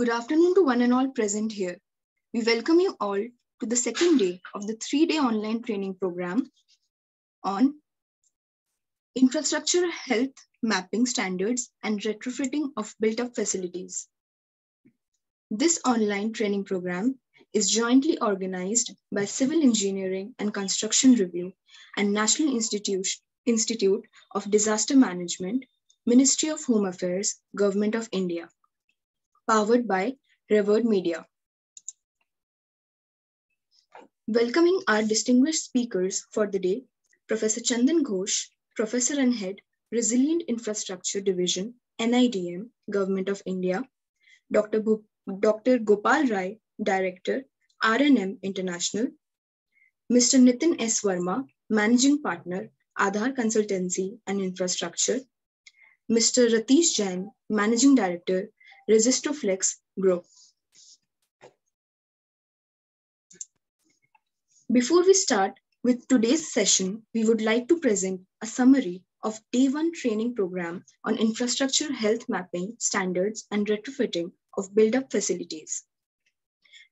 Good afternoon to one and all present here. We welcome you all to the second day of the three-day online training program on infrastructure health mapping standards and retrofitting of built-up facilities. This online training program is jointly organized by Civil Engineering and Construction Review and National Institute, Institute of Disaster Management, Ministry of Home Affairs, Government of India powered by Revered Media. Welcoming our distinguished speakers for the day, Professor Chandan Ghosh, Professor and Head, Resilient Infrastructure Division, NIDM, Government of India, Dr. Bu Dr. Gopal Rai, Director, R&M International, Mr. Nitin S. Verma, Managing Partner, Aadhar Consultancy and Infrastructure, Mr. Ratish Jain, Managing Director, Resistoflex Group. Before we start with today's session, we would like to present a summary of Day 1 training program on infrastructure health mapping standards and retrofitting of build-up facilities.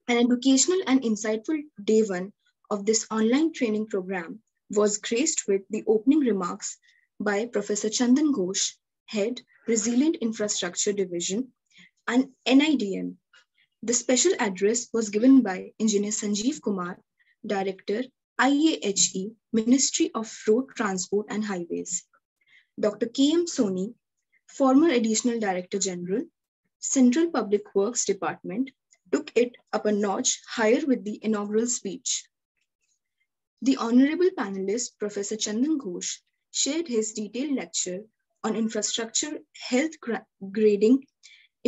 An educational and insightful Day 1 of this online training program was graced with the opening remarks by Professor Chandan Ghosh, Head, Resilient Infrastructure Division, and NIDM. The special address was given by Engineer Sanjeev Kumar, Director, IAHE, Ministry of Road Transport and Highways. Dr. K.M. Soni, former Additional Director General, Central Public Works Department, took it up a notch higher with the inaugural speech. The honorable panelist, Professor Chandan Ghosh, shared his detailed lecture on infrastructure health grading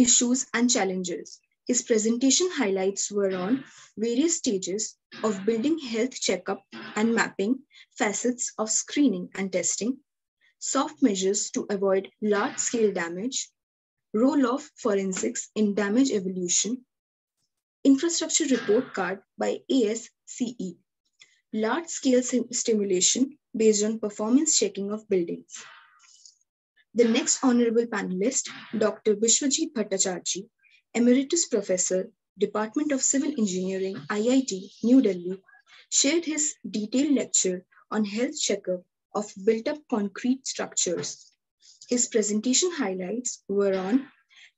issues, and challenges. His presentation highlights were on various stages of building health checkup and mapping, facets of screening and testing, soft measures to avoid large scale damage, role of forensics in damage evolution, infrastructure report card by ASCE, large scale stimulation based on performance checking of buildings. The next honorable panelist, Dr. Vishwajit Bhattacharjee, Emeritus Professor, Department of Civil Engineering, IIT, New Delhi, shared his detailed lecture on health checkup of built-up concrete structures. His presentation highlights were on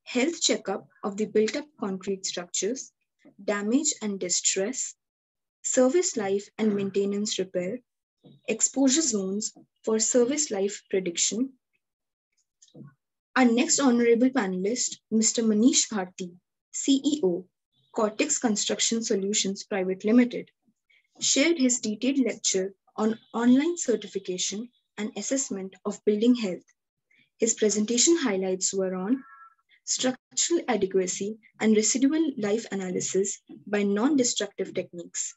health checkup of the built-up concrete structures, damage and distress, service life and maintenance repair, exposure zones for service life prediction, our next honorable panelist, Mr. Manish Bharti, CEO, Cortex Construction Solutions Private Limited, shared his detailed lecture on online certification and assessment of building health. His presentation highlights were on structural adequacy and residual life analysis by non-destructive techniques,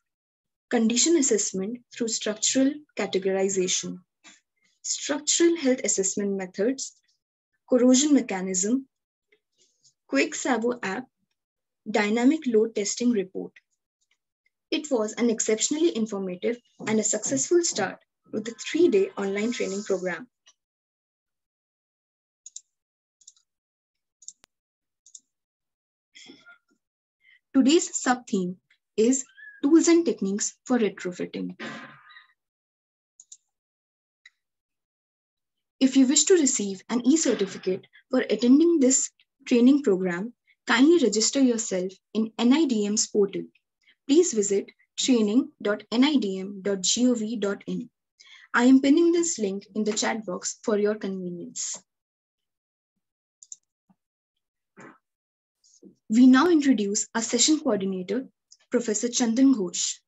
condition assessment through structural categorization, structural health assessment methods corrosion mechanism, Quick Savo app, dynamic load testing report. It was an exceptionally informative and a successful start to the three-day online training program. Today's sub-theme is tools and techniques for retrofitting. If you wish to receive an e-certificate for attending this training program, kindly register yourself in NIDM's portal. Please visit training.nidm.gov.in. I am pinning this link in the chat box for your convenience. We now introduce our session coordinator, Professor Chandan Ghosh.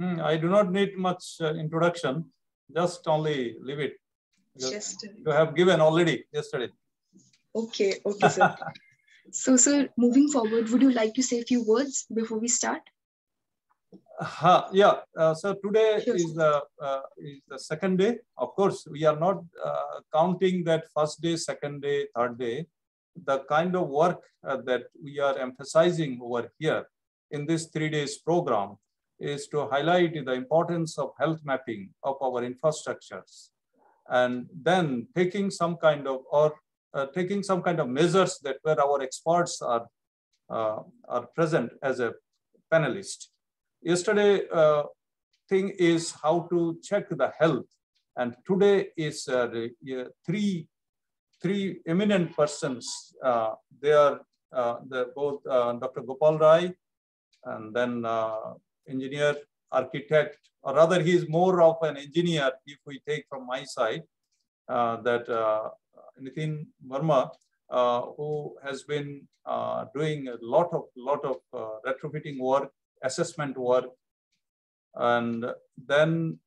Mm, I do not need much uh, introduction, just only leave it. Just, you have given already yesterday. Okay, okay, sir. so, sir, moving forward, would you like to say a few words before we start? Uh, yeah, uh, so today sure. is the uh, is the second day. Of course, we are not uh, counting that first day, second day, third day. The kind of work uh, that we are emphasizing over here in this three days program is to highlight the importance of health mapping of our infrastructures and then taking some kind of or uh, taking some kind of measures that where our experts are uh, are present as a panelist. Yesterday uh, thing is how to check the health and today is uh, three three eminent persons. Uh, they are uh, both Dr. Gopal Rai and then engineer, architect, or rather he is more of an engineer if we take from my side, uh, that uh, Nitin Verma, uh, who has been uh, doing a lot of, lot of uh, retrofitting work, assessment work, and then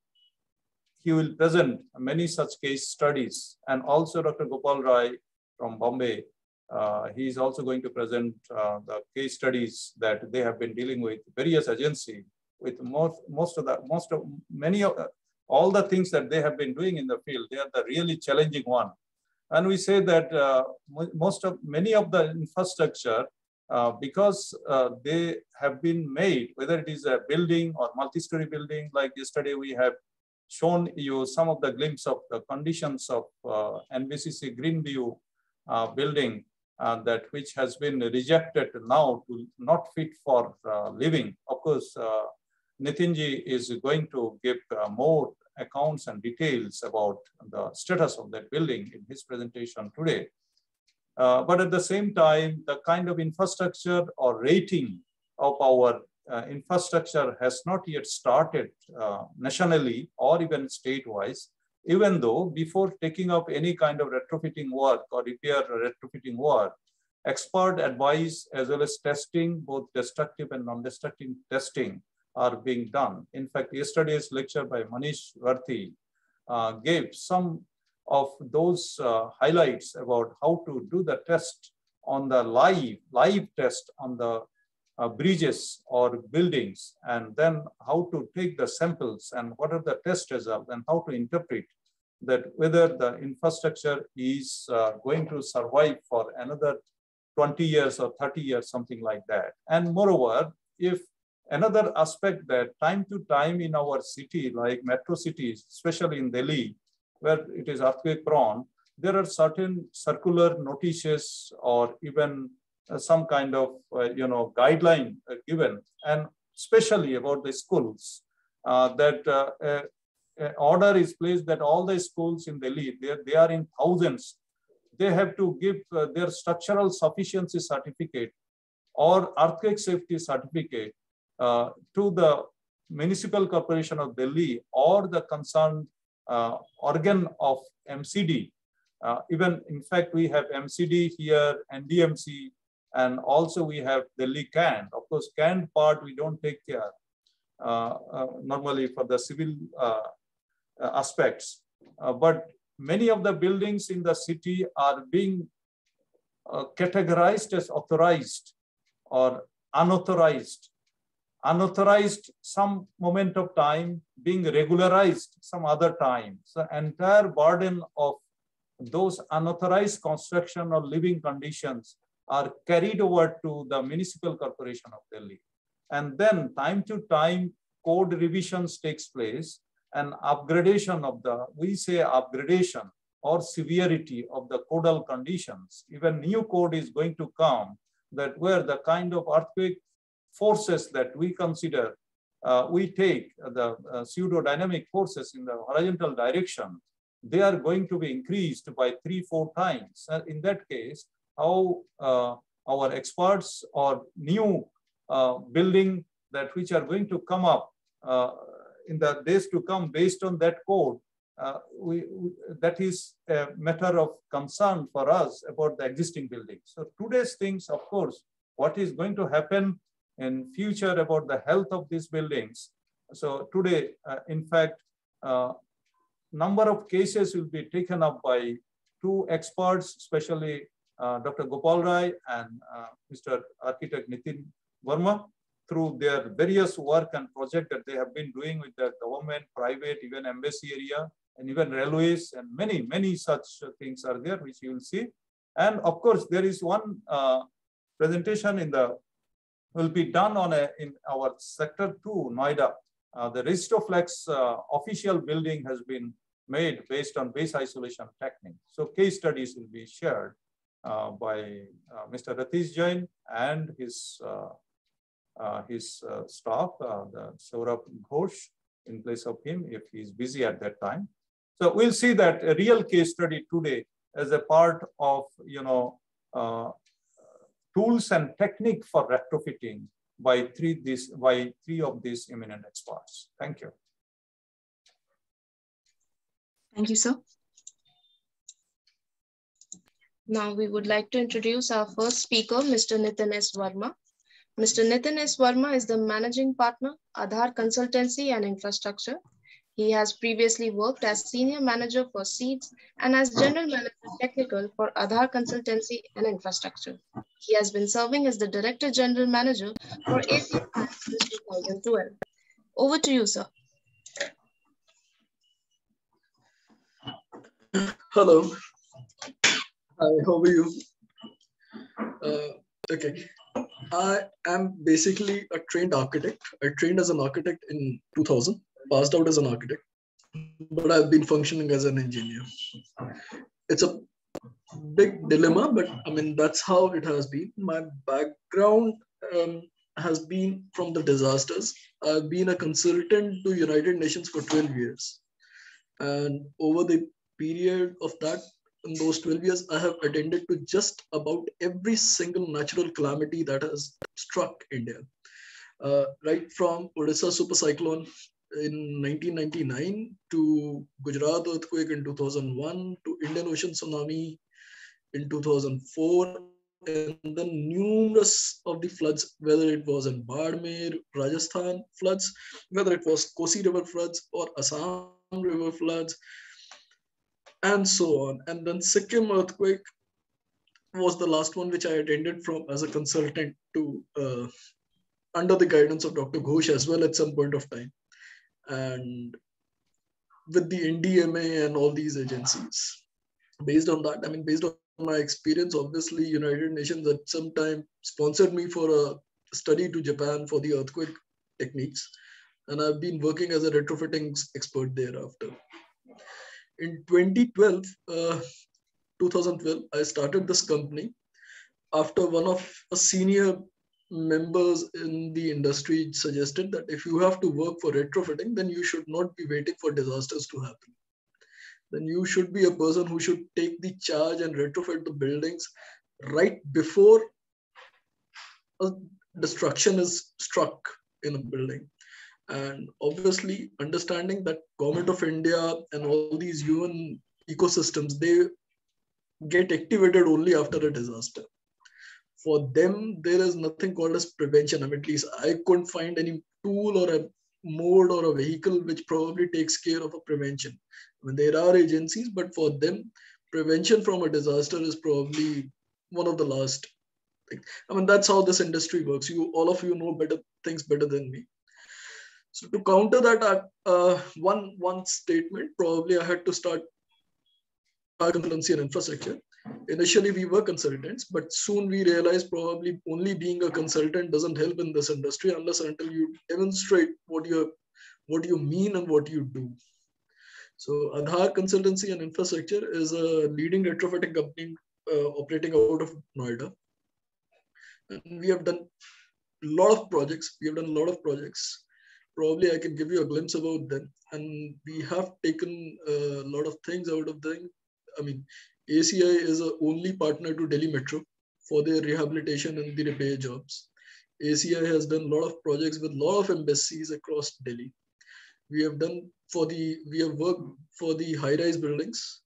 he will present many such case studies. And also Dr. Gopal Rai from Bombay, uh, he is also going to present uh, the case studies that they have been dealing with various agencies with most, most of the, most of, many of, all the things that they have been doing in the field. They are the really challenging one. And we say that uh, most of, many of the infrastructure, uh, because uh, they have been made, whether it is a building or multi-story building, like yesterday we have shown you some of the glimpse of the conditions of uh, NBCC Greenview uh, building uh, that which has been rejected now to not fit for uh, living. Of course, uh, Nitinji is going to give uh, more accounts and details about the status of that building in his presentation today. Uh, but at the same time, the kind of infrastructure or rating of our uh, infrastructure has not yet started uh, nationally or even state-wise, even though before taking up any kind of retrofitting work or repair or retrofitting work, expert advice as well as testing, both destructive and non-destructive testing are being done. In fact, yesterday's lecture by Manish Bharti uh, gave some of those uh, highlights about how to do the test on the live, live test on the uh, bridges or buildings, and then how to take the samples and what are the test results and how to interpret that whether the infrastructure is uh, going to survive for another 20 years or 30 years, something like that. And moreover, if Another aspect that time to time in our city, like metro cities, especially in Delhi, where it is earthquake prone, there are certain circular notices or even some kind of, uh, you know, guideline uh, given, and especially about the schools, uh, that uh, order is placed that all the schools in Delhi, they, they are in thousands, they have to give uh, their structural sufficiency certificate or earthquake safety certificate uh, to the municipal corporation of Delhi or the concerned uh, organ of MCD. Uh, even in fact, we have MCD here, NDMC, and also we have Delhi CANT. Of course, CANT part we don't take care uh, uh, normally for the civil uh, aspects. but many of the buildings in the city are being categorized as authorized or unauthorized unauthorized some moment of time, being regularized some other time. So entire burden of those unauthorized construction or living conditions are carried over to the municipal corporation of Delhi. And then time to time, code revisions takes place and upgradation of the, we say upgradation or severity of the codal conditions. Even new code is going to come that where the kind of earthquake forces that we consider, uh, we take the uh, pseudo-dynamic forces in the horizontal direction, they are going to be increased by three, four times. And in that case, how uh, our experts or new uh, building that which are going to come up uh, in the days to come based on that code, we, we, that is a matter of concern for us about the existing buildings. So today's things, of course, what is going to happen in future about the health of these buildings. So today, uh, in fact, uh, number of cases will be taken up by two experts, especially Dr. Gopal Rai and uh, Mr. Architect Nitin Verma through their various work and project that they have been doing with the government, private, even embassy area, and even railways, and many, many such things are there, which you will see. And of course, there is one uh, presentation in the will be done on a in our sector two, Noida. Uh, the Resistoflex uh, official building has been made based on base isolation technique. So case studies will be shared uh, by uh, Mr. Ratish Jain and his uh, uh, his staff, the Saurabh Ghosh, in place of him if he's busy at that time. So we'll see that a real case study today as a part of you know tools and technique for retrofitting by three this by three of these eminent experts. Thank you. Thank you, sir. Now we would like to introduce our first speaker, Mr. Nitin S. Verma. Mr. Nitin S. Verma is the managing partner, Aadhar Consultancy and Infrastructure. He has previously worked as senior manager for Seeds and as general manager technical for Aadhar Consultancy and Infrastructure. He has been serving as the director general manager for ACI since 2012. Over to you, sir. Hello, Hi, how are you? Uh, okay, I am basically a trained architect. I trained as an architect in 2000, passed out as an architect, but I've been functioning as an engineer. It's a big dilemma, but I mean, that's how it has been. My background um, has been from the disasters. I've been a consultant to United Nations for 12 years. And over the period of that, in those 12 years, I have attended to just about every single natural calamity that has struck India. Uh, right from Odisha super cyclone in 1999 to Gujarat earthquake in 2001 to Indian Ocean tsunami in 2004 and then numerous of the floods, whether it was in Barmer, Rajasthan floods, whether it was Kosi River floods or Assam River floods, and so on. And then Sikkim earthquake was the last one which I attended from as a consultant to uh, under the guidance of Dr. Ghosh as well at some point of time. And with the NDMA and all these agencies. Based on that, I mean, based on my experience, obviously United Nations at some time sponsored me for a study to Japan for the earthquake techniques. And I've been working as a retrofitting expert thereafter in 2012, uh, 2012, I started this company after one of a senior members in the industry suggested that if you have to work for retrofitting, then you should not be waiting for disasters to happen. Then you should be a person who should take the charge and retrofit the buildings right before a destruction is struck in a building and obviously understanding that government of india and all these human ecosystems they get activated only after a disaster. For them there is nothing called as prevention. I mean, at least i couldn't find any tool or a mode or a vehicle which probably takes care of a prevention. I mean, there are agencies but for them prevention from a disaster is probably one of the last things. i mean that's how this industry works. You all of you know better things better than me so to counter that, uh, uh, one one statement probably I had to start consultancy and infrastructure. Initially, we were consultants, but soon we realized probably only being a consultant doesn't help in this industry unless until you demonstrate what you what you mean and what you do. So Aadhar Consultancy and Infrastructure is a leading retrofitting company uh, operating out of Noida. And we have done a lot of projects. We have done a lot of projects. Probably I can give you a glimpse about them. And we have taken a lot of things out of them. I mean, ACI is the only partner to Delhi Metro for their rehabilitation and the repair jobs. ACI has done a lot of projects with a lot of embassies across Delhi. We have done for the, we have worked for the high-rise buildings.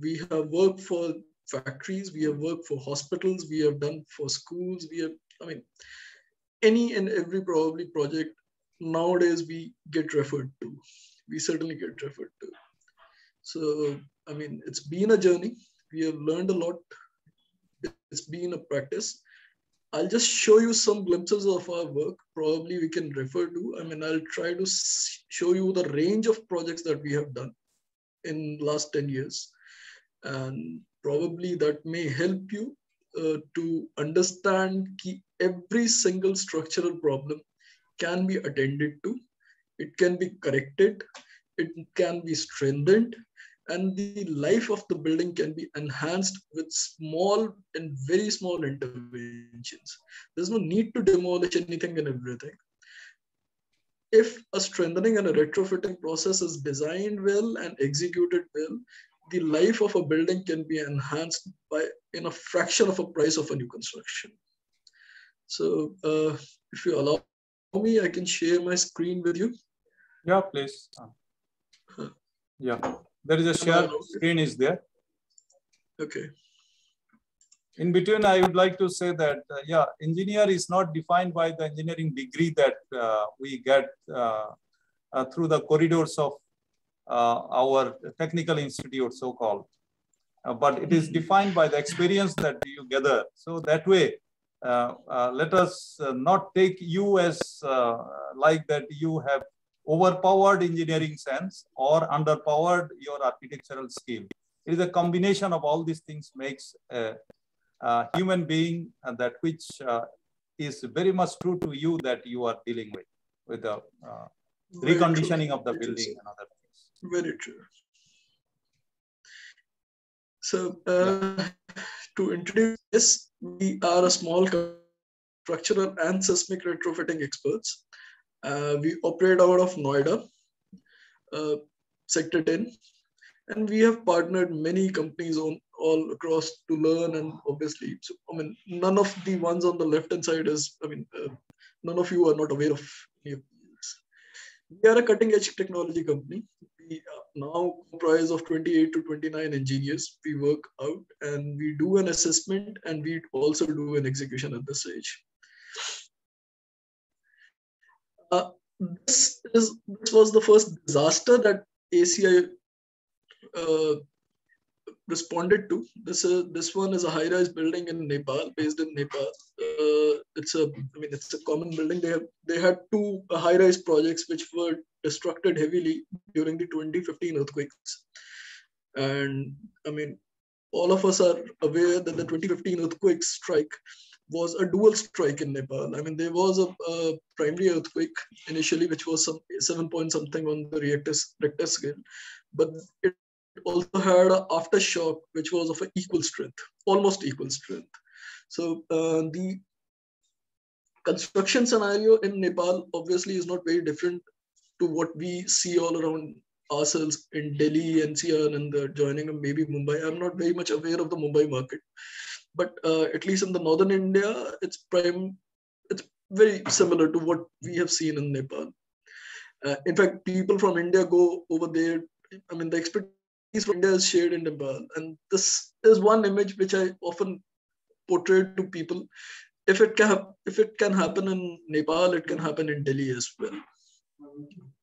We have worked for factories, we have worked for hospitals, we have done for schools, we have, I mean, any and every probably project nowadays we get referred to. We certainly get referred to. So, I mean, it's been a journey. We have learned a lot. It's been a practice. I'll just show you some glimpses of our work. Probably we can refer to. I mean, I'll try to show you the range of projects that we have done in last 10 years. And probably that may help you uh, to understand key, every single structural problem can be attended to. It can be corrected. It can be strengthened and the life of the building can be enhanced with small and very small interventions. There's no need to demolish anything and everything. If a strengthening and a retrofitting process is designed well and executed well, the life of a building can be enhanced by in a fraction of a price of a new construction. So uh, if you allow me, I can share my screen with you. Yeah, please. Yeah. There is a share screen is there. Okay. In between, I would like to say that, uh, yeah, engineer is not defined by the engineering degree that uh, we get uh, uh through the corridors of uh, our technical institute, so-called. Uh, but it is defined by the experience that you gather. So that way, let us not take you as like that you have overpowered engineering sense or underpowered your architectural skill. It is a combination of all these things makes a, a human being that which uh, is very much true to you that you are dealing with, with the uh, reconditioning of the building and other things. Very true. So uh, yeah. to introduce this, we are a small structural and seismic retrofitting experts. Uh, we operate out of Noida, uh, Sector 10, and we have partnered many companies on all across to learn and obviously so, i mean none of the ones on the left hand side is i mean uh, none of you are not aware of any of these we are a cutting edge technology company now comprise of 28 to 29 engineers we work out and we do an assessment and we also do an execution at this stage. Uh, this is this was the first disaster that ACI uh, responded to. This is this one is a high-rise building in Nepal, based in Nepal. Uh, it's a I mean it's a common building. They have they had two uh, high-rise projects which were destructed heavily during the 2015 earthquakes, and I mean all of us are aware that the 2015 earthquake strike was a dual strike in Nepal. I mean, there was a, a primary earthquake initially, which was some seven point something on the Richter, Richter scale, but it also had an aftershock, which was of equal strength, almost equal strength. So uh, the construction scenario in Nepal obviously is not very different to what we see all around ourselves in Delhi, NCR, and the joining of maybe Mumbai. I'm not very much aware of the Mumbai market, but uh, at least in the northern India, it's prime. It's very similar to what we have seen in Nepal. Uh, in fact, people from India go over there. I mean, the from India is shared in Nepal, and this is one image which I often portray to people. If it can, if it can happen in Nepal, it can happen in Delhi as well.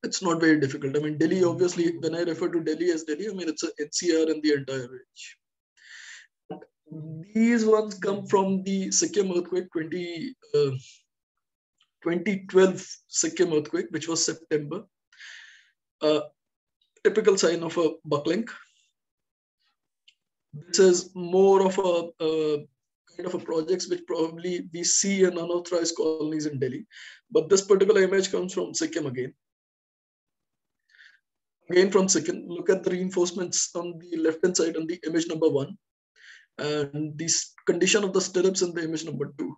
It's not very difficult. I mean, Delhi, obviously, when I refer to Delhi as Delhi, I mean it's a NCR in the entire range. These ones come from the Sikkim earthquake 20, uh, 2012 Sikkim earthquake, which was September. Uh, typical sign of a buckling. This is more of a, a kind of a projects which probably we see in unauthorized colonies in Delhi. But this particular image comes from Sikkim again. again from Sikkim, look at the reinforcements on the left-hand side on the image number one, and the condition of the stirrups in the image number two.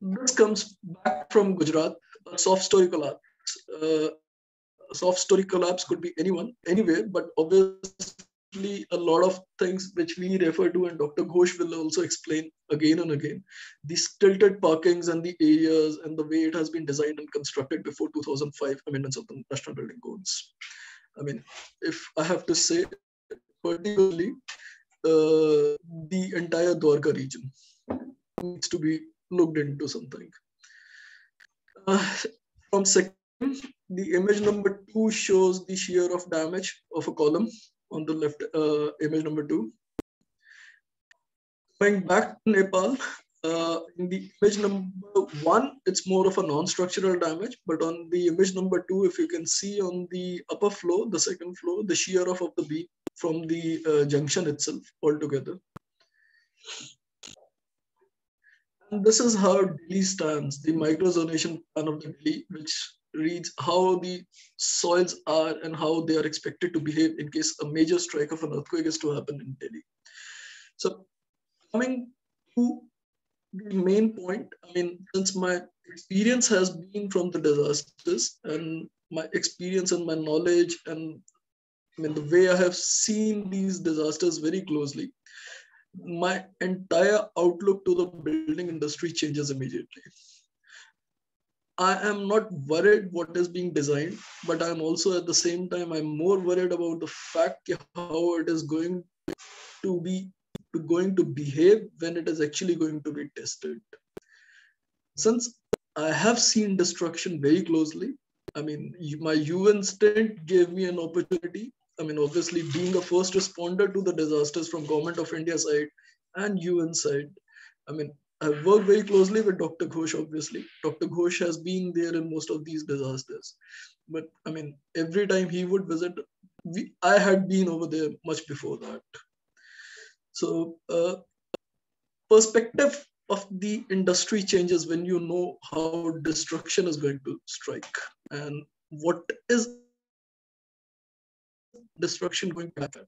This comes back from Gujarat, soft story collapse. Uh, soft story collapse could be anyone, anywhere, but obviously a lot of things which we refer to and Dr. Ghosh will also explain again and again. These tilted parkings and the areas and the way it has been designed and constructed before 2005 amendments of the National Building Codes. I mean, if I have to say, particularly uh, the entire Dwarka region needs to be looked into something. From second, the image number two shows the shear of damage of a column on the left, uh, image number two. Going back to Nepal, uh, in the image number one, it's more of a non-structural damage, but on the image number two, if you can see on the upper floor, the second floor, the shear off of the beam from the uh, junction itself altogether. And this is how Delhi stands, the microzonation plan of the Delhi, which reads how the soils are and how they are expected to behave in case a major strike of an earthquake is to happen in Delhi. So coming to the main point, I mean, since my experience has been from the disasters and my experience and my knowledge and I mean, the way I have seen these disasters very closely, my entire outlook to the building industry changes immediately. I am not worried what is being designed, but I'm also at the same time, I'm more worried about the fact how it is going to be going to behave when it is actually going to be tested. Since I have seen destruction very closely, I mean, my UN stint gave me an opportunity. I mean, obviously being a first responder to the disasters from government of India side and UN side. I mean, I've worked very closely with Dr. Ghosh, obviously. Dr. Ghosh has been there in most of these disasters. But I mean, every time he would visit, we, I had been over there much before that. So uh, perspective of the industry changes when you know how destruction is going to strike and what is destruction going happen.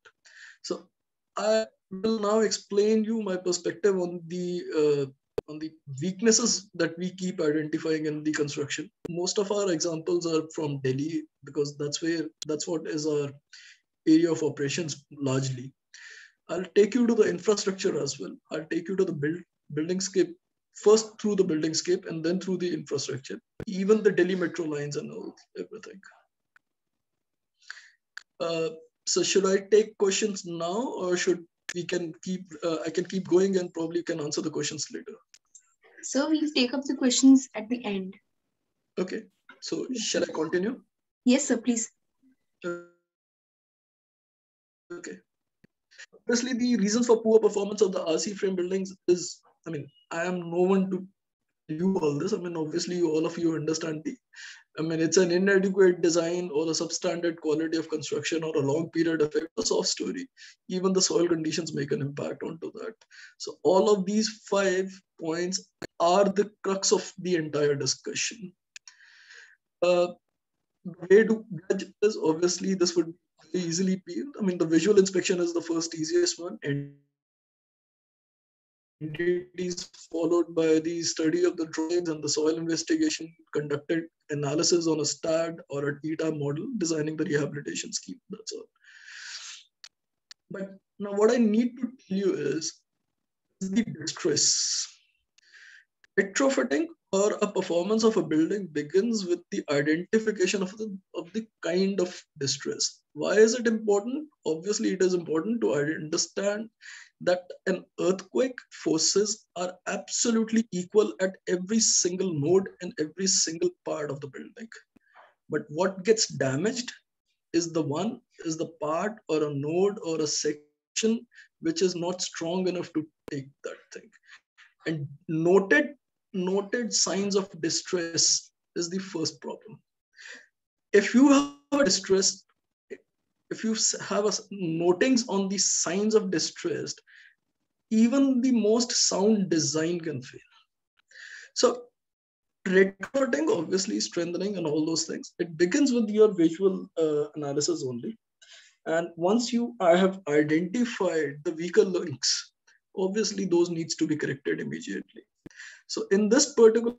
So I will now explain you my perspective on the uh, on the weaknesses that we keep identifying in the construction. Most of our examples are from Delhi because that's where that's what is our area of operations largely. I'll take you to the infrastructure as well. I'll take you to the build, building scape, first through the building scape and then through the infrastructure, even the Delhi metro lines and all, everything. Uh, so should I take questions now or should we can keep, uh, I can keep going and probably can answer the questions later. So we'll take up the questions at the end. Okay, so shall I continue? Yes, sir, please. Uh, okay Firstly, the reasons for poor performance of the RC frame buildings is, I mean, I am no one to do all this. I mean, obviously all of you understand the, I mean, it's an inadequate design or a substandard quality of construction or a long period effect, a soft story. Even the soil conditions make an impact onto that. So all of these five points are the crux of the entire discussion. Uh, the way to judge is obviously this would be easily peeled. I mean, the visual inspection is the first easiest one. And is followed by the study of the drawings and the soil investigation, conducted analysis on a STAAD or a ETA model, designing the rehabilitation scheme. That's all. But now what I need to tell you is the distress. Retrofitting or a performance of a building begins with the identification of the, of the kind of distress. Why is it important? Obviously, it is important to understand that an earthquake forces are absolutely equal at every single node and every single part of the building. But what gets damaged is the one, is the part or a node or a section which is not strong enough to take that thing. And noted noted signs of distress is the first problem. If you have a distress, if you have a notings on the signs of distress, even the most sound design can fail. So recording, obviously strengthening and all those things. It begins with your visual uh, analysis only. And once you I have identified the weaker links, obviously those needs to be corrected immediately. So in this particular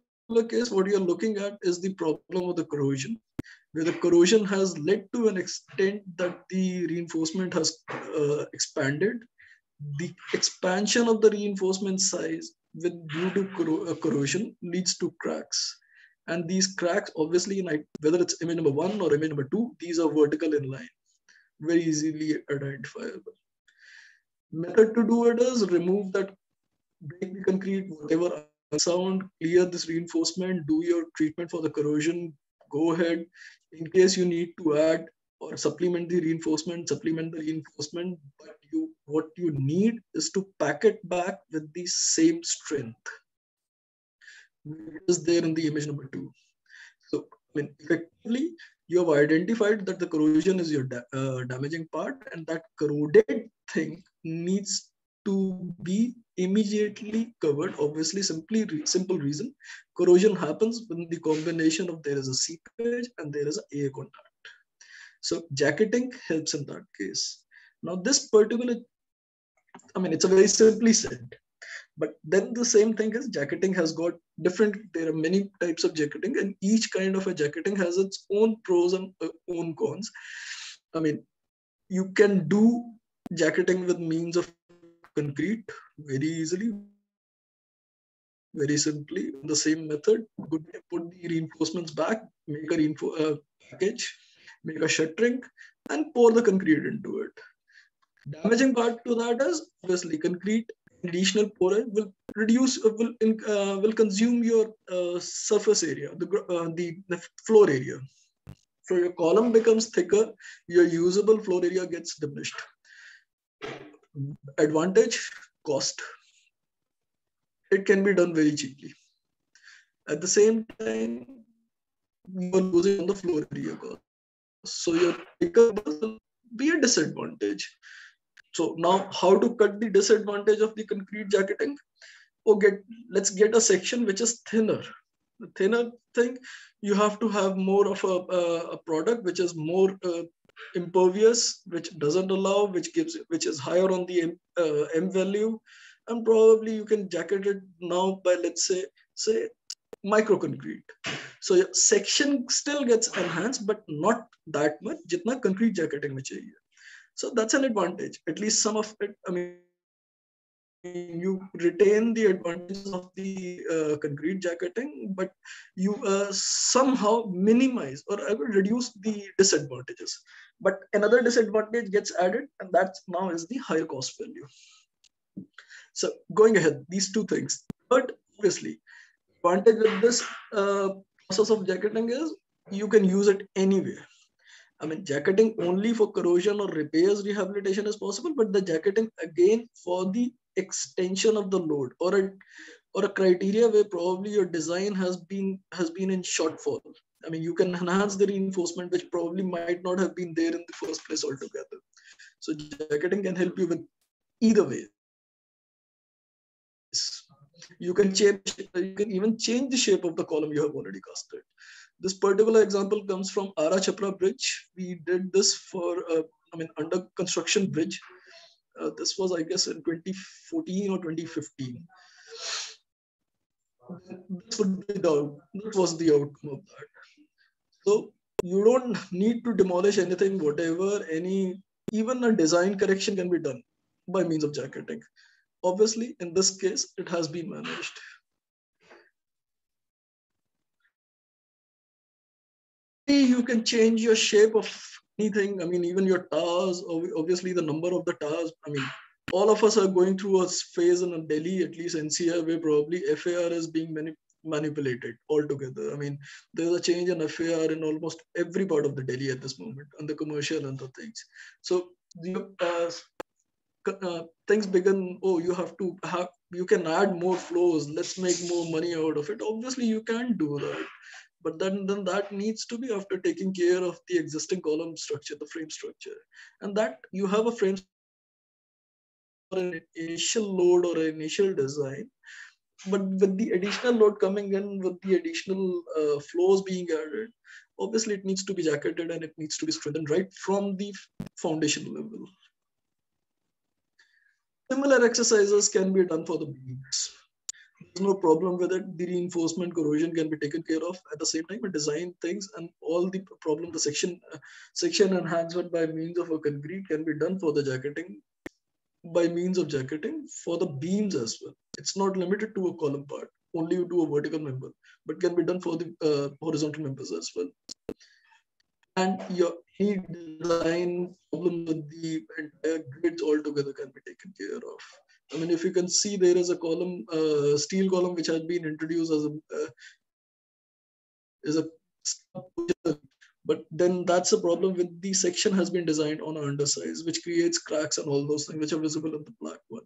case, what you're looking at is the problem of the corrosion, where the corrosion has led to an extent that the reinforcement has uh, expanded. The expansion of the reinforcement size with due to corro uh, corrosion leads to cracks. And these cracks, obviously, whether it's image number one or image number two, these are vertical in line, very easily identifiable. Method to do it is remove that, break the concrete, whatever sound, clear this reinforcement, do your treatment for the corrosion, go ahead. In case you need to add or supplement the reinforcement, supplement the reinforcement, but you what you need is to pack it back with the same strength. Is there in the image number two. So I mean, effectively, you have identified that the corrosion is your da uh, damaging part and that corroded thing needs to be immediately covered. Obviously, simply re simple reason. Corrosion happens when the combination of there is a seepage and there is a air contact. So jacketing helps in that case. Now this particular, I mean, it's a very simply said, but then the same thing is jacketing has got different, there are many types of jacketing and each kind of a jacketing has its own pros and uh, own cons. I mean, you can do jacketing with means of concrete very easily, very simply, the same method, put the reinforcements back, make a reinfo uh, package, make a shuttering, and pour the concrete into it. Damaging part to that is obviously concrete additional porous will reduce uh, will uh, will consume your uh, surface area, the, uh, the the floor area. So your column becomes thicker, your usable floor area gets diminished. Advantage cost. It can be done very cheaply. At the same time, you are losing on the floor area cost. So your pickup will be a disadvantage. So now how to cut the disadvantage of the concrete jacketing? Or get let's get a section which is thinner. The thinner thing, you have to have more of a, a product which is more uh, impervious, which doesn't allow, which gives, which is higher on the M, uh, M value, and probably you can jacket it now by let's say say micro concrete. So section still gets enhanced, but not that much. Jitna concrete jacketing mein. So that's an advantage. At least some of it. I mean, you retain the advantages of the uh, concrete jacketing, but you uh, somehow minimize or I will reduce the disadvantages. But another disadvantage gets added, and that now is the higher cost value. So going ahead, these two things. But obviously, advantage with this uh, process of jacketing is you can use it anywhere. I mean, jacketing only for corrosion or repairs rehabilitation is possible, but the jacketing again for the extension of the load or a or a criteria where probably your design has been has been in shortfall. I mean, you can enhance the reinforcement, which probably might not have been there in the first place altogether. So jacketing can help you with either way. You can change, you can even change the shape of the column you have already casted. This particular example comes from Ara Chapra Bridge. We did this for, uh, I mean, under construction bridge. Uh, this was, I guess, in 2014 or 2015. This, would be the, this was the outcome of that. So you don't need to demolish anything, whatever, any, even a design correction can be done by means of jacketing. Obviously, in this case, it has been managed. You can change your shape of anything. I mean, even your towers, obviously the number of the towers. I mean, all of us are going through a phase in Delhi, at least NCR, where probably FAR is being mani manipulated altogether. I mean, there's a change in FAR in almost every part of the Delhi at this moment, and the commercial and the things. So the uh, uh, things begin. Oh, you have to have. You can add more flows. Let's make more money out of it. Obviously, you can't do that but then, then that needs to be after taking care of the existing column structure, the frame structure. And that you have a frame or an initial load or an initial design, but with the additional load coming in, with the additional uh, flows being added, obviously it needs to be jacketed and it needs to be strengthened right from the foundation level. Similar exercises can be done for the beams. There's no problem with it. The reinforcement corrosion can be taken care of at the same time. We design things and all the problem, the section uh, section enhancement by means of a concrete can be done for the jacketing by means of jacketing for the beams as well. It's not limited to a column part, only to a vertical member, but can be done for the uh, horizontal members as well. And your heat design problem with the entire grids altogether can be taken care of. I mean, if you can see, there is a column, uh, steel column, which has been introduced as a uh, is a but then that's a problem with the section has been designed on an undersize, which creates cracks and all those things which are visible in the black one.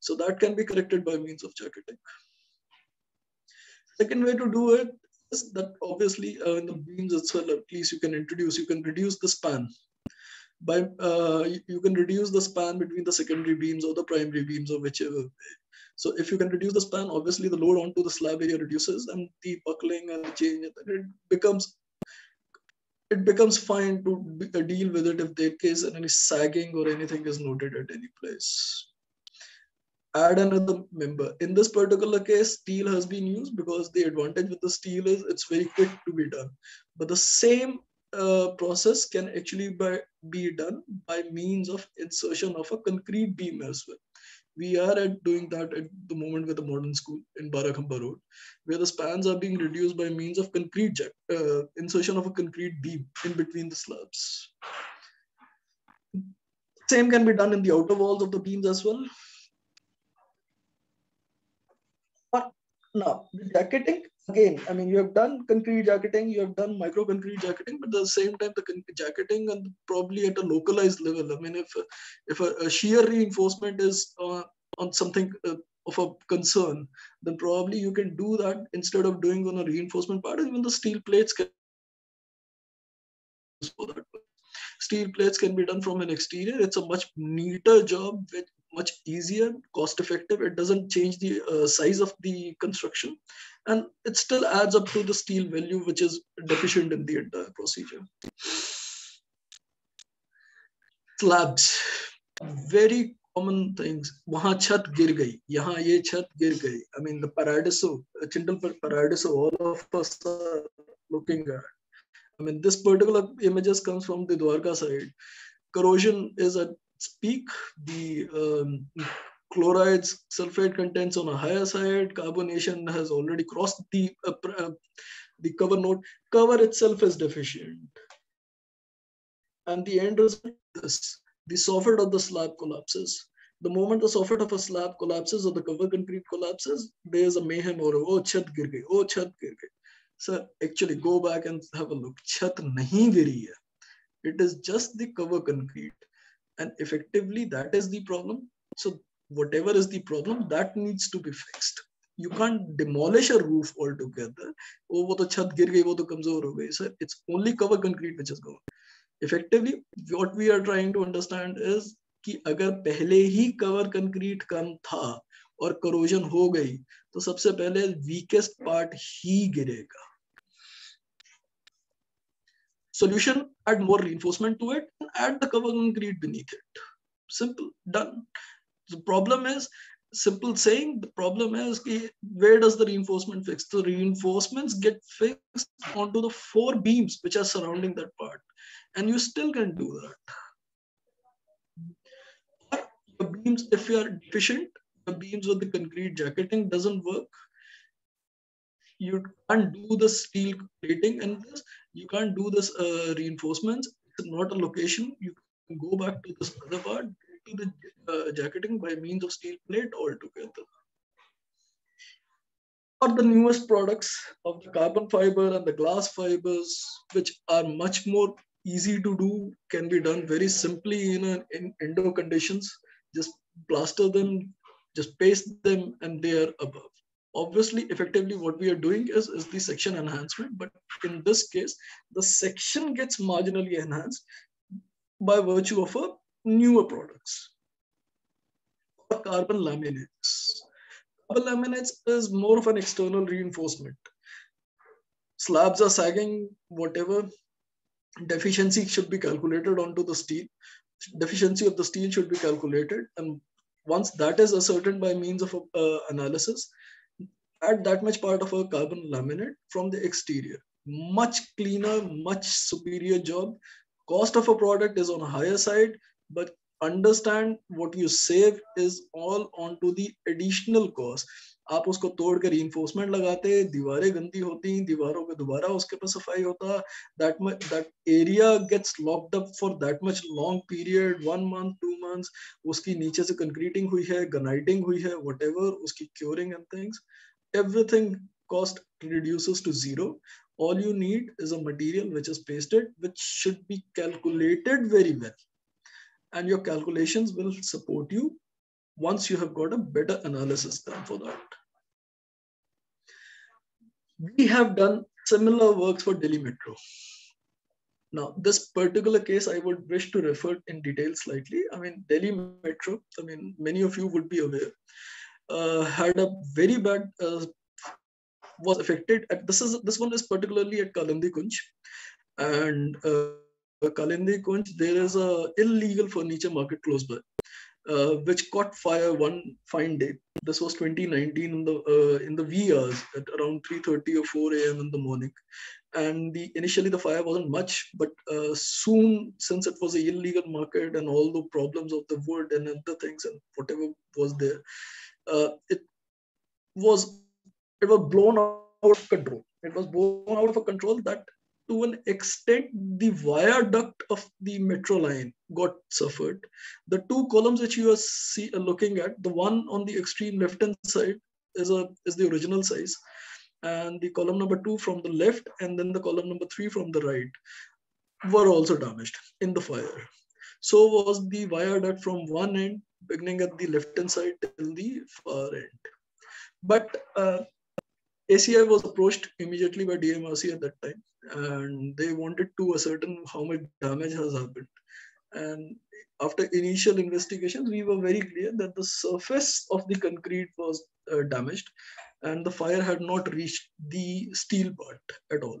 So that can be corrected by means of jacketing. Second way to do it is that obviously uh, in the beams itself, at least you can introduce, you can reduce the span. By uh, you can reduce the span between the secondary beams or the primary beams or whichever. way. So if you can reduce the span, obviously the load onto the slab area reduces and the buckling and the change, it becomes it becomes fine to uh, deal with it if there case any sagging or anything is noted at any place. Add another member. In this particular case, steel has been used because the advantage with the steel is it's very quick to be done. But the same uh, process can actually by, be done by means of insertion of a concrete beam as well we are at doing that at the moment with the modern school in Barakhamba Road, where the spans are being reduced by means of concrete uh, insertion of a concrete beam in between the slabs. Same can be done in the outer walls of the beams as well. But now, the jacketing, again, I mean, you have done concrete jacketing, you have done micro concrete jacketing, but at the same time, the jacketing and probably at a localized level. I mean, if if a, a shear reinforcement is uh, on something uh, of a concern, then probably you can do that instead of doing on a reinforcement part. Even the steel plates can that. Steel plates can be done from an exterior. It's a much neater job with much easier, cost effective. It doesn't change the uh, size of the construction and it still adds up to the steel value, which is deficient in the entire procedure. Slabs, very common things. Wahan chhat gir gayi, yahan ye chhat gir gayi. I mean, the Paradiso, Chintels Paradiso, all of us are looking at. I mean, this particular images comes from the Dwarka side. Corrosion is a peak. The um, chlorides, sulfate contents on a higher side. Carbonation has already crossed the, uh, uh, the cover node. Cover itself is deficient. And the end result is this: the soffit of the slab collapses. The moment the soffit of a slab collapses or the cover concrete collapses, there's a mayhem or oh chat gir gayi, oh chat gir gayi. So actually go back and have a look. Chat nahi giri hai. It is just the cover concrete. And effectively that is the problem. So whatever is the problem that needs to be fixed you can't demolish a roof altogether oh wo to chhat gir gayi wo to kamzor ho gayi sir it's only cover concrete which is gone effectively what we are trying to understand is कि अगर पहले ही cover concrete कम था और corrosion हो गई तो सबसे पहले वीकेस्ट पार्ट ही गिरेगा solution add more reinforcement to it and add the cover concrete beneath it simple done the problem is simple saying. The problem is where does the reinforcement fix? The reinforcements get fixed onto the four beams which are surrounding that part, and you still can do that. The beams, if you are deficient, the beams with the concrete jacketing doesn't work. You can't do the steel plating and this. You can't do this uh, reinforcements. It's not a location. You can go back to this other part, to the uh, jacketing by means of steel plate altogether. Or the newest products of the carbon fiber and the glass fibers, which are much more easy to do, can be done very simply in, a, in indoor conditions. Just plaster them, just paste them, and they are above. Obviously, effectively, what we are doing is, is the section enhancement, but in this case, the section gets marginally enhanced by virtue of a newer products or carbon laminates. Carbon laminates is more of an external reinforcement. Slabs are sagging, whatever deficiency should be calculated onto the steel. Deficiency of the steel should be calculated. And once that is ascertained by means of uh, analysis, add that much part of a carbon laminate from the exterior. Much cleaner, much superior job. Cost of a product is on a higher side, but understand what you save is all onto the additional cost. आप उसको तोड़ के reinforcement लगाते दीवारें गंदी होती दीवारों पे दोबारा उसके पर सफ़ाई होता that much that area gets locked up for that much long period one month two months उसकी नीचे से concreting हुई है graniting हुई है whatever उसकी curing and things everything cost reduces to zero all you need is a material which is pasted which should be calculated very well and your calculations will support you once you have got a better analysis done for that. We have done similar works for Delhi Metro. Now, this particular case, I would wish to refer in detail slightly. I mean, Delhi Metro, I mean, many of you would be aware, had a very bad, uh, was affected. At, this is this one is particularly at Kalindi Kunj. And uh, Kalindi Kunj, there is a illegal furniture market close by, uh, which caught fire one fine day. This was 2019 in the uh, in the hours at around 3:30 or 4 a.m. in the morning. And the initially the fire wasn't much, but uh, soon since it was a illegal market and all the problems of the wood and other things and whatever was there, uh, it was it was blown out of control. It was blown out of control that to an extent, the viaduct of the metro line got suffered. The two columns which you are see, uh, looking at, the one on the extreme left-hand side is, a, is the original size, and the column number two from the left, and then the column number three from the right, were also damaged in the fire. So was the viaduct from one end, beginning at the left-hand side till the far end. But uh, ACI was approached immediately by DMRC at that time, and they wanted to ascertain how much damage has happened. And after initial investigations, we were very clear that the surface of the concrete was uh, damaged, and the fire had not reached the steel part at all.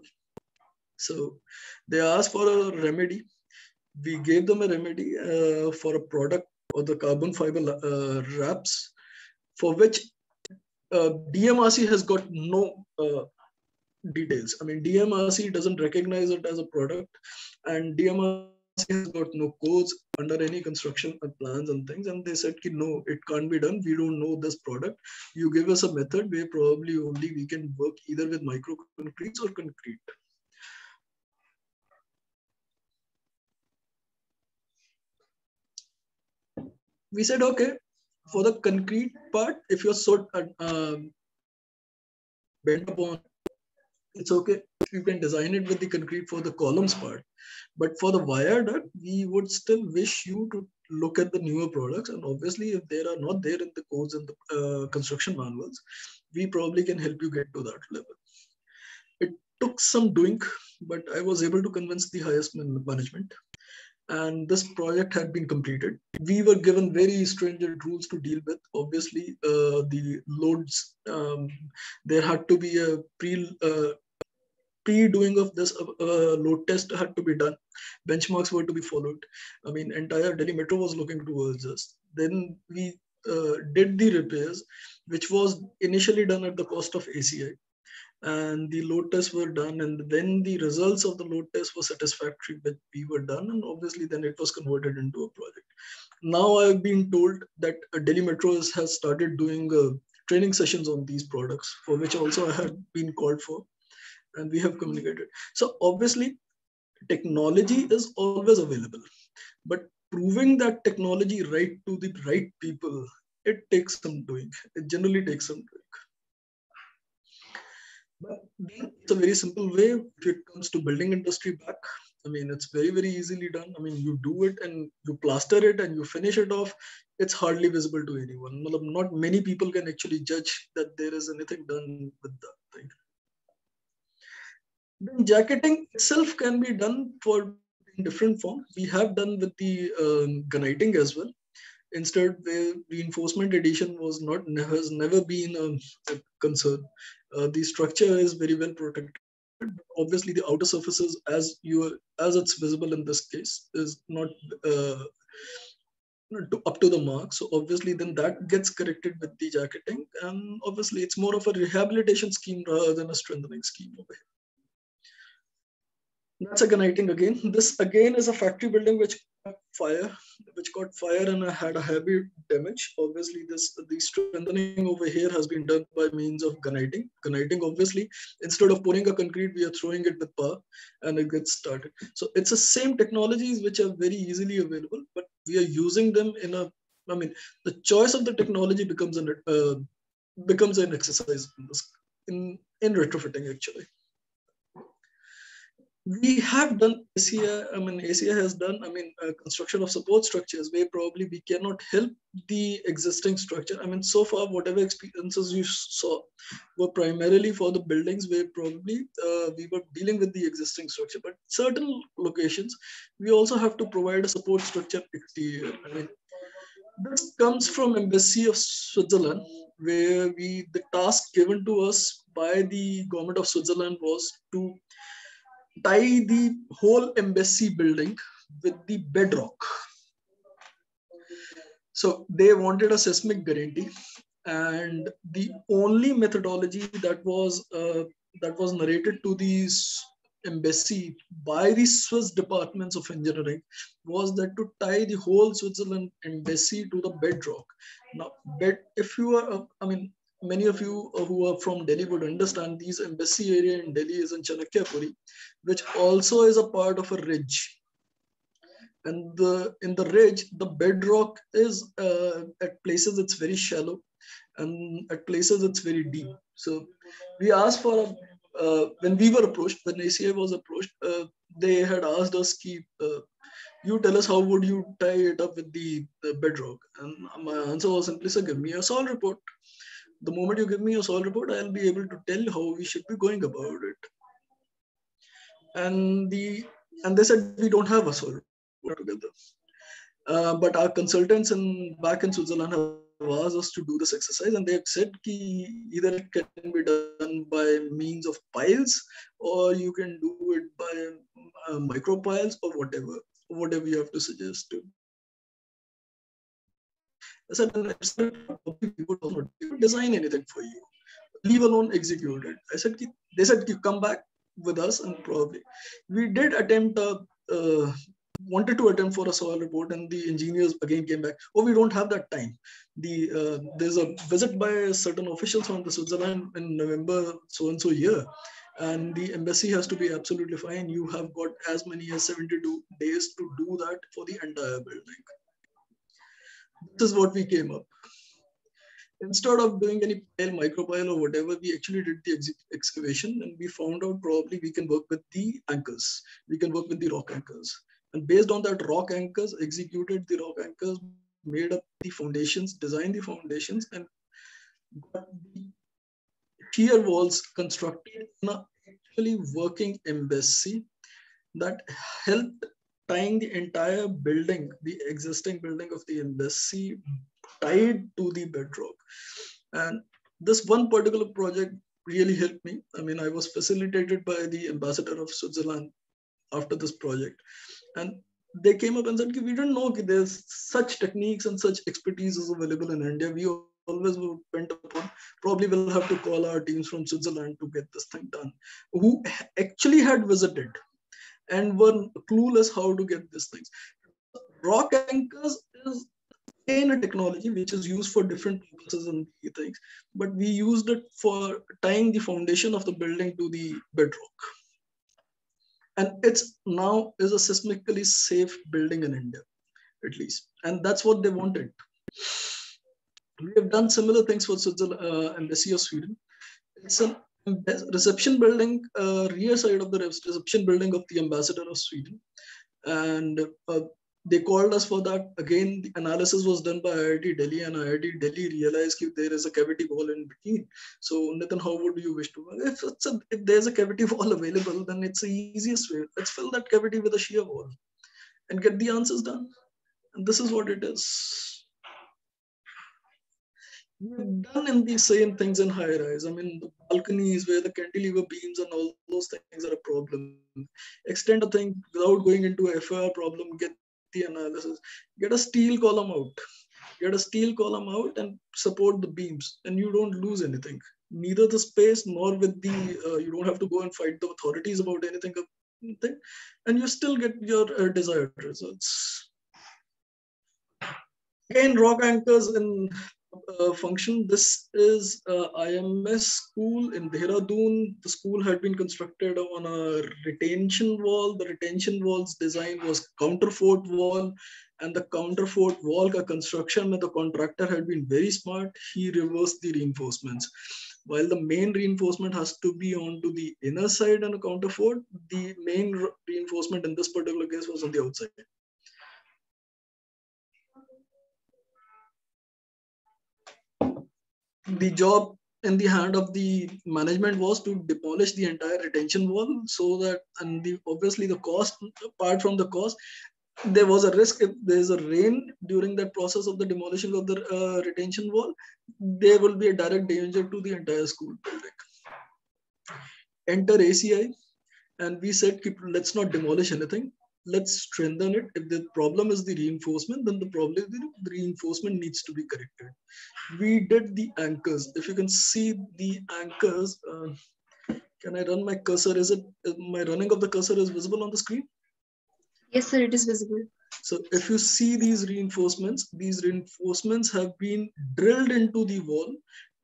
So they asked for a remedy. We gave them a remedy uh, for a product or the carbon fiber uh, wraps, for which uh, DMRC has got no uh, details. I mean, DMRC doesn't recognize it as a product, and DMRC has got no codes under any construction plans and things. And they said, no, it can't be done. We don't know this product. You give us a method where probably only we can work either with micro concretes or concrete. We said, okay, for the concrete part, if you're so uh, um, bent upon, it's okay. You can design it with the concrete for the columns part. But for the viaduct, we would still wish you to look at the newer products. And obviously, if they are not there in the codes and the uh, construction manuals, we probably can help you get to that level. It took some doing, but I was able to convince the highest management and this project had been completed. We were given very stringent rules to deal with. Obviously, uh, the loads, um, there had to be a pre, uh, pre-doing of this uh, uh, load test had to be done. Benchmarks were to be followed. I mean, entire Delhi Metro was looking towards us. Then we uh, did the repairs, which was initially done at the cost of ACI and the load tests were done and then the results of the load test were satisfactory but we were done and obviously then it was converted into a project. Now i've been told that delhi metro has started doing uh, training sessions on these products for which also i had been called for and we have communicated. So obviously technology is always available but proving that technology right to the right people it takes some doing. It generally takes some doing but then it's a very simple way if it comes to building industry back. I mean, it's very, very easily done. I mean, you do it and you plaster it and you finish it off. It's hardly visible to anyone. Not many people can actually judge that there is anything done with that thing. Then jacketing itself can be done for in different forms. We have done with the um, guniting as well. Instead, the reinforcement addition was not has never been a, a concern. Uh, the structure is very well protected. Obviously, the outer surfaces, as you as it's visible in this case, is not uh, to, up to the mark. So obviously, then that gets corrected with the jacketing, and obviously, it's more of a rehabilitation scheme rather than a strengthening scheme over here. That's a guniting again. This again is a factory building which fire, which caught fire and I had a heavy damage. Obviously, this the strengthening over here has been done by means of guniting. Guniting, obviously, instead of pouring a concrete, we are throwing it with power and it gets started. So it's the same technologies which are very easily available, but we are using them in a. I mean, the choice of the technology becomes an uh, becomes an exercise in in retrofitting actually we have done ACIA, I mean, ACIA has done, I mean, uh, construction of support structures where probably we cannot help the existing structure. I mean, so far, whatever experiences you saw were primarily for the buildings where probably uh, we were dealing with the existing structure. But certain locations, we also have to provide a support structure exterior. I mean, this comes from Embassy of Switzerland, where we the task given to us by the government of Switzerland was to tie the whole embassy building with the bedrock. So they wanted a seismic guarantee, and the only methodology that was uh, that was narrated to the embassy by the Swiss departments of engineering was that to tie the whole Switzerland embassy to the bedrock. Now, bed, if you are, uh, I mean, many of you who are from Delhi would understand these embassy area in Delhi is in Chanakyapuri, which also is a part of a ridge. And the in the ridge, the bedrock is uh, at places it's very shallow, and at places it's very deep. So we asked for a, uh, when we were approached, when ACI was approached, uh, they had asked us, keep, uh, you tell us how would you tie it up with the, the bedrock? And my answer was simply, so give me a soil report the moment you give me a soil report, I'll be able to tell how we should be going about it. And the and they said we don't have a soil report together. Uh, but our consultants in back in Switzerland have asked us to do this exercise, and they have said ki either it can be done by means of piles, or you can do it by uh, micro piles, or whatever, whatever you have to suggest. I said, we would also design anything for you, leave alone execute it. I said, they said, come back with us and probably. We did attempt a, uh, wanted to attempt for a soil report and the engineers again came back, oh, we don't have that time. The uh, There's a visit by certain officials from the Switzerland in November so-and-so year and the embassy has to be absolutely fine. You have got as many as 72 days to do that for the entire building. This is what we came up. Instead of doing any pile, micropile or whatever, we actually did the ex excavation and we found out probably we can work with the anchors. We can work with the rock anchors. And based on that rock anchors, executed the rock anchors, made up the foundations, designed the foundations, and got the shear walls constructed in a actually working embassy that helped tying the entire building, the existing building of the embassy, tied to the bedrock. And this one particular project really helped me. I mean, I was facilitated by the ambassador of Switzerland after this project. And they came up and said, we didn't know there's such techniques and such expertise is available in India. We always went upon, probably will have to call our teams from Switzerland to get this thing done, who actually had visited and were clueless how to get these things. Rock anchors is again a technology which is used for different purposes and things, but we used it for tying the foundation of the building to the bedrock. And it's now is a seismically safe building in India, at least. And that's what they wanted. We have done similar things for Switzerland, uh, Embassy of Sweden. It's an reception building, uh, rear side of the reception building of the ambassador of Sweden. And uh, they called us for that. Again, the analysis was done by IIT Delhi and IIT Delhi realized that there is a cavity wall in between. So Nitin, how would you wish to, if, a, if there's a cavity wall available, then it's the easiest way. Let's fill that cavity with a shear wall and get the answers done. And this is what it is. We've done in the same things in high rise. I mean, the balconies where the cantilever beams and all those things are a problem. Extend a thing without going into a FAR problem, get the analysis, get a steel column out, get a steel column out and support the beams, and you don't lose anything. Neither the space nor with the, uh, you don't have to go and fight the authorities about anything, and you still get your uh, desired results. Again, rock anchors in uh, function. This is uh, IMS school in Dehradun. The school had been constructed on a retention wall. The retention wall's design was counterfort wall and the counterfort wall ka construction the contractor had been very smart. He reversed the reinforcements. While the main reinforcement has to be onto the inner side and a counterfort, the main reinforcement in this particular case was on the outside. The job in the hand of the management was to demolish the entire retention wall so that and the obviously the cost apart from the cost there was a risk if there's a rain during that process of the demolition of the uh, retention wall there will be a direct danger to the entire school building. Enter aci and we said let's not demolish anything let's strengthen it. If the problem is the reinforcement, then the problem the reinforcement needs to be corrected. We did the anchors. If you can see the anchors, uh, can I run my cursor? Is it my running of the cursor is visible on the screen? Yes, sir, it is visible. So if you see these reinforcements, these reinforcements have been drilled into the wall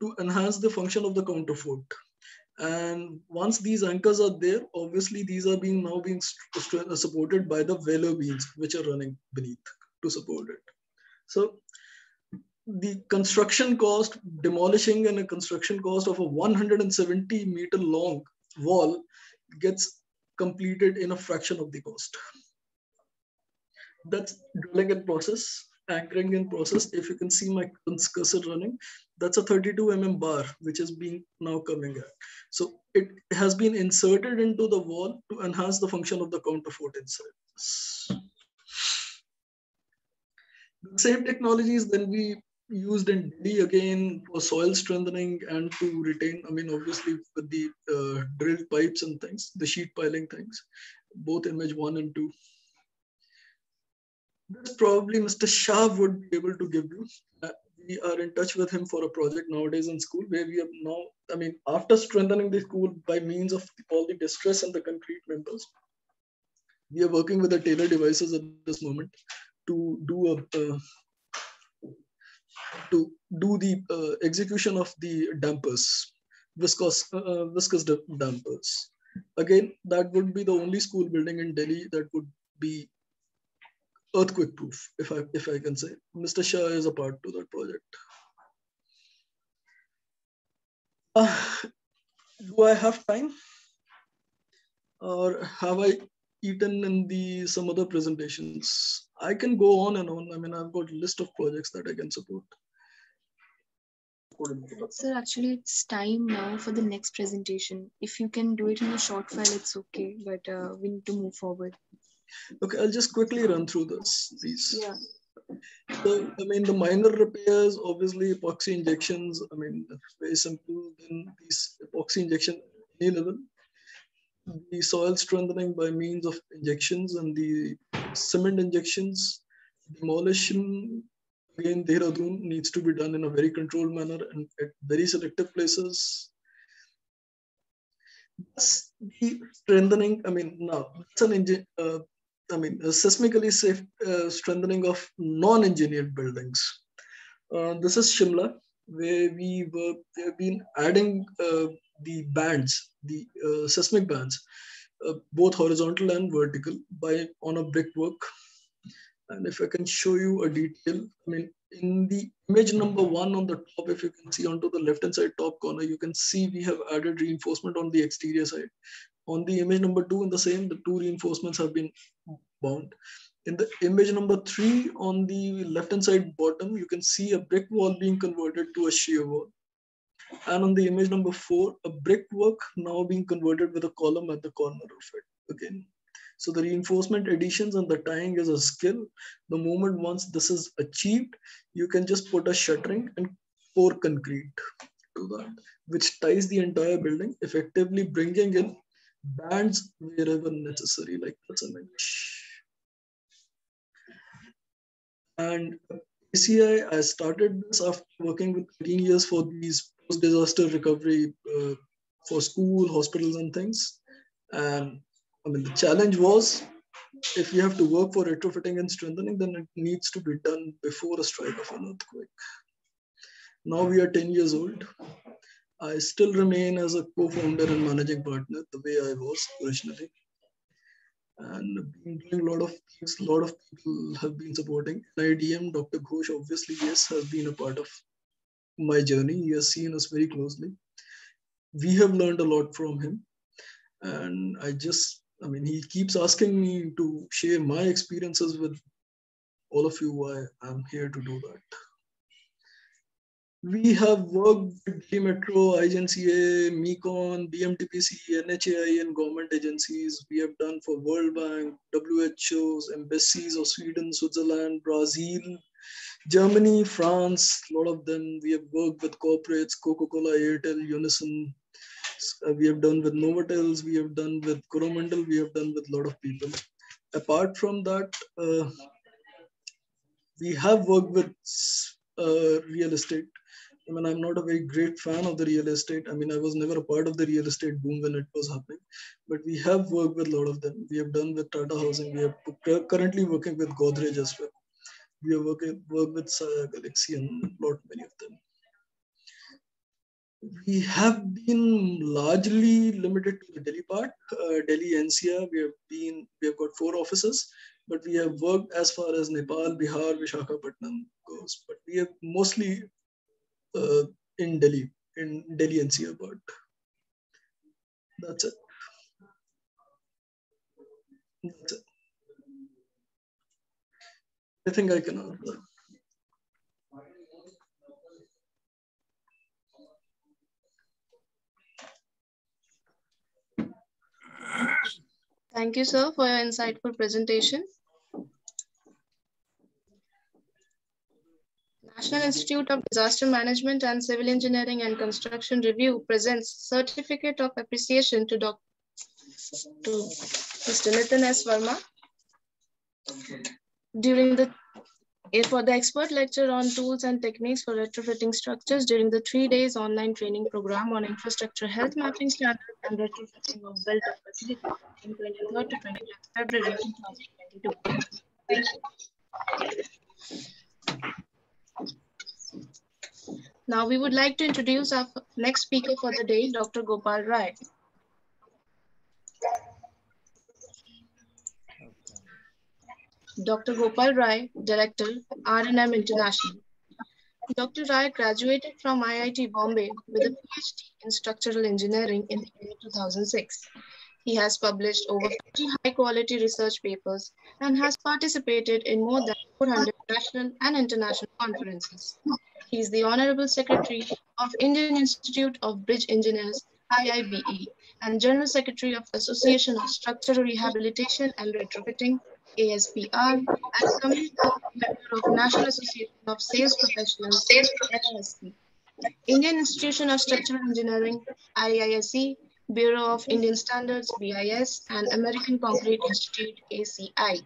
to enhance the function of the counterfort. And once these anchors are there, obviously these are being now being uh, supported by the waler beams, which are running beneath to support it. So the construction cost, demolishing and a construction cost of a 170 meter long wall gets completed in a fraction of the cost. That's drilling in process, anchoring in process. If you can see my cursor running, that's a 32 mm bar, which is being now coming at. So it has been inserted into the wall to enhance the function of the counterfort insert. The same technologies then we used in Delhi again for soil strengthening and to retain, I mean, obviously with the uh, drilled pipes and things, the sheet piling things, both image one and two. This probably Mr. Shah would be able to give you. Uh, we are in touch with him for a project nowadays in school where we have now, I mean, after strengthening the school by means of all the distress and the concrete members, we are working with the Taylor devices at this moment to do a uh, to do the uh, execution of the dampers, viscous uh, uh viscous dampers. Again, that would be the only school building in Delhi that would be earthquake proof, if I if I can say. Mr. Shah is a part to that project. Uh, do I have time? Or have I eaten in the some other presentations? I can go on and on. I mean, I've got a list of projects that I can support. Sir, actually, it's time now for the next presentation. If you can do it in a short file, it's okay, but uh, we need to move forward. Okay, I'll just quickly run through this. please. Yeah. So, I mean, the minor repairs, obviously epoxy injections. I mean, very simple. Then these epoxy injection any level. The soil strengthening by means of injections and the cement injections. Demolition, again, Dehradun needs to be done in a very controlled manner and at very selective places. That's the strengthening. I mean, now it's an engine. Uh, I mean, seismically safe uh, strengthening of non-engineered buildings. Uh, this is Shimla, where we were we have been adding uh, the bands, the seismic bands, both horizontal and vertical, by on a brickwork. And if I can show you a detail, I mean, in the image number one on the top, if you can see onto the left-hand side top corner, you can see we have added reinforcement on the exterior side. On the image number two in the same, the two reinforcements have been bound. In the image number three on the left-hand side bottom, you can see a brick wall being converted to a shear wall. And on the image number four, a brickwork now being converted with a column at the corner of it again. So the reinforcement additions and the tying is a skill. The moment once this is achieved, you can just put a shuttering and pour concrete to that, which ties the entire building, effectively bringing in bands wherever necessary, like the cement. And ACI, I started this after working with 13 years for these post-disaster recovery uh, for school, hospitals, and things. And I mean, the challenge was if you have to work for retrofitting and strengthening, then it needs to be done before a strike of an earthquake. Now we are 10 years old. I still remain as a co-founder and managing partner the way I was originally. And been doing a lot of things, a lot of people have been supporting. IDM, Dr. Ghosh, obviously, yes, has been a part of my journey. He has seen us very closely. We have learned a lot from him. And I just, I mean, he keeps asking me to share my experiences with all of you. Why I'm here to do that. We have worked with Delhi Metro, IGNCA, MECON, BMTPC, NHAI, and government agencies. We have done for World Bank, WHOs, embassies of Sweden, Switzerland, Brazil, Germany, France, a lot of them. We have worked with corporates, Coca-Cola, Airtel, Unison. Uh, we have done with Novotels, we have done with Coromandel, we have done with a lot of people. Apart from that, uh, we have worked with uh, real estate I mean, I'm not a very great fan of the real estate. I mean, I was never a part of the real estate boom when it was happening, but we have worked with a lot of them. We have done with Tata Housing. We are currently working with Godrej as well. We are working work with Saya Galaxy and a lot many of them. We have been largely limited to the Delhi part, uh, Delhi NCR. We have been we have got four offices, but we have worked as far as Nepal, Bihar, Vishakhapatnam goes. But we have mostly uh, Uh, in Delhi, in Delhi NCR part. That's it. That's it. I think I can answer. Thank you, sir, for your insightful presentation. National Institute of Disaster Management and Civil Engineering and Construction Review presents Certificate of Appreciation to, Dr. Mr. Nitin S. Verma. During the eh, for the expert lecture on tools and techniques for retrofitting structures during the three days online training program on infrastructure health mapping standards and retrofitting of built-up facilities in 23rd to 25th February 2022. Thank you. Now we would like to introduce our next speaker for the day, Dr. Gopal Rai. Dr. Gopal Rai, Director, R&M International. Dr. Rai graduated from IIT Bombay with a PhD in structural engineering in 2006. He has published over 50 high-quality research papers and has participated in more than 400 national and international conferences. He is the Honorable Secretary of Indian Institute of Bridge Engineers, IIBE, and General Secretary of Association of Structural Rehabilitation and Retrofitting, ASPR, and member of National Association of Sales Professionals, NASP, Indian Institution of Structural Engineering, IISE, Bureau of Indian Standards, BIS, and American Concrete Institute, ACI.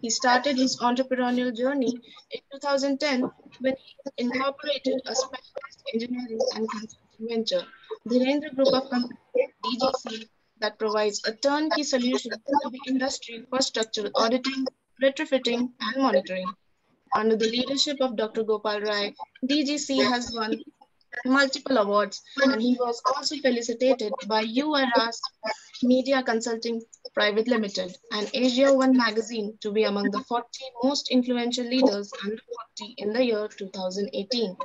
He started his entrepreneurial journey in 2010 when he incorporated a specialized engineering and consulting venture, the Ranger Group of Companies, DGC, that provides a turnkey solution to the industry for structural auditing, retrofitting, and monitoring. Under the leadership of Dr. Gopal Rai, DGC has won multiple awards, and he was also felicitated by URS Media Consulting Private Limited and Asia One magazine to be among the 40 most influential leaders under 40 in the year 2018.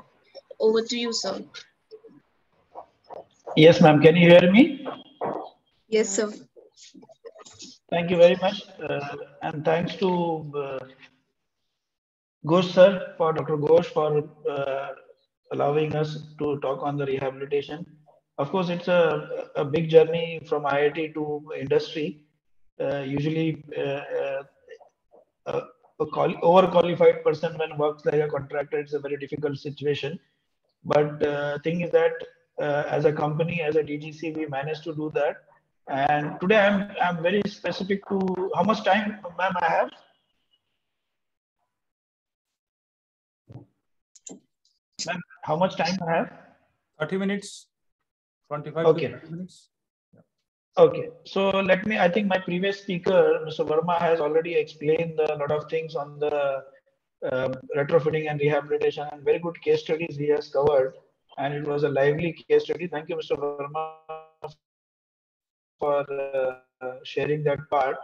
Over to you, sir. Yes, ma'am. Can you hear me? Yes, sir. Thank you very much. Uh, and thanks to uh, Ghosh sir, for Dr. Ghosh for uh, allowing us to talk on the rehabilitation. Of course, it's a, a big journey from IIT to industry. Uh, usually, uh, uh, a quali overqualified person when works like a contractor, it's a very difficult situation. But uh, thing is that uh, as a company, as a DGC, we managed to do that. And today I'm, I'm very specific to how much time, ma'am, I have. Ma'am, how much time I have? 30 minutes, 25 okay. minutes. Okay, so let me, I think my previous speaker, Mr. Verma has already explained a lot of things on the uh, retrofitting and rehabilitation and very good case studies he has covered. And it was a lively case study. Thank you, Mr. Verma, for uh, sharing that part.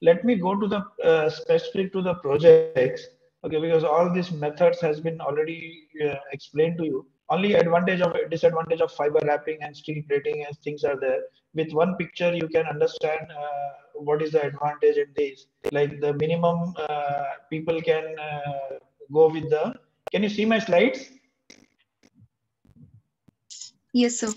Let me go to the uh, specific to the projects. Okay, because all these methods has been already uh, explained to you. Only advantage of disadvantage of fiber wrapping and steel plating and things are there. With one picture you can understand uh, what is the advantage in this. Like the minimum uh, people can uh, go with the can you see my slides? Yes sir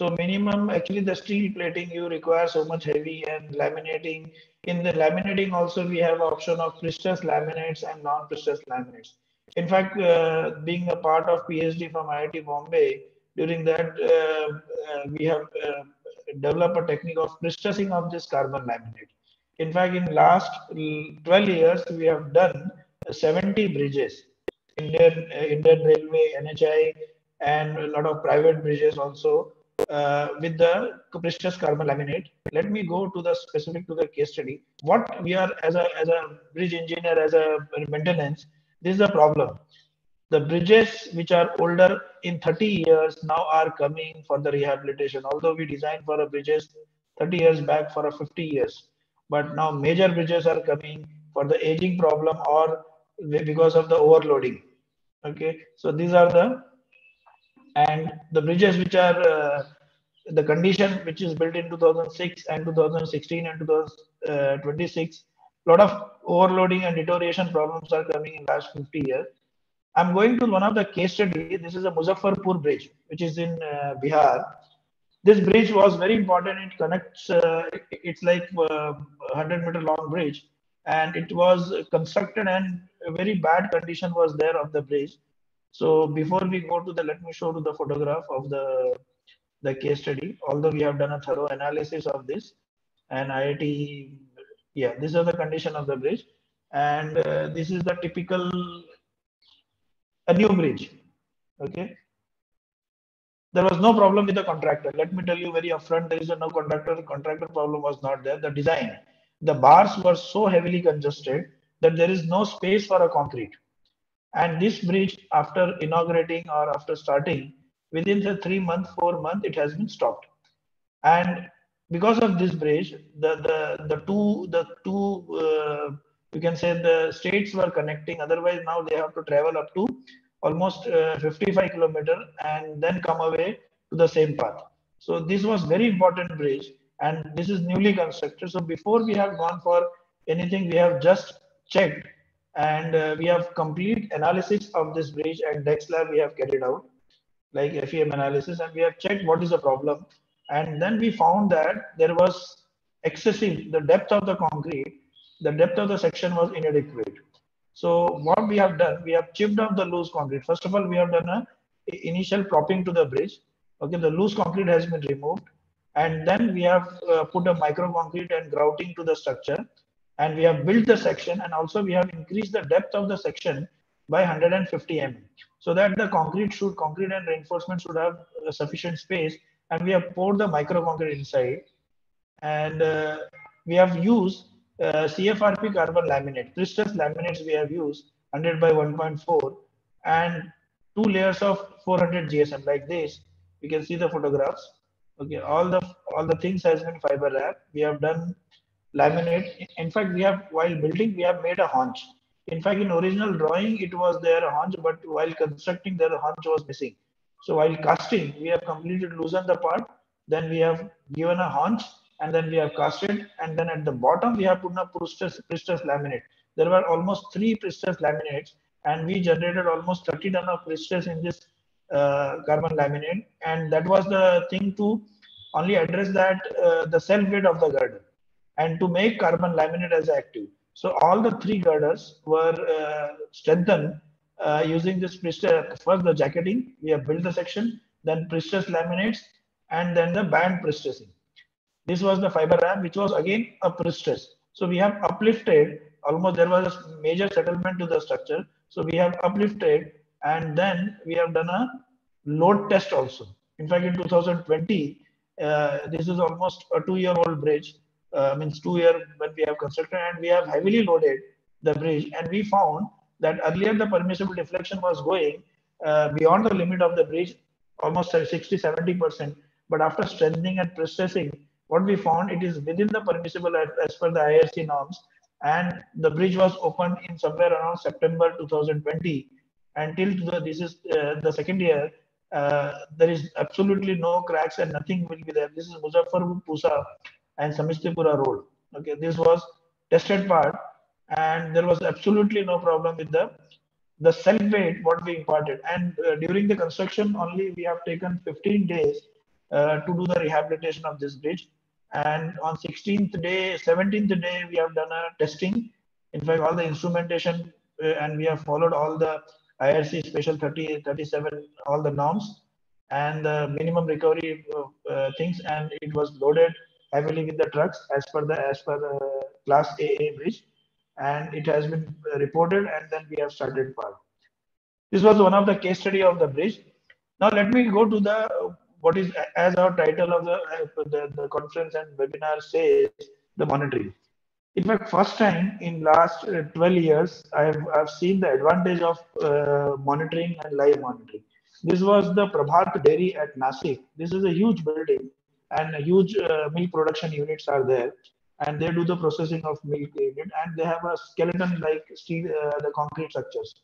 so minimum actually the steel plating you require so much heavy and laminating in the laminating also we have option of prestressed laminates and non-prestressed laminates in fact, uh, being a part of PhD from IIT Bombay, during that uh, uh, we have uh, developed a technique of prestressing of this carbon laminate. In fact, in last 12 years, we have done 70 bridges. Indian, uh, Indian Railway, NHAI, and a lot of private bridges also uh, with the prestressed carbon laminate. Let me go to the specific to the case study. What we are as a as a bridge engineer, as a maintenance, this is a problem. The bridges which are older in 30 years now are coming for the rehabilitation. Although we designed for a bridges 30 years back for a 50 years, but now major bridges are coming for the aging problem or because of the overloading. Okay, so these are the and the bridges which are uh, the condition which is built in 2006 and 2016 and 2026 a lot of overloading and deterioration problems are coming in last 50 years. I'm going to one of the case study. This is a Muzaffarpur bridge, which is in uh, Bihar. This bridge was very important. It connects, uh, it's like a 100 meter long bridge and it was constructed and a very bad condition was there of the bridge. So before we go to the, let me show you the photograph of the, the case study. Although we have done a thorough analysis of this and IIT yeah these are the condition of the bridge. And uh, this is the typical a new bridge okay? There was no problem with the contractor. Let me tell you very upfront there is a no contractor contractor problem was not there. The design the bars were so heavily congested that there is no space for a concrete and this bridge after inaugurating or after starting within the three month four month it has been stopped and because of this bridge, the the the two the two uh, you can say the states were connecting. Otherwise, now they have to travel up to almost uh, 55 kilometer and then come away to the same path. So this was very important bridge, and this is newly constructed. So before we have gone for anything, we have just checked and uh, we have complete analysis of this bridge and DexLab we have carried out like FEM analysis and we have checked what is the problem and then we found that there was excessive, the depth of the concrete, the depth of the section was inadequate. So what we have done, we have chipped off the loose concrete. First of all, we have done a initial propping to the bridge. Okay, the loose concrete has been removed. And then we have uh, put a micro concrete and grouting to the structure. And we have built the section and also we have increased the depth of the section by 150 mm so that the concrete should concrete and reinforcement should have sufficient space and we have poured the micro concrete inside and uh, we have used uh, CFRP carbon laminate. Prestressed laminates we have used 100 by 1.4 and two layers of 400 GSM like this. You can see the photographs. Okay, all the all the things has been fiber wrap. We have done laminate. In fact, we have while building we have made a haunch. In fact, in original drawing it was there a haunch, but while constructing there a haunch was missing. So while casting, we have completely loosened the part. Then we have given a haunch and then we have casted. And then at the bottom, we have put a prestress, prestress laminate. There were almost three prestress laminates and we generated almost 30 ton of prestress in this uh, carbon laminate. And that was the thing to only address that uh, the self weight of the girder and to make carbon laminate as active. So all the three girders were uh, strengthened uh, using this prestress, first the jacketing, we have built the section, then prestress laminates, and then the band prestressing. This was the fiber wrap, which was again a prestress. So we have uplifted, almost there was a major settlement to the structure. So we have uplifted, and then we have done a load test also. In fact, in 2020, uh, this is almost a two-year-old bridge, uh, means two year when we have constructed, and we have heavily loaded the bridge, and we found that earlier the permissible deflection was going uh, beyond the limit of the bridge, almost 60, 70%. But after strengthening and processing what we found it is within the permissible as, per the IRC norms. And the bridge was opened in somewhere around September 2020. Until this is uh, the second year, uh, there is absolutely no cracks and nothing will be there. This is Muzaffarpur Pusa and Samastipur Road. Okay, this was tested part and there was absolutely no problem with the the self weight what we imparted and uh, during the construction only we have taken 15 days uh, to do the rehabilitation of this bridge. And on 16th day 17th day we have done a testing. In fact all the instrumentation uh, and we have followed all the irc special 30 37 all the norms and the minimum recovery uh, uh, things and it was loaded heavily with the trucks as per the as per the class aa bridge and it has been reported and then we have started part. This was one of the case study of the bridge. Now let me go to the what is as our title of the, the, the conference and webinar says the monitoring. In fact, first time in last uh, 12 years, I have I've seen the advantage of uh, monitoring and live monitoring. This was the Prabhat Dairy at Nasik. This is a huge building and huge uh, milk production units are there. And they do the processing of milk unit. And they have a skeleton like steel uh, the concrete structures.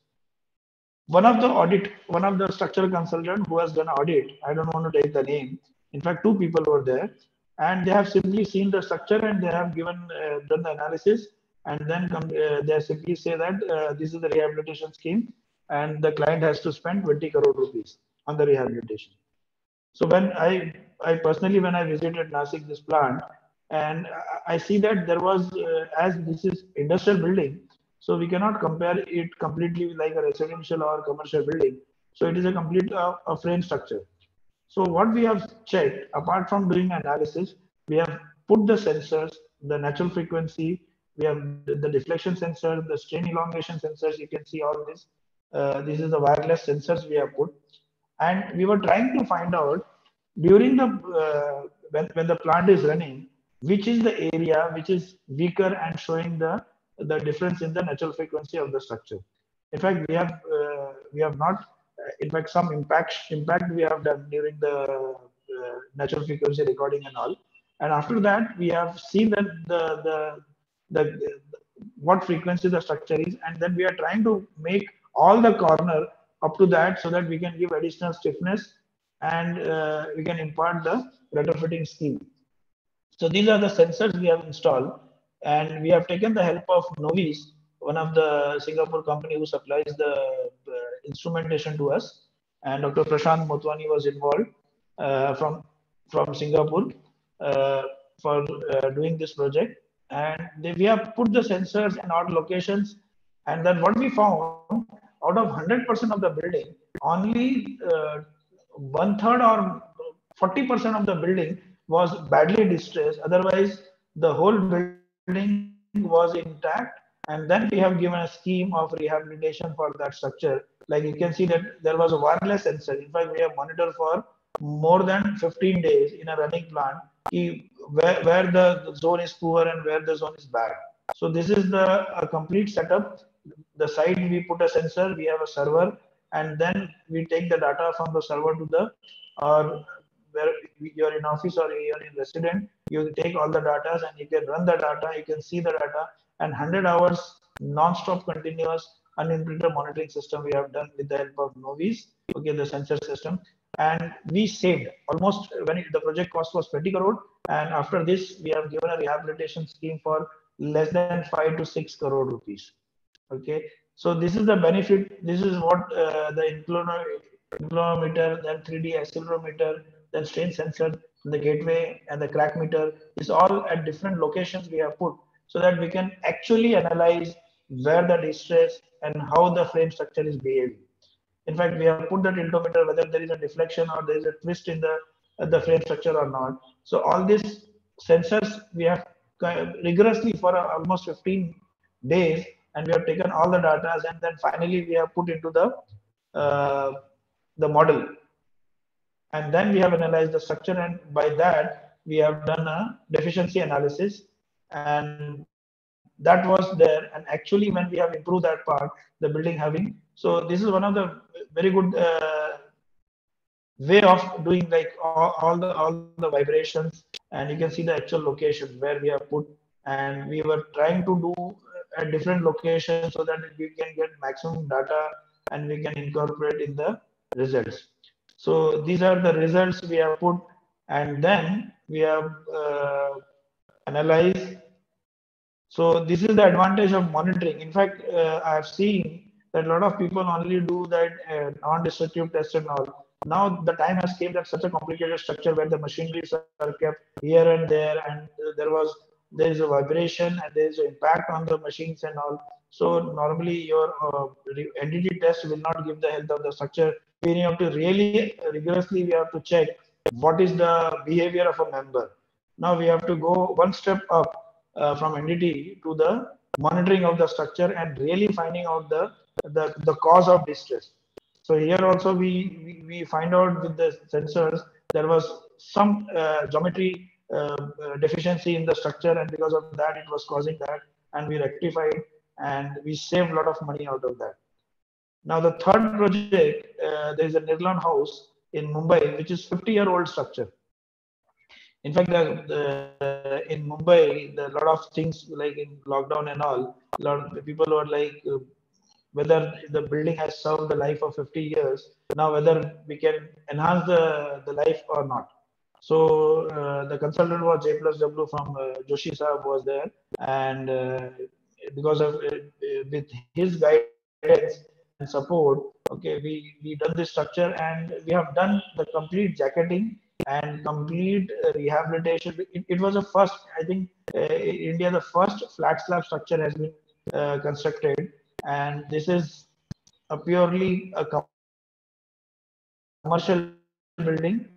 One of the audit one of the structural consultant who has done audit i don't want to take the name. In fact two people were there. And they have simply seen the structure and they have given uh, done the analysis. And then come, uh, they simply say that uh, this is the rehabilitation scheme and the client has to spend 20 crore rupees on the rehabilitation. So when i i personally when i visited nasik this plant and I see that there was, uh, as this is industrial building, so we cannot compare it completely like a residential or commercial building. So it is a complete uh, a frame structure. So what we have checked, apart from doing analysis, we have put the sensors, the natural frequency, we have the deflection sensor, the strain elongation sensors. You can see all this. Uh, this is the wireless sensors we have put, and we were trying to find out during the uh, when when the plant is running, which is the area which is weaker and showing the the difference in the natural frequency of the structure. In fact, we have uh, we have not. Uh, in fact, some impact impact we have done during the uh, natural frequency recording and all. And after that, we have seen that the, the the the what frequency the structure is, and then we are trying to make all the corner up to that so that we can give additional stiffness and uh, we can impart the retrofitting scheme. So these are the sensors we have installed and we have taken the help of Novis, one of the Singapore company who supplies the uh, instrumentation to us. And Dr. Prashant Motwani was involved uh, from, from Singapore uh, for uh, doing this project. And they, we have put the sensors in odd locations. And then what we found, out of 100% of the building, only uh, one third or 40% of the building was badly distressed. Otherwise, the whole building was intact. And then we have given a scheme of rehabilitation for that structure. Like you can see that there was a wireless sensor. In fact, we have monitored for more than 15 days in a running plant where, where the zone is poor and where the zone is bad. So this is the a complete setup. The side we put a sensor, we have a server, and then we take the data from the server to the or where you're in office or you're in resident, you take all the data and you can run the data, you can see the data and 100 hours non-stop continuous uninterrupted monitoring system we have done with the help of Novis, okay, the sensor system. And we saved almost when it, the project cost was 20 crore. And after this, we have given a rehabilitation scheme for less than five to six crore rupees. Okay. So this is the benefit. This is what uh, the inclinometer, then 3D accelerometer, then strain sensor, the gateway and the crack meter is all at different locations we have put so that we can actually analyze where the distress and how the frame structure is behaving. In fact, we have put the tiltometer whether there is a deflection or there is a twist in the the frame structure or not. So all these sensors we have rigorously for almost 15 days and we have taken all the data and then finally we have put into the uh, the model. And then we have analyzed the structure and by that we have done a deficiency analysis and that was there. And actually when we have improved that part the building having so this is one of the very good uh, way of doing like all, all, the all the vibrations. And you can see the actual location where we have put and we were trying to do at different locations so that we can get maximum data and we can incorporate in the results. So these are the results we have put and then we have uh, analyzed. So this is the advantage of monitoring. In fact uh, i have seen that a lot of people only do that uh, non-destructive test and all. Now the time has came that such a complicated structure where the machineries are kept here and there and there was there is a vibration and there is an impact on the machines and all. So normally your uh, NDT test will not give the health of the structure. We have to really rigorously we have to check what is the behavior of a member. Now we have to go one step up uh, from NDT to the monitoring of the structure and really finding out the the, the cause of distress. So here also we, we, we find out with the sensors, there was some uh, geometry deficiency in the structure and because of that it was causing that and we rectified and we saved a lot of money out of that. Now the third project, uh, there is a Nirlon house in Mumbai, which is 50 year old structure. In fact, the, the, in Mumbai, a lot of things like in lockdown and all, a lot of people were like uh, whether the building has served the life of 50 years now whether we can enhance the, the life or not so uh, the consultant was j plus w from uh, joshi Saab was there. And uh, because of uh, with his guidance and support okay we we done this structure and we have done the complete jacketing and complete rehabilitation. It, it was the first i think uh, india the first flat slab structure has been uh, constructed. And this is a purely a commercial building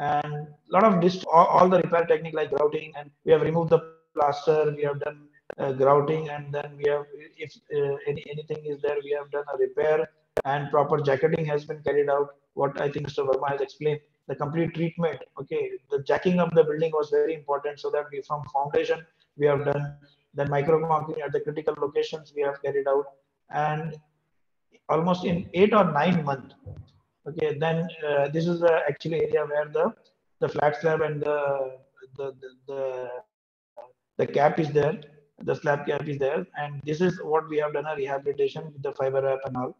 and a lot of this all, all, the repair technique like grouting and we have removed the plaster we have done uh, grouting and then we have if uh, any anything is there we have done a repair and proper jacketing has been carried out what i think mr verma has explained the complete treatment okay the jacking of the building was very important so that we from foundation we have done then micro concrete at the critical locations we have carried out and almost in eight or nine months okay then uh, this is the actually area where the the flat slab and the the, the the, the cap is there the slab cap is there. And this is what we have done a rehabilitation with the fiber wrap and all.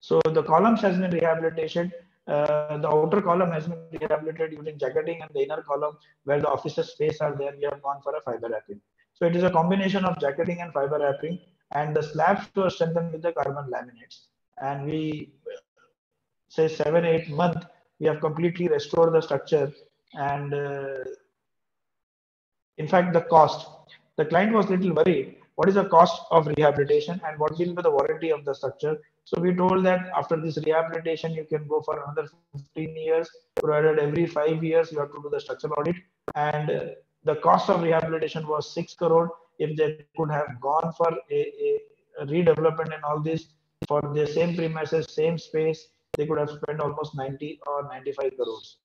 So the columns has been rehabilitation uh, the outer column has been rehabilitated using jacketing and the inner column where the offices space are there we have gone for a fiber wrapping. So it is a combination of jacketing and fiber wrapping and the slabs were strengthened with the carbon laminates. And we say seven, eight month, we have completely restored the structure. And uh, in fact, the cost, the client was little worried. What is the cost of rehabilitation and what will be the warranty of the structure? So we told that after this rehabilitation, you can go for another 15 years, provided every five years you have to do the structural audit. And uh, the cost of rehabilitation was 6 crore if they could have gone for a, a redevelopment and all this for the same premises same space they could have spent almost 90 or 95 crores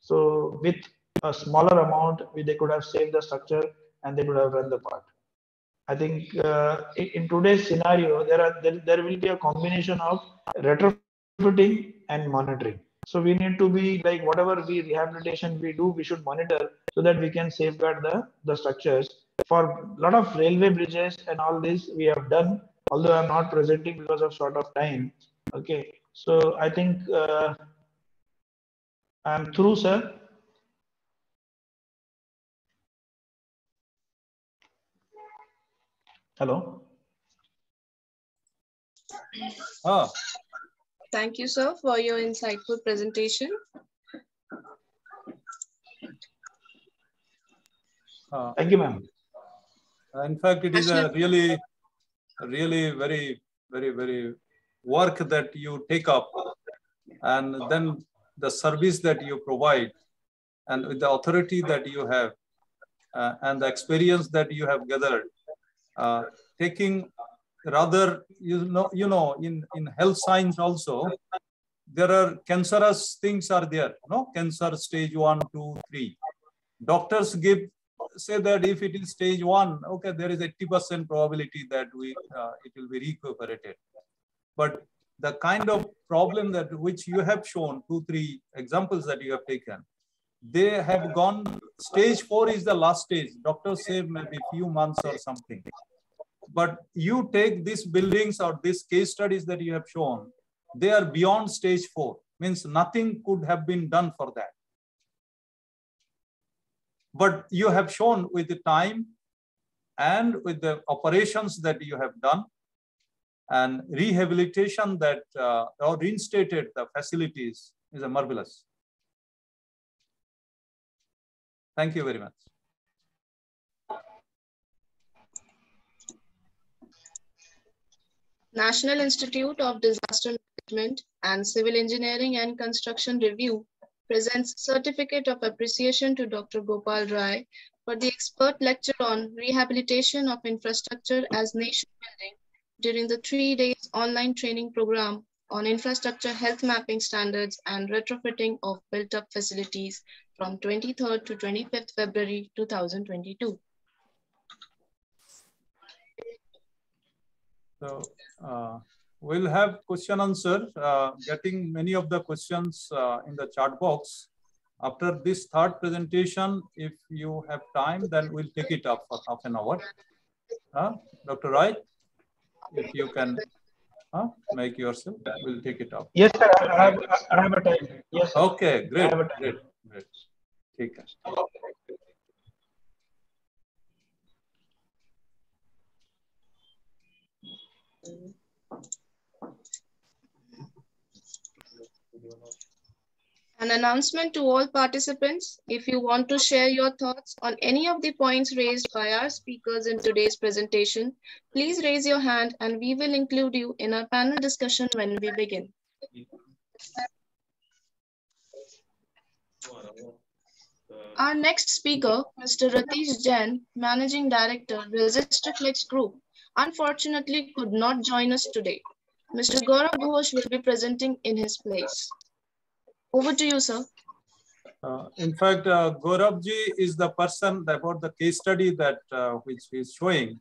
so with a smaller amount they could have saved the structure and they could have run the part i think uh, in today's scenario there are there, there will be a combination of retrofitting and monitoring so we need to be like whatever we rehabilitation we do, we should monitor so that we can safeguard the, the structures. For a lot of railway bridges and all this we have done, although I'm not presenting because of short of time. Okay, so I think uh, I'm through, sir. Hello. Ah, Thank you, sir, for your insightful presentation. Uh, Thank you, ma'am. In fact, it is a really, really very, very, very work that you take up and then the service that you provide and with the authority that you have uh, and the experience that you have gathered, uh, taking rather, you know, you know, in, in health science also, there are cancerous things are there, no? Cancer stage one, two, three. Doctors give, say that if it is stage one, okay, there is 80% probability that we, uh, it will be recuperated. But the kind of problem that which you have shown, two, three examples that you have taken, they have gone, stage four is the last stage. Doctors say maybe few months or something. But you take these buildings or these case studies that you have shown, they are beyond stage four, means nothing could have been done for that. But you have shown with the time and with the operations that you have done and rehabilitation that uh, or reinstated the facilities is a marvelous. Thank you very much. National Institute of Disaster Management and Civil Engineering and Construction Review presents Certificate of Appreciation to Dr. Gopal Rai for the expert lecture on rehabilitation of infrastructure as nation building during the three days online training program on infrastructure health mapping standards and retrofitting of built up facilities from 23rd to 25th February 2022. So uh, we'll have question answer, uh, getting many of the questions uh, in the chat box. After this third presentation, if you have time, then we'll take it up for half an hour. Dr. Rai, if you can make yourself, we'll take it up. Yes, sir. I have, I have a time. Yes. Okay, great, great, great. Take care. An announcement to all participants. If you want to share your thoughts on any of the points raised by our speakers in today's presentation, please raise your hand and we will include you in our panel discussion when we begin. Our next speaker, Mr. Ratish Jain, Managing Director, Resistoflex Group, unfortunately could not join us today. Mr. Gaurav Ghosh will be presenting in his place. Over to you, sir. Uh, in fact, uh, Gauravji is the person about the case study that uh, which he is showing.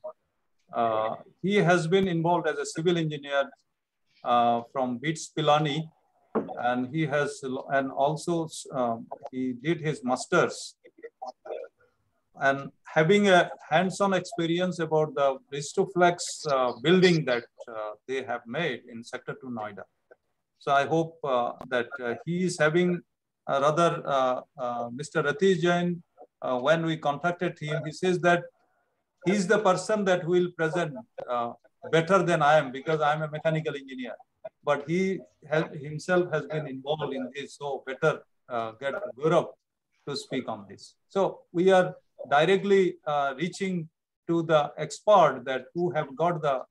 Uh, he has been involved as a civil engineer uh, from BITS Pilani, and he has and also um, he did his masters. And having a hands-on experience about the Resistoflex uh, building that uh, they have made in Sector 2 Noida. So I hope uh, that uh, he is having uh, rather Mr. Ratish Jain, when we contacted him, he says that he's the person that will present better than I am because I'm a mechanical engineer. But he has, himself has been involved in this, so better uh, get Gaurav to speak on this. So we are directly uh, reaching to the expert that who have got the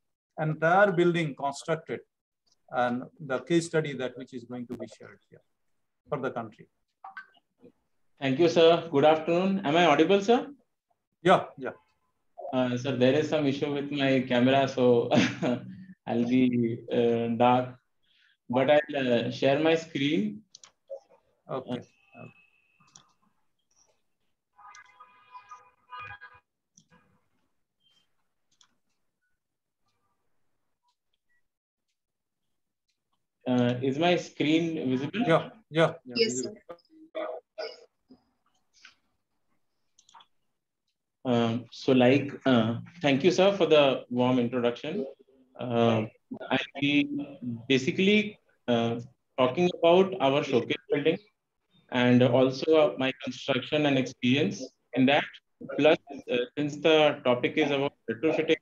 entire building constructed and the case study that which is going to be shared here for the country. Thank you, sir. Good afternoon. Am I audible, sir? Yeah, yeah. Uh, sir, there is some issue with my camera, so I'll be uh, dark, but I'll uh, share my screen. Okay. Uh, is my screen visible? Yeah, yeah. yeah yes, sir. Um, so like, uh, thank you, sir, for the warm introduction. Uh, I'll be basically uh, talking about our showcase building and also my construction and experience in that. Plus, uh, since the topic is about retrofitting,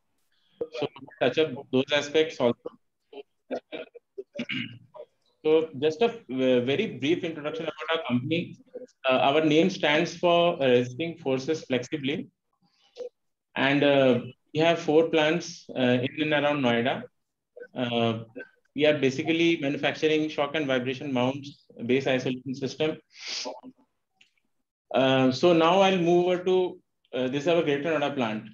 so touch up those aspects also. So just a very brief introduction about our company. Uh, our name stands for Resisting Forces Flexibly. And uh, we have four plants uh, in and around Noida. Uh, we are basically manufacturing shock and vibration mounts, base isolation system. Uh, so now I'll move over to uh, this is our Greater Noida plant.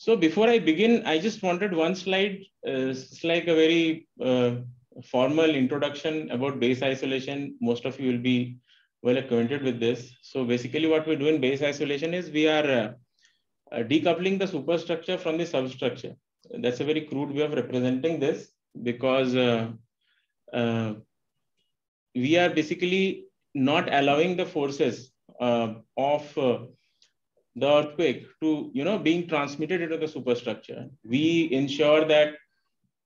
So before I begin, I just wanted one slide. Uh, it's like a very uh, formal introduction about base isolation. Most of you will be well acquainted with this. So basically what we do in base isolation is we are uh, uh decoupling the superstructure from the substructure. That's a very crude way of representing this because uh, uh, we are basically not allowing the forces of the earthquake to you know being transmitted into the superstructure. We ensure that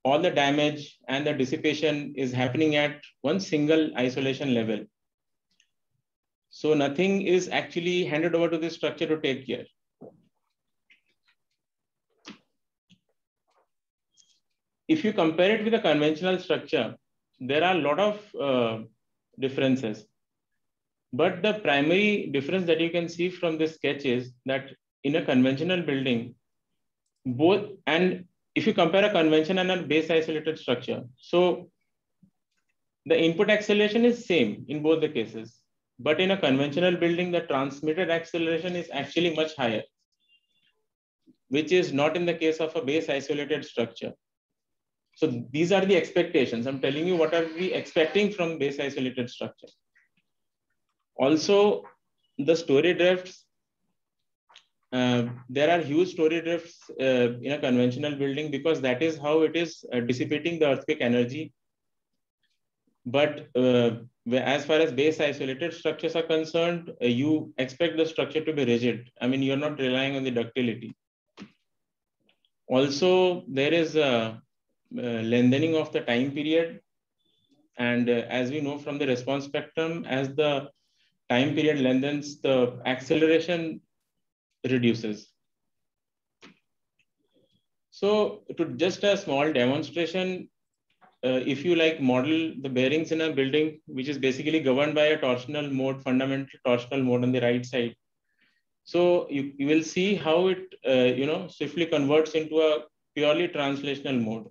all the damage and the dissipation is happening at one single isolation level. So nothing is actually handed over to the structure to take care. If you compare it with a conventional structure there are a lot of uh, differences but the primary difference that you can see from this sketch is that in a conventional building, both, and if you compare a convention and a base isolated structure, so the input acceleration is same in both the cases. But in a conventional building, the transmitted acceleration is actually much higher, which is not in the case of a base isolated structure. So these are the expectations. I'm telling you what are we expecting from base isolated structure. Also, the story drifts. Uh, there are huge story drifts uh, in a conventional building because that is how it is uh, dissipating the earthquake energy. But uh, as far as base isolated structures are concerned, uh, you expect the structure to be rigid. I mean, you're not relying on the ductility. Also, there is a, a lengthening of the time period. And uh, as we know from the response spectrum, as the time period lengthens, the acceleration reduces. So to just a small demonstration, uh, if you like model the bearings in a building, which is basically governed by a torsional mode, fundamental torsional mode on the right side. So you, you will see how it, uh, you know, swiftly converts into a purely translational mode.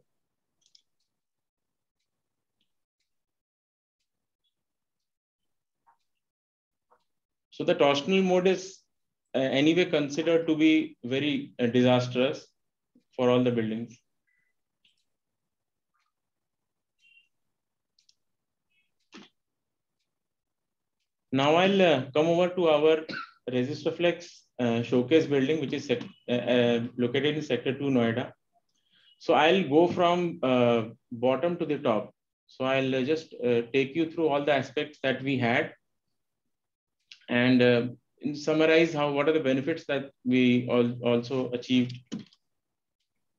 So the torsional mode is uh, anyway considered to be very uh, disastrous for all the buildings. Now I'll uh, come over to our Resistoflex uh, showcase building, which is uh, uh, located in Sector 2, Noida. So I'll go from bottom to the top. So I'll just take you through all the aspects that we had and uh, summarize how what are the benefits that we all also achieved.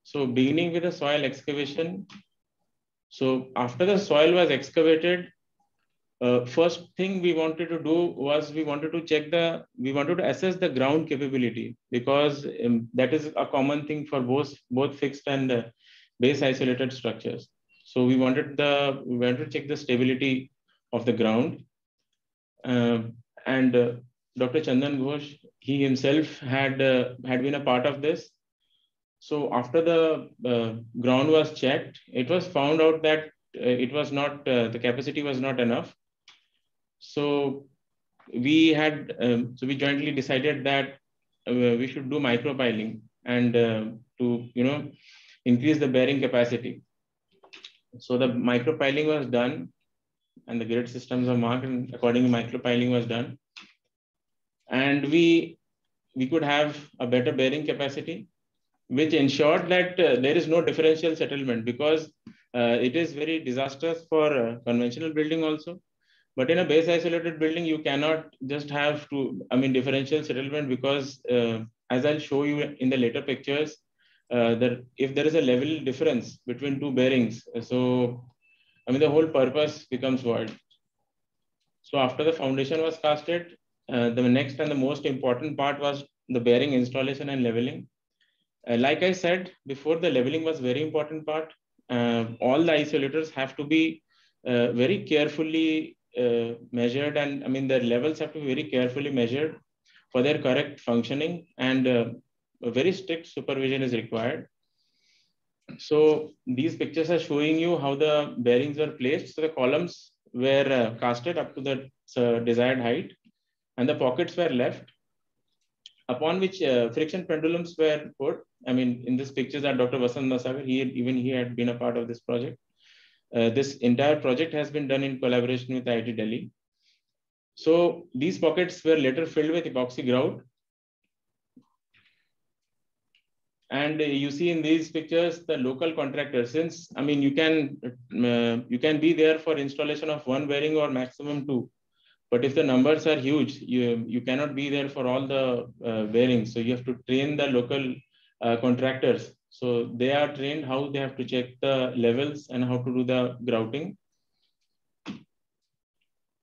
So beginning with the soil excavation. So after the soil was excavated, uh, first thing we wanted to do was we wanted to check the, we wanted to assess the ground capability because um, that is a common thing for both, both fixed and uh, base isolated structures. So we wanted the, we wanted to check the stability of the ground. Uh, and uh, Dr. Chandan Ghosh, he himself had uh, had been a part of this. So after the uh, ground was checked, it was found out that it was not the capacity was not enough. So we had um, so we jointly decided that we should do micropiling and to you know increase the bearing capacity. So the micropiling was done and the grid systems are marked and accordingly micropiling was done. And we, we could have a better bearing capacity, which ensured that uh, there is no differential settlement because uh, it is very disastrous for uh, conventional building also. But in a base isolated building, you cannot just have to, I mean, differential settlement because uh, as I'll show you in the later pictures, uh, that if there is a level difference between two bearings, so I mean, the whole purpose becomes void. So after the foundation was casted, uh, the next and the most important part was the bearing installation and leveling. Uh, like I said before, the leveling was very important part. Uh, all the isolators have to be uh, very carefully uh, measured and I mean, the levels have to be very carefully measured for their correct functioning and uh, very strict supervision is required. So these pictures are showing you how the bearings were placed. So the columns were uh, casted up to the uh, desired height and the pockets were left upon which uh, friction pendulums were put. I mean, in this pictures that Dr. Vasant Matsagar, he had, even he had been a part of this project. Uh, this entire project has been done in collaboration with IIT Delhi. So these pockets were later filled with epoxy grout. And you see in these pictures, the local contractor, since, I mean, you can, uh, you can be there for installation of one bearing or maximum two. But if the numbers are huge, you, you cannot be there for all the uh, bearings. So you have to train the local uh, contractors. So they are trained how they have to check the levels and how to do the grouting.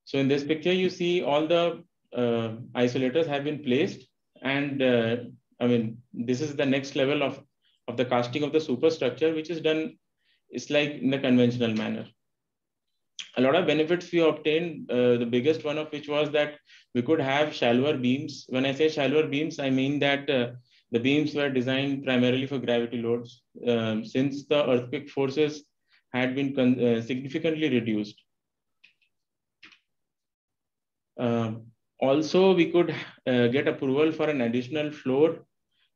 So in this picture, you see all the uh, isolators have been placed. And uh, I mean, this is the next level of, of the casting of the superstructure, which is done, it's like in the conventional manner a lot of benefits we obtained. Uh, the biggest one of which was that we could have shallower beams. When I say shallower beams, I mean that uh, the beams were designed primarily for gravity loads. Um, since the earthquake forces had been uh, significantly reduced. Um, also, we could uh, get approval for an additional floor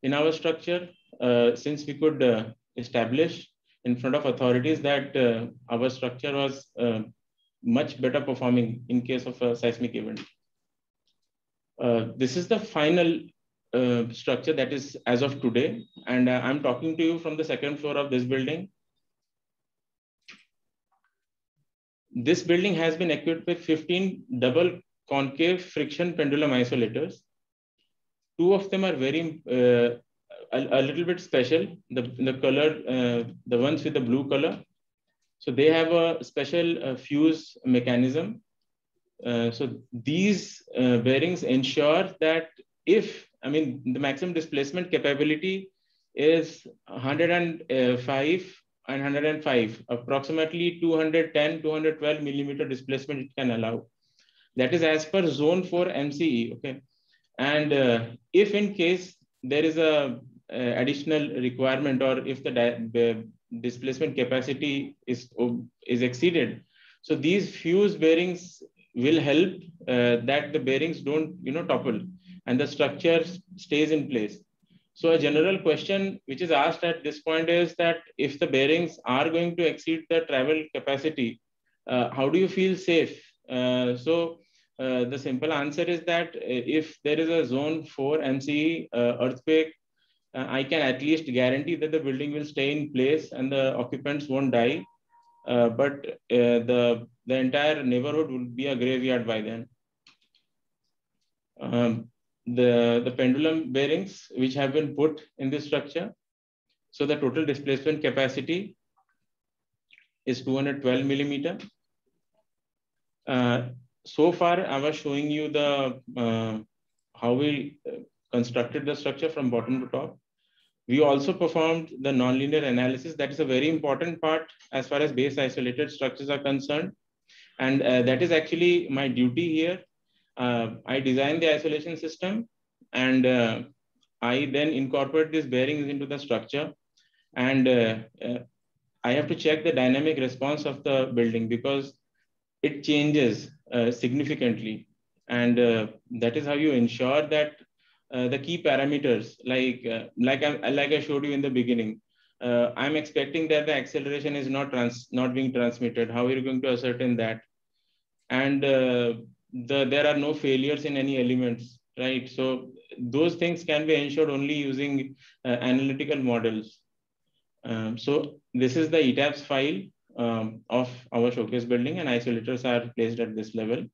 in our structure uh, since we could uh, establish in front of authorities that uh, our structure was much better performing in case of a seismic event. This is the final uh, structure that is as of today. And uh, I'm talking to you from the second floor of this building. This building has been equipped with 15 double concave friction pendulum isolators. Two of them are very, uh, a, a, little bit special. The, the color, uh, the ones with the blue color so they have a special uh, fuse mechanism. Uh, so these uh, bearings ensure that if, I mean, the maximum displacement capability is 105 and 105, approximately 210, 212 millimeter displacement it can allow. That is as per zone 4 MCE, okay? And uh, if in case there is a, a additional requirement or if the displacement capacity is, is exceeded. So these fuse bearings will help uh, that the bearings don't you know topple and the structure stays in place. So a general question which is asked at this point is that if the bearings are going to exceed the travel capacity, uh, how do you feel safe? Uh, so uh, the simple answer is that if there is a zone 4 MCE uh, earthquake uh, I can at least guarantee that the building will stay in place and the occupants won't die. Uh, but uh, the, the entire neighborhood will be a graveyard by then. Um, the, the pendulum bearings which have been put in this structure. So the total displacement capacity is 212 millimeter. So far, I was showing you the uh, how we uh, constructed the structure from bottom to top. We also performed the nonlinear analysis. That is a very important part as far as base isolated structures are concerned. And uh, that is actually my duty here. Uh, I designed the isolation system and uh, I then incorporate these bearings into the structure. And uh, I have to check the dynamic response of the building because it changes significantly. And that is how you ensure that uh, the key parameters like uh, like I like I showed you in the beginning. Uh, I'm expecting that the acceleration is not trans not being transmitted. How are you going to ascertain that? And uh, the there are no failures in any elements, right? So those things can be ensured only using uh, analytical models. Um, so this is the ETABS file um, of our showcase building, and isolators are placed at this level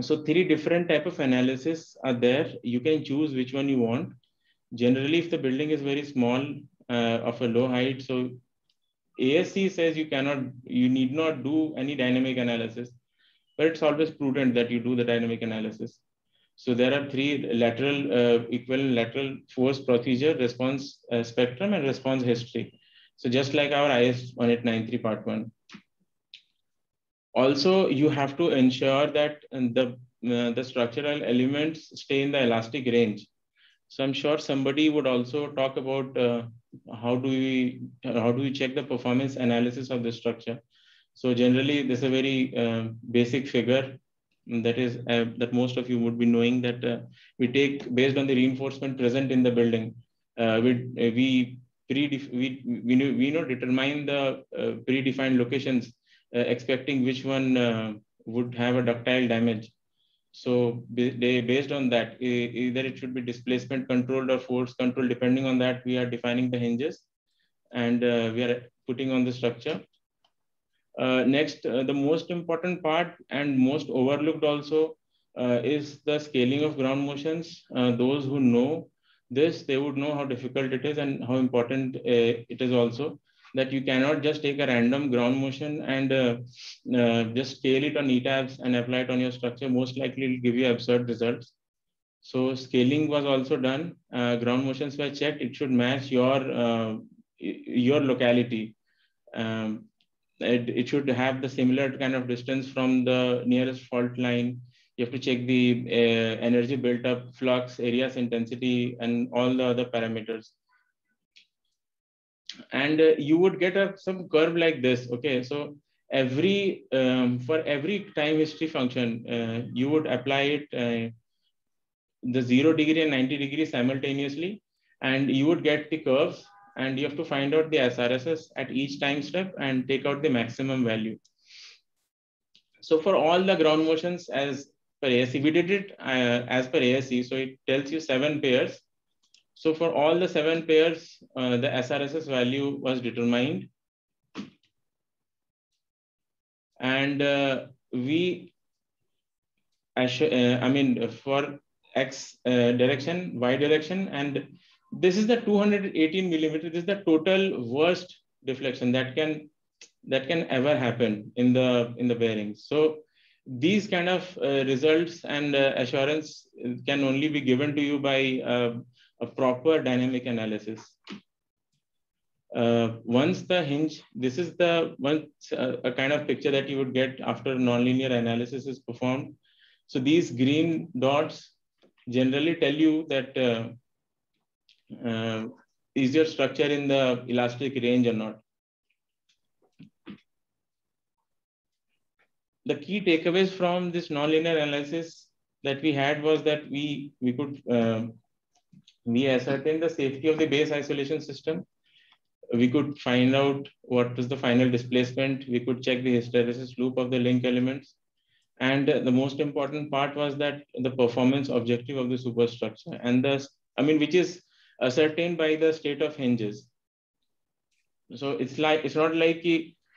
so three different type of analysis are there. You can choose which one you want. Generally, if the building is very small uh, of a low height, so ASCE says you cannot, you need not do any dynamic analysis, but it's always prudent that you do the dynamic analysis. So there are three lateral, uh, equivalent lateral force procedure, response uh, spectrum, and response history. So just like our IS 1893 part one also you have to ensure that the uh, the structural elements stay in the elastic range. So I'm sure somebody would also talk about uh, how do we how do we check the performance analysis of the structure. So generally, this is a very uh, basic figure that is uh, that most of you would be knowing that uh, we take based on the reinforcement present in the building. Uh, we we pre we we know, we know determine the predefined locations, expecting which one would have a ductile damage so based on that, either it should be displacement controlled or force controlled. Depending on that, we are defining the hinges and uh, we are putting on the structure. Uh, next, uh, the most important part and most overlooked also uh, is the scaling of ground motions. Uh, those who know this, they would know how difficult it is and how important uh, it is also that you cannot just take a random ground motion and uh, uh, just scale it on ETABS and apply it on your structure. Most likely it'll give you absurd results. So scaling was also done. Uh, ground motions were checked. It should match your uh, your locality. Um, it, it should have the similar kind of distance from the nearest fault line. You have to check the uh, energy built up, flux, Arias intensity, and all the other parameters and uh, you would get a some curve like this okay so every um, for every time history function uh, you would apply it uh, the 0 degree and 90 degree simultaneously and you would get the curves and you have to find out the SRSS at each time step and take out the maximum value. So for all the ground motions as per ASE, we did it uh, as per ASCE, So it tells you seven pairs so for all the seven pairs, uh, the SRSS value was determined. And uh, we, uh, I mean, for X uh, direction, Y direction, and this is the 218 millimeter. This is the total worst deflection that can that can ever happen in the in the bearings. So these kind of uh, results and uh, assurance can only be given to you by uh, a proper dynamic analysis. Uh, once the hinge, this is the once uh, a kind of picture that you would get after nonlinear analysis is performed. So these green dots generally tell you that uh, is your structure in the elastic range or not. The key takeaways from this nonlinear analysis that we had was that we we could uh, we ascertain the safety of the base isolation system. We could find out what was the final displacement. We could check the hysteresis loop of the link elements. And the most important part was that the performance objective of the superstructure and the, I mean, which is ascertained by the state of hinges. So it's like, it's not like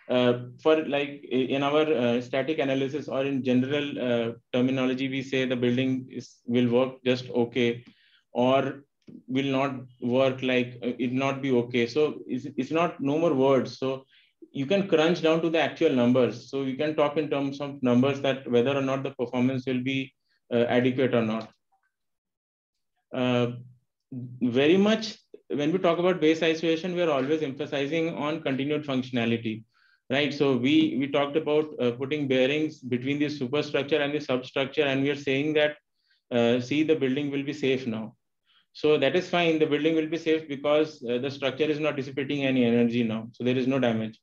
for like in our uh, static analysis or in general uh, terminology, we say the building is will work just okay, or will not work like uh, it not be okay. So it's, it's not no more words. So you can crunch down to the actual numbers. So you can talk in terms of numbers that whether or not the performance will be uh, adequate or not. Uh, very much when we talk about base isolation we are always emphasizing on continued functionality right so we we talked about uh, putting bearings between the superstructure and the substructure and we are saying that uh, see the building will be safe now so that is fine. The building will be safe because uh, the structure is not dissipating any energy now. So there is no damage.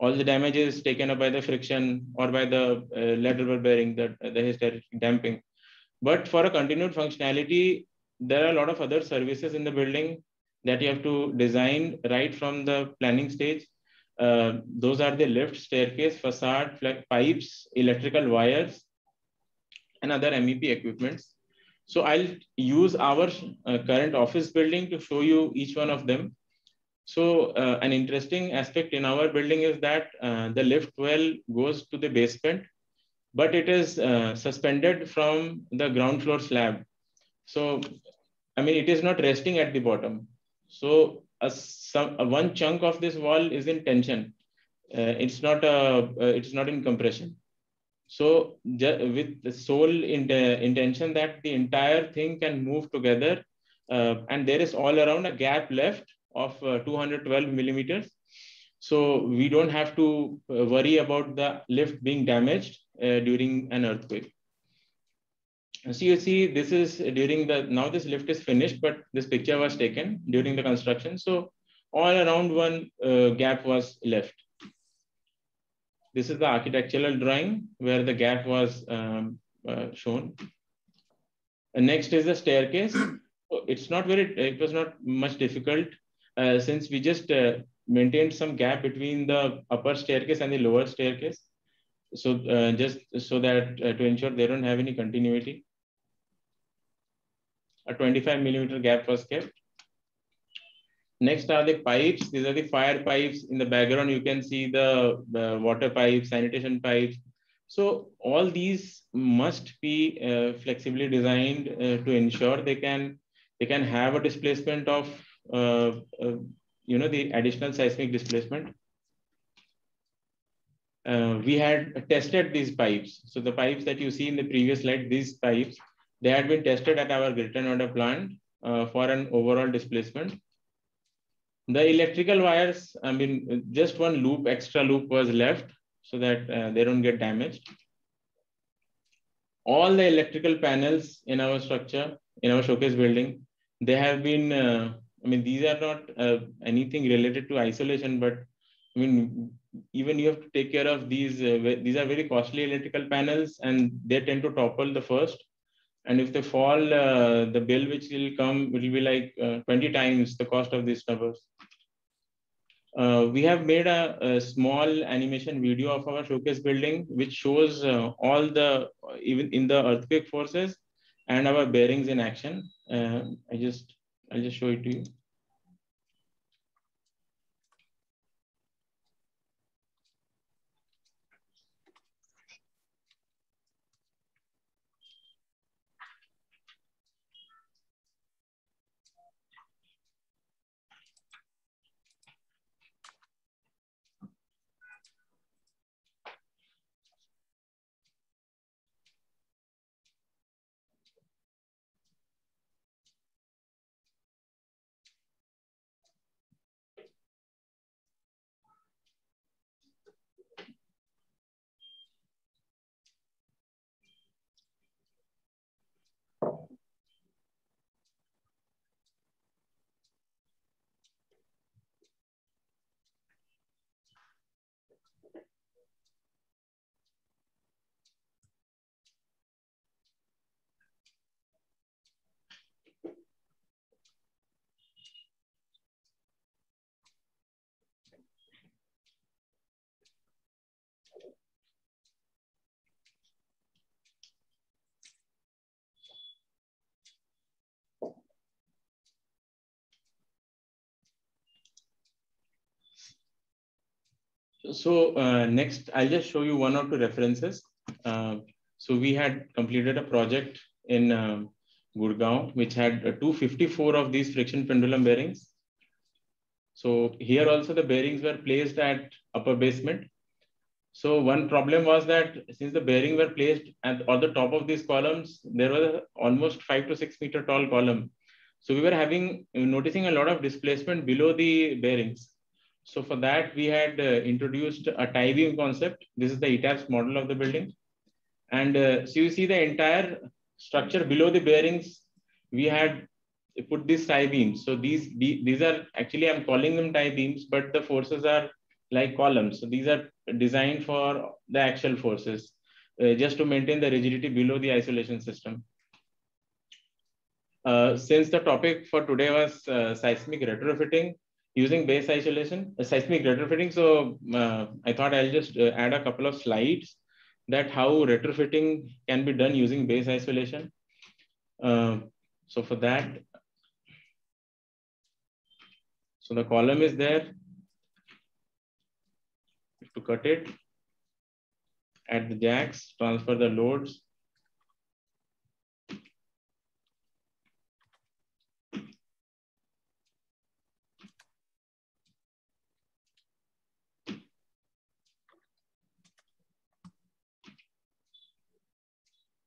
All the damage is taken up by the friction or by the uh, rubber bearing, the, the hysteretic damping. But for a continued functionality, there are a lot of other services in the building that you have to design right from the planning stage. Uh, those are the lift, staircase, facade, pipes, electrical wires, and other MEP equipments. So I'll use our uh, current office building to show you each one of them. So uh, an interesting aspect in our building is that uh, the lift well goes to the basement, but it is uh, suspended from the ground floor slab. So, I mean, it is not resting at the bottom. So a, some, a one chunk of this wall is in tension. Uh, it's not a, uh, it's not in compression. So with the sole in intention that the entire thing can move together uh, and there is all around a gap left of uh, 212 millimeters. So we don't have to uh, worry about the lift being damaged uh, during an earthquake. So you see this is during the now this lift is finished but this picture was taken during the construction. So all around one uh, gap was left. This is the architectural drawing where the gap was um, uh, shown. And next is the staircase. It's not very it was not much difficult uh, since we just uh, maintained some gap between the upper staircase and the lower staircase so uh, just so that uh, to ensure they don't have any continuity a 25 millimeter gap was kept. Next are the pipes. These are the fire pipes. In the background, you can see the, the water pipes, sanitation pipes. So all these must be uh, flexibly designed uh, to ensure they can they can have a displacement of uh, uh you know the additional seismic displacement. Uh, we had tested these pipes. So the pipes that you see in the previous slide, these pipes, they had been tested at our Greater Noida plant uh, for an overall displacement. The electrical wires, I mean, just one loop, extra loop was left so that uh, they don't get damaged. All the electrical panels in our structure, in our showcase building, they have been, uh, I mean, these are not uh, anything related to isolation, but I mean, even you have to take care of these. Uh, these are very costly electrical panels and they tend to topple the first and if they fall, uh, the bill which will come will be like uh, 20 times the cost of these towers. Uh, we have made a, a, small animation video of our showcase building, which shows uh, all the, even in the earthquake forces and our bearings in action. I just, I'll just show it to you. So uh, next, I'll just show you one or two references. Uh, so we had completed a project in uh, Gurgaon, which had 254 of these friction pendulum bearings. So here also the bearings were placed at upper basement. So one problem was that since the bearing were placed at on the top of these columns, there was almost five to six meter tall column. So we were having noticing a lot of displacement below the bearings. So for that, we had uh, introduced a tie beam concept. This is the ETABS model of the building. And uh, so you see the entire structure below the bearings, we had put these tie beams. So these, these are actually, I'm calling them tie beams, but the forces are like columns. So these are designed for the axial forces, uh, just to maintain the rigidity below the isolation system. Uh, since the topic for today was uh, seismic retrofitting, using base isolation, seismic retrofitting. So uh, I thought I'll just uh, add a couple of slides that how retrofitting can be done using base isolation. Uh, so for that, so the column is there. To cut it, add the jacks, transfer the loads,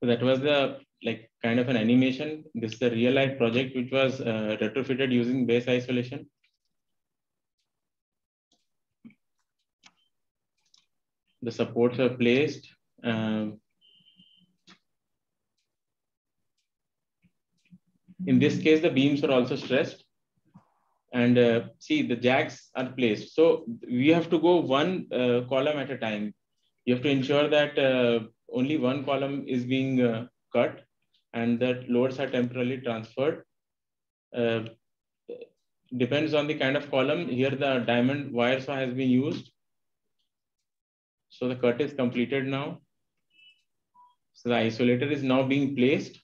So that was the like kind of an animation. This is a real life project which was uh, retrofitted using base isolation. The supports are placed. Um, in this case, the beams are also stressed. And uh, see, the jacks are placed. So we have to go one uh, column at a time. You have to ensure that uh, only one column is being uh, cut and that loads are temporarily transferred. Uh, depends on the kind of column. Here the diamond wire saw has been used. So the cut is completed now. So the isolator is now being placed.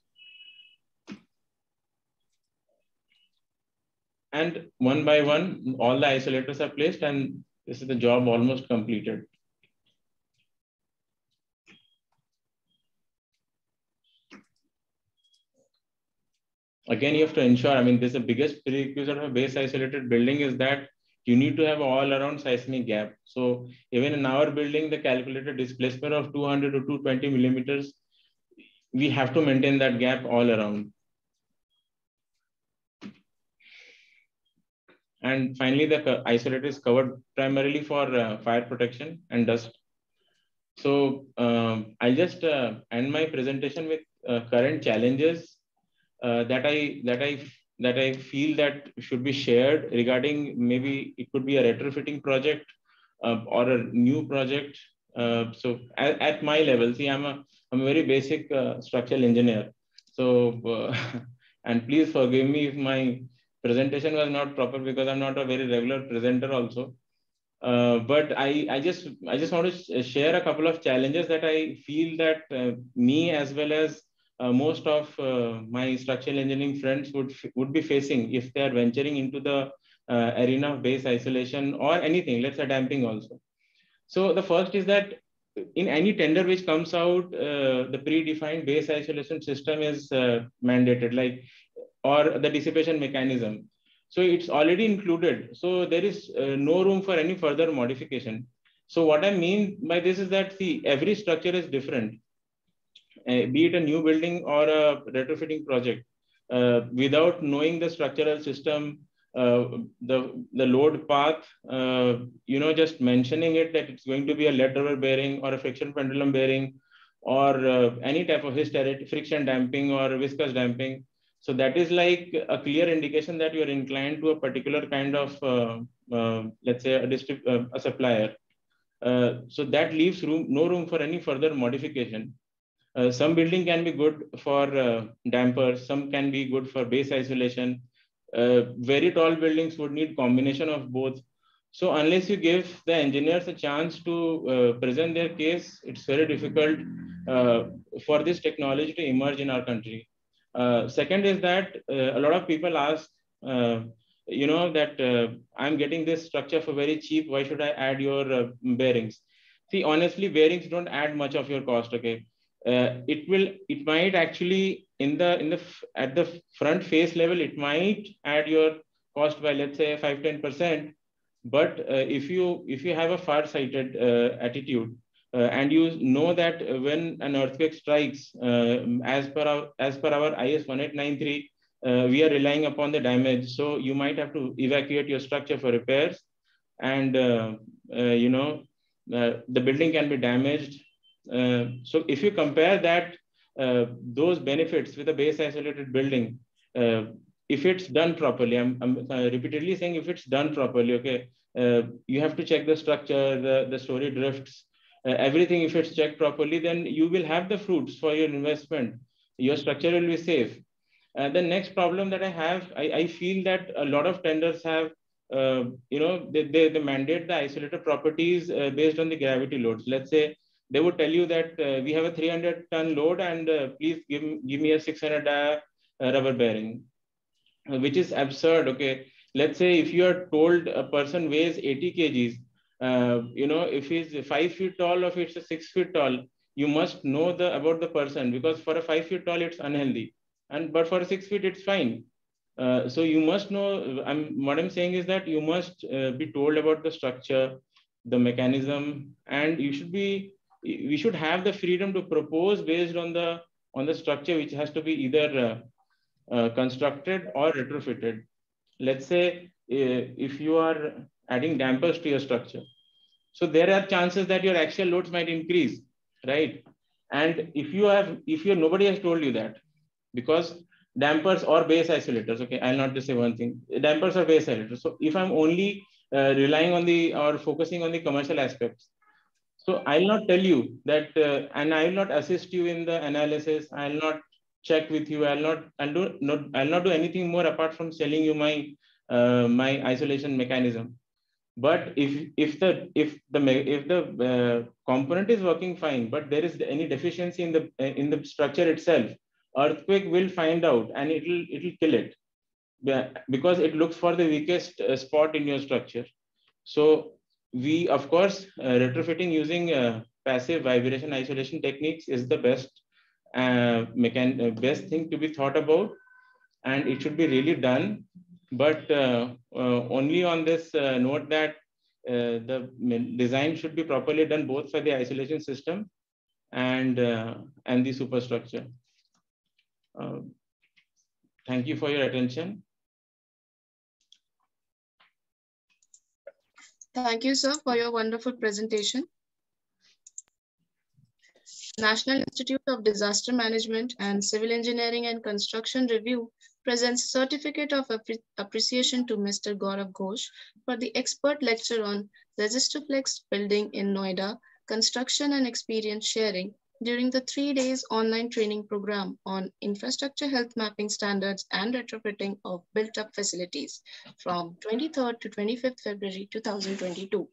And one by one, all the isolators are placed and this is the job almost completed. Again, you have to ensure, I mean, this is the biggest prerequisite of a base isolated building is that you need to have all around seismic gap. So even in our building, the calculated displacement of 200 to 220 millimeters, we have to maintain that gap all around. And finally, the isolator is covered primarily for uh, fire protection and dust. So um, I'll just uh, end my presentation with uh, current challenges uh, that I that I that I feel that should be shared regarding maybe it could be a retrofitting project uh, or a new project. Uh, so at, at, my level, see, I'm a I'm a very basic uh, structural engineer. So uh, and please forgive me if my presentation was not proper because I'm not a very regular presenter also. Uh, but I, I just I just want to share a couple of challenges that I feel that uh, me as well as uh, most of uh, my structural engineering friends would would be facing if they are venturing into the uh, arena of base isolation or anything, let's say damping also. So the first is that in any tender which comes out, uh, the predefined base isolation system is mandated, like or the dissipation mechanism. So it's already included. So there is no room for any further modification. So what I mean by this is that see, every structure is different be it a new building or a retrofitting project, uh, without knowing the structural system, uh, the the load path, uh, you know, just mentioning it that it's going to be a lead rubber bearing or a friction pendulum bearing, or uh, any type of hysteretic friction damping or viscous damping. So that is like a clear indication that you are inclined to a particular kind of, uh, let's say, a, a supplier. so that leaves room, no room for any further modification. Uh, some building can be good for uh, dampers, some can be good for base isolation. Uh, very tall buildings would need combination of both. So unless you give the engineers a chance to uh, present their case, it's very difficult uh, for this technology to emerge in our country. second is that a lot of people ask, you know, that I'm getting this structure for very cheap. Why should I add your bearings? See, honestly, bearings don't add much of your cost. Okay, uh, it will it might actually in the in the at the front face level it might add your cost by let's say 5 10 percent. But uh, if you if you have a far sighted uh, attitude uh, and you know that when an earthquake strikes uh, as per our as per our IS 1893 uh, we are relying upon the damage. So you might have to evacuate your structure for repairs. And you know the building can be damaged. uh, so if you compare that, uh, those benefits with a base isolated building, uh, if it's done properly, I'm, I'm repeatedly saying if it's done properly, okay, you have to check the structure, the, the story drifts, everything, if it's checked properly, then you will have the fruits for your investment. Your structure will be safe. Uh, the next problem that I have, I, I, feel that a lot of tenders have, uh, you know, they, they, they, mandate the isolator properties uh, based on the gravity loads. Let's say they would tell you that uh, we have a 300 ton load and uh, please give, give me a 600 uh, rubber bearing, uh, which is absurd. Okay. Let's say if you are told a person weighs 80 kgs, uh, you know, if he's five feet tall or if it's a six feet tall, you must know the about the person because for a five feet tall, it's unhealthy. And but for six feet, it's fine. Uh, so you must know, I'm, what I'm saying is that you must be told about the structure, the mechanism, and you should be we should have the freedom to propose based on the on the structure which has to be either uh, uh, constructed or retrofitted. Let's say uh, if you are adding dampers to your structure, so there are chances that your axial loads might increase, right? And if you have, if you nobody has told you that, because dampers or base isolators. Okay, I'll not just say one thing. Dampers or base isolators. So if I'm only uh, relying on the or focusing on the commercial aspects, so I'll not tell you that, uh, and I will not assist you in the analysis. I'll not check with you. I'll not, I'll do not, I'll not do anything more apart from telling you my uh, my isolation mechanism. But if if the if the if the uh, component is working fine, but there is any deficiency in the in the structure itself, earthquake will find out and it'll it'll kill it because it looks for the weakest uh, spot in your structure so we of course uh, retrofitting using uh, passive vibration isolation techniques is the best uh, mechan- uh, best thing to be thought about and it should be really done but uh, only on this note that the design should be properly done both for the isolation system and and the superstructure thank you for your attention. Thank you, sir, for your wonderful presentation. National Institute of Disaster Management and Civil Engineering and Construction Review presents Certificate of Appreciation to Mr. Gaurav Ghosh for the expert lecture on Resistoflex building in Noida, construction and experience sharing during the three days online training program on infrastructure health mapping standards and retrofitting of built up facilities from 23rd to 25th February 2022.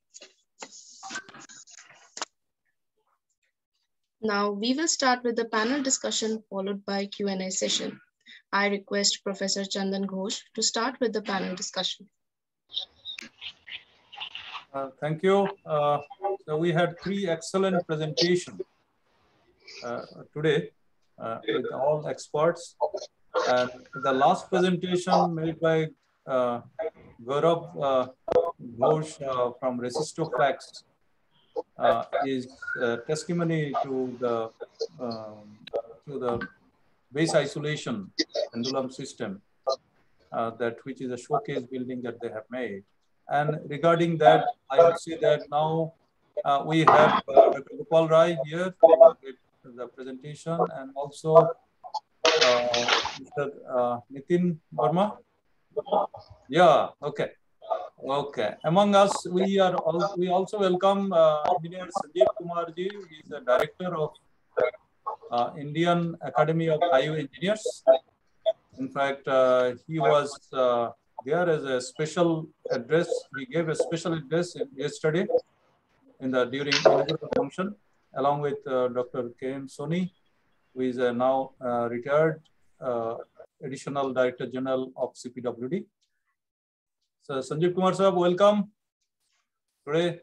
Now we will start with the panel discussion followed by Q&A session. I request Professor Chandan Ghosh to start with the panel discussion. Uh, thank you. Uh, so we had three excellent presentations today uh, with all experts. And the last presentation made by uh, Gaurav uh, Ghosh uh, from Resistoflex uh, is testimony to the um, to the base isolation pendulum system that which is a showcase building that they have made. And regarding that, I would say that now we have Dr. Gopal Rai here the presentation and also uh, Mr. Uh, Nitin Verma. Yeah, okay. Okay. Among us, we are all, we also welcome uh, Engineer Sanjeev Kumarji. Is the director of uh, Indian Academy of Highway Engineers. In fact, uh, he was uh, there as a special address. He gave a special address yesterday in the during inaugural function along with uh, Dr. K.M. Soni, who is uh, now uh, retired Additional Director General of CPWD. So Sanjeev Kumar Sahab, welcome today,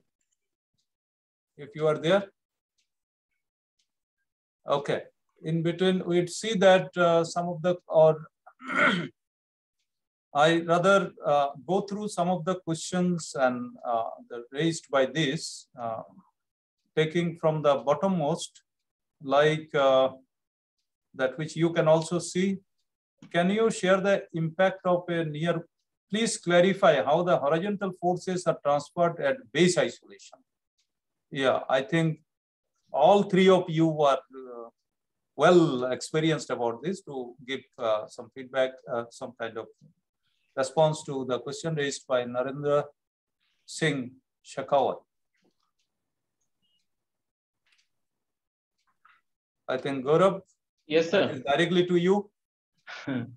if you are there. Okay, in between, we'd see that uh, some of the, or I rather uh, go through some of the questions and uh, the raised by this taking from the bottommost, like uh, that which you can also see. Can you share the impact of a near, please clarify how the horizontal forces are transferred at base isolation. Yeah, I think all three of you are uh, well experienced about this to give uh, some feedback, uh, some kind of response to the question raised by Narendra Singh Shekhawat. I think Gaurav. Yes, sir. Directly to you.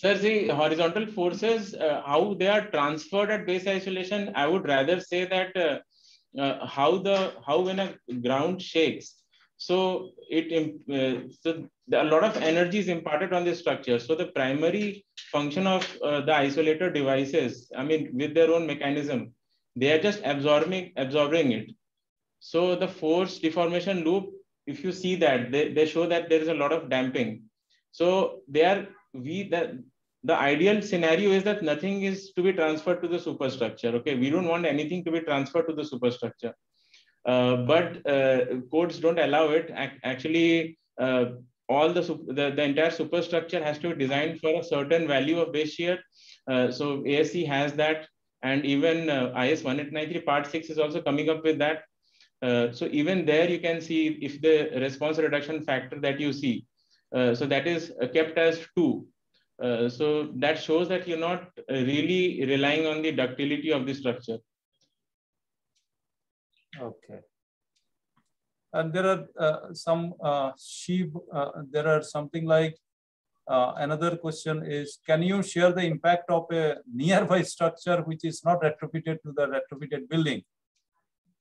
Sir, the horizontal forces, uh, how they are transferred at base isolation, I would rather say that uh, uh, how the how when a ground shakes, so it uh, so a lot of energy is imparted on the structure. So the primary function of uh, the isolator devices, I mean, with their own mechanism, they are just absorbing absorbing it. So the force deformation loop if you see that they, they show that there is a lot of damping. So they are we that the ideal scenario is that nothing is to be transferred to the superstructure okay? We don't want anything to be transferred to the superstructure. Uh, but uh, codes don't allow it. Actually uh, all the, the, the entire superstructure has to be designed for a certain value of base shear. Uh, so ASCE has that. And even uh, IS 1893 part 6 is also coming up with that uh, so even there you can see if the response reduction factor that you see, uh, so that is kept as two. Uh, so that shows that you're not really relying on the ductility of the structure. Okay. And there are uh, some uh, sheep, uh, there are something like uh, another question is, can you share the impact of a nearby structure which is not retrofitted to the retrofitted building?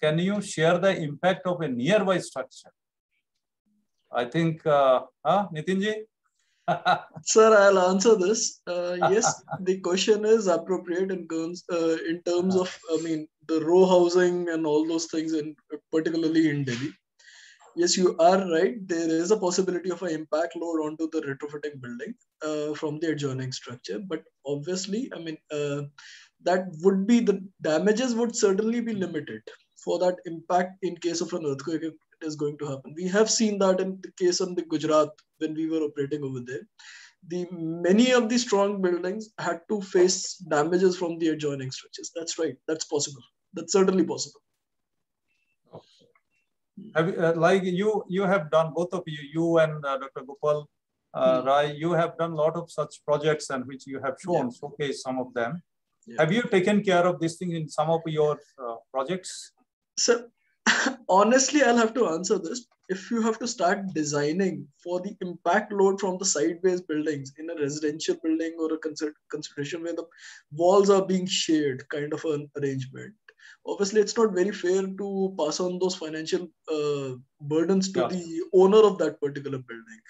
Can you share the impact of a nearby structure? I think, uh, huh, Nitinji? Sir, I'll answer this. Uh, yes, the question is appropriate in terms, uh, in terms of, I mean, the row housing and all those things, in particularly in Delhi yes, you are right. There is a possibility of an impact load onto the retrofitting building uh, from the adjoining structure. But obviously, I mean, uh, that would be the damages would certainly be limited for that impact in case of an earthquake if it is going to happen. We have seen that in the case of the Gujarat when we were operating over there. The many of the strong buildings had to face damages from the adjoining structures. That's right. That's possible. That's certainly possible have, uh, like you you have done both of you you and uh, dr gopal uh, hmm. rai you have done a lot of such projects and which you have shown yeah. showcase some of them yeah. have you taken care of this thing in some of your uh, projects so honestly i'll have to answer this if you have to start designing for the impact load from the sideways buildings in a residential building or a consideration where the walls are being shared kind of an arrangement obviously it's not very fair to pass on those financial uh, burdens to yeah. the owner of that particular building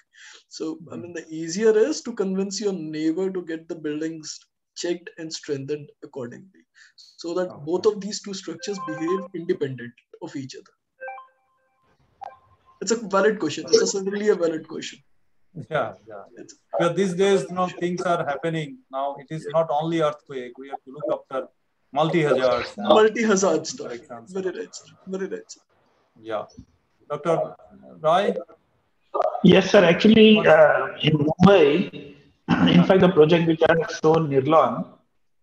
so mm-hmm. i mean the easier is to convince your neighbor to get the buildings checked and strengthened accordingly so that okay. both of these two structures behave independent of each other it's a valid question it's a certainly a valid question yeah yeah because these days you know things are happening now it is not only earthquake we have to look after multi-hazard. Multi-hazard stuff. Very right, Very right. Yeah. Dr. Rai? Yes, sir. Actually, uh, in Mumbai, in fact, the project which I have shown Nirlon,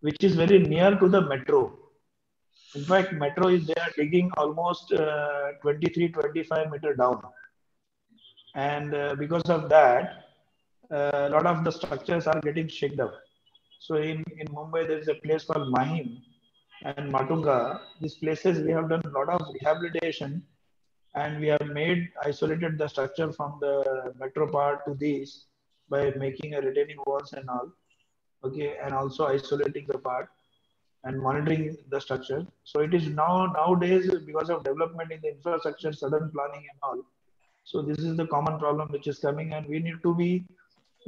which is very near to the metro. In fact, metro is there digging almost uh, 23, 25 meter down. And uh, because of that, uh, a lot of the structures are getting shaken up. So in, in Mumbai, there is a place called Mahim, and Matunga, these places we have done a lot of rehabilitation and we have made isolated the structure from the metro part to these by making a retaining walls and all. Okay, and also isolating the part and monitoring the structure. So it is now nowadays because of development in the infrastructure, sudden planning and all. So this is the common problem which is coming, and we need to be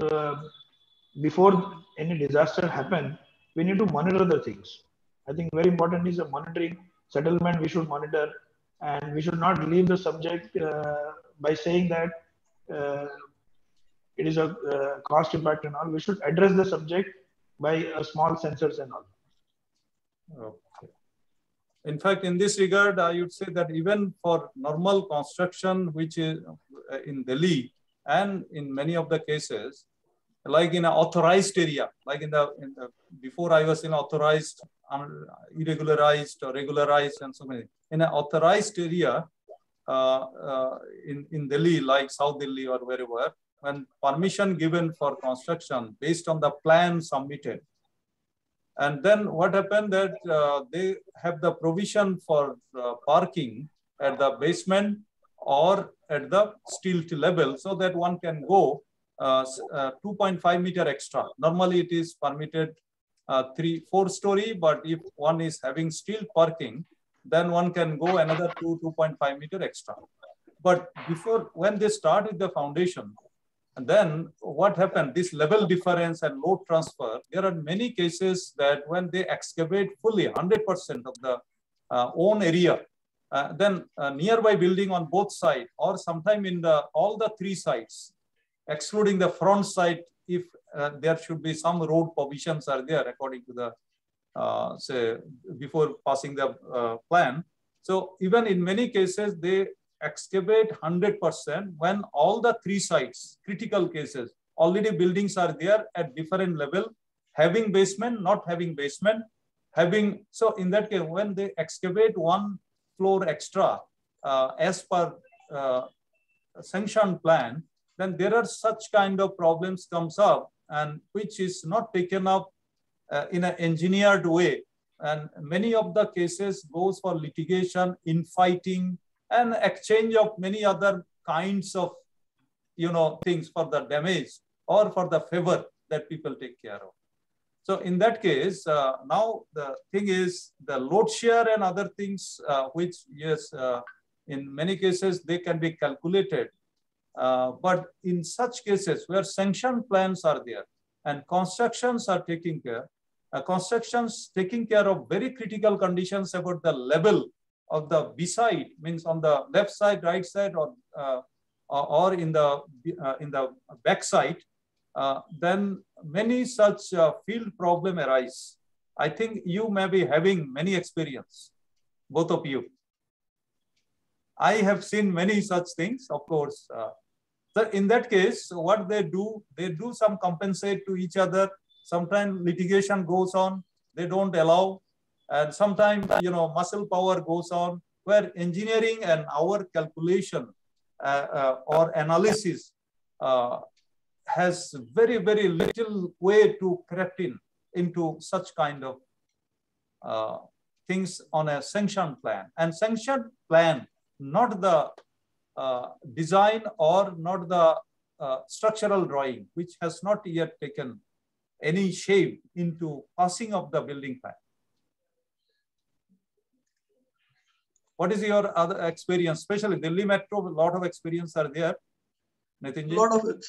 uh, before any disaster happen. We need to monitor the things. I think very important is the monitoring settlement. We should monitor, and we should not leave the subject uh, by saying that uh, it is a uh, cost impact and all. We should address the subject by a small sensors and all. Okay. In fact, in this regard, I would say that even for normal construction, which is uh, in Delhi and in many of the cases, like in an authorized area, like in the, in the before I was in authorized irregularized or regularized and so many. In an authorized area uh, uh, in, in Delhi, like South Delhi or wherever, when permission given for construction based on the plan submitted, and then what happened that uh, they have the provision for uh, parking at the basement or at the stilt level so that one can go uh, uh, 2.5 meter extra. Normally it is permitted uh, three, four story, but if one is having stilt parking, then one can go another two, 2.5 meter extra. But before, when they start with the foundation, and then what happened, this level difference and load transfer, there are many cases that when they excavate fully 100% of the uh, own area, uh, then nearby building on both sides or sometime in the all the three sides, excluding the front side if uh, there should be some road provisions are there according to the, uh, say, before passing the uh, plan. So even in many cases, they excavate 100% when all the three sites, critical cases, already buildings are there at different level, having basement, not having basement, having, so in that case, when they excavate one floor extra, uh, as per uh, sanction plan, then there are such kind of problems comes up and which is not taken up uh, in an engineered way. And many of the cases goes for litigation, infighting, and exchange of many other kinds of, you know, things for the damage or for the favor that people take care of. So in that case, uh, now the thing is the load share and other things, uh, which yes, uh, in many cases they can be calculated. Uh, but in such cases where sanction plans are there and constructions are taking care, uh, constructions taking care of very critical conditions about the level of the B side, means on the left side, right side, or uh, or in the in the back side, uh, then many such uh, field problem arise. I think you may be having many experience, both of you. I have seen many such things, of course. Uh, so in that case, what they do, they do some compensate to each other. Sometimes litigation goes on, they don't allow. And sometimes, you know, muscle power goes on where engineering and our calculation uh, uh, or analysis uh, has very, very little way to crept in into such kind of uh, things on a sanction plan. And sanction plan, not the uh, design or not the uh, structural drawing, which has not yet taken any shape into passing of the building plan. What is your other experience, especially Delhi Metro, a lot of experience are there. Nitin? A lot of it.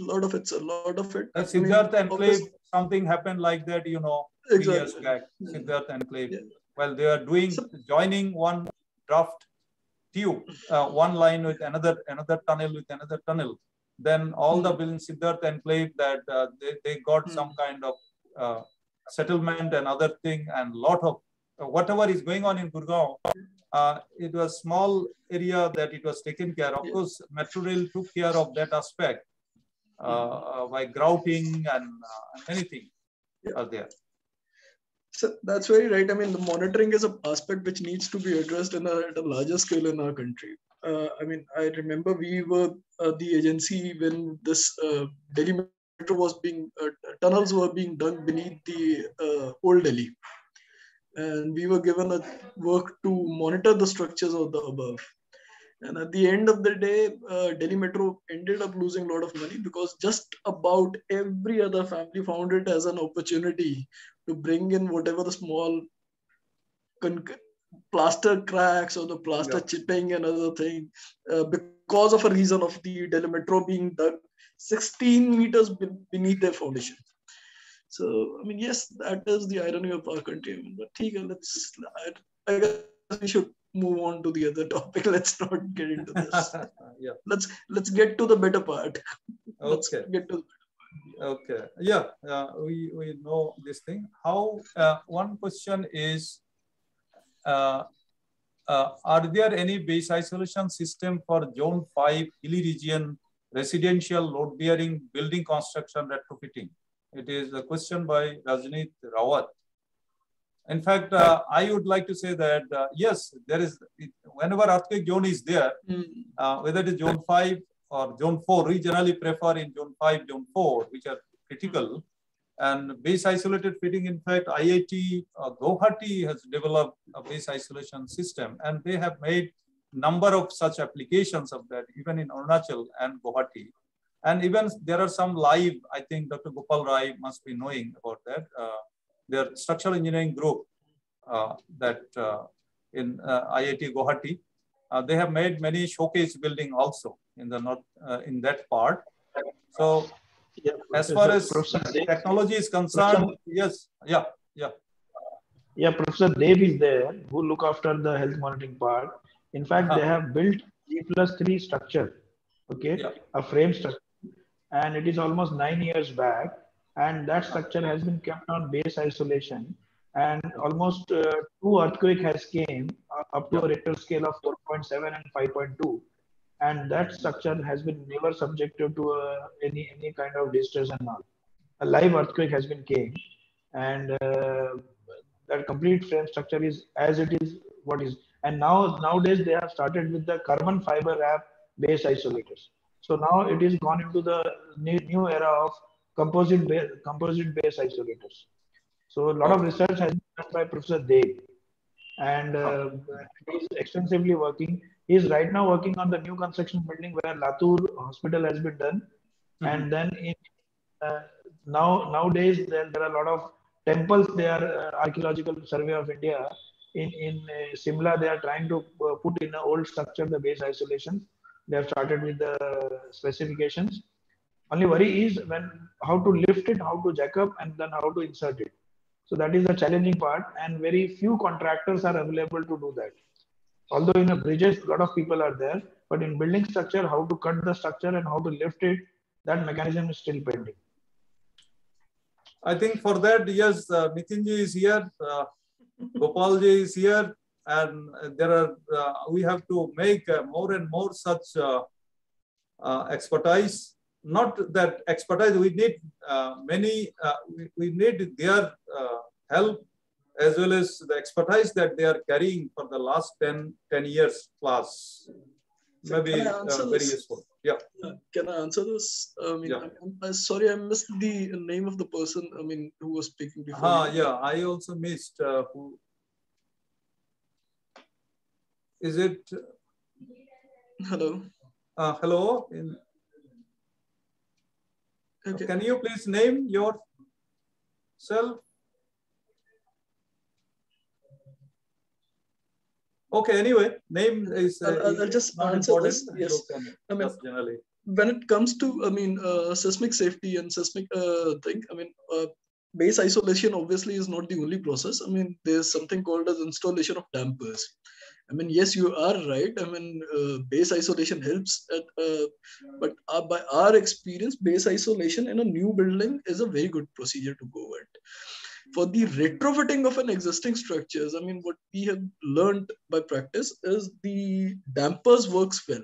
A lot of it, a lot of it. At Siddharth I mean, Enclave, something happened like that, you know, exactly. years back. Siddharth Enclave. Yeah. Well, they are doing, so, joining one draft tube, uh, one line with another, another tunnel with another tunnel. Then all hmm. the buildings, Siddharth Enclave, that uh, they, they got hmm. some kind of uh, settlement and other thing and lot of uh, whatever is going on in Gurgaon, uh, it was small area that it was taken care of. Of course, Metro Rail took care of that aspect uh, uh by grouting and uh, anything yeah. are there. So that's very right. I mean, the monitoring is an aspect which needs to be addressed in a, at a larger scale in our country. Uh, I mean, I remember we were uh, the agency when this uh, Delhi Metro was being, uh, tunnels were being dug beneath the old Delhi and we were given a work to monitor the structures of the above. And at the end of the day, uh, Delhi Metro ended up losing a lot of money because just about every other family found it as an opportunity to bring in whatever the small plaster cracks or the plaster yeah. chipping and other thing uh, because of a reason of the Delhi Metro being dug 16 meters beneath their foundation. So, I mean, yes, that is the irony of our mean, but okay, let's, I, I guess we should move on to the other topic. Let's not get into this. yeah. Let's let's get to the better part. let's okay. get to Okay. Yeah, uh, we, we know this thing. How, uh, one question is, uh, uh are there any base isolation system for zone 5 hilly region residential load bearing building construction retrofitting? It is a question by Rajneet Rawat. In fact, uh, I would like to say that uh, yes, there is, whenever earthquake zone is there, mm. uh, whether it is zone 5 or zone 4, we generally prefer in zone 5, zone 4, which are critical. And base isolated fitting, in fact, IIT uh, Guwahati has developed a base isolation system and they have made number of such applications of that, even in Arunachal and Guwahati. And even there are some live, I think Dr. Gopal Rai must be knowing about that. Uh, their structural engineering group uh, that uh, in uh, IIT Guwahati, uh, they have made many showcase building also in the north, uh, in that part. So yeah, as far as technology is concerned, yes, yeah, yeah. Yeah, Professor Deb is there who look after the health monitoring part. In fact, they have built G plus three structure, okay, yeah. a frame structure and it is almost nine years back and that structure has been kept on base isolation. And almost uh, two earthquake has came up to a Richter scale of 4.7 and 5.2 and that structure has been never subjected to uh, any any kind of distress and all. A live earthquake has been came and uh, that complete frame structure is as it is what is. And now nowadays they have started with the carbon fiber wrap base isolators so now it is gone into the new, new era of composite base, composite base isolators. So a lot of research has been done by Professor Deb, and uh, he's extensively working. He's right now working on the new construction building where Latur Hospital has been done, mm-hmm. and then in, uh, now nowadays there, there are a lot of temples. They are uh, archaeological survey of India. In in uh, Simla, they are trying to uh, put in an old structure the base isolation. They have started with the specifications only worry is when how to lift it, how to jack up, and then how to insert it. So that is the challenging part, and very few contractors are available to do that. Although in a bridges, a lot of people are there, but in building structure, how to cut the structure and how to lift it, that mechanism is still pending. I think for that, yes, uh, Nitinji is here, uh, Gopalji is here, and there are uh, we have to make uh, more and more such uh, uh expertise not that expertise, we need uh, many, uh, we, we, need their uh, help as well as the expertise that they are carrying for the last 10, 10 years plus. Maybe uh, very useful. Yeah. Can I answer this? I mean, yeah. I'm, I'm, sorry, I missed the name of the person. I mean, who was speaking before. Ah, yeah, I also missed uh, who. Is it? Hello. Uh, hello. In, Okay. Can you please name yourself? Okay, anyway, name is. Uh, I'll, I'll, just answer this. Yes. I mean, generally. when it comes to, I mean, uh, seismic safety and seismic uh, thing, I mean, uh, base isolation obviously is not the only process. I mean, there's something called as installation of dampers. I mean, yes, you are right. I mean, uh, base isolation helps, at, uh, but uh, by our experience, base isolation in a new building is a very good procedure to go at. For the retrofitting of an existing structures, I mean, what we have learned by practice is the dampers works well.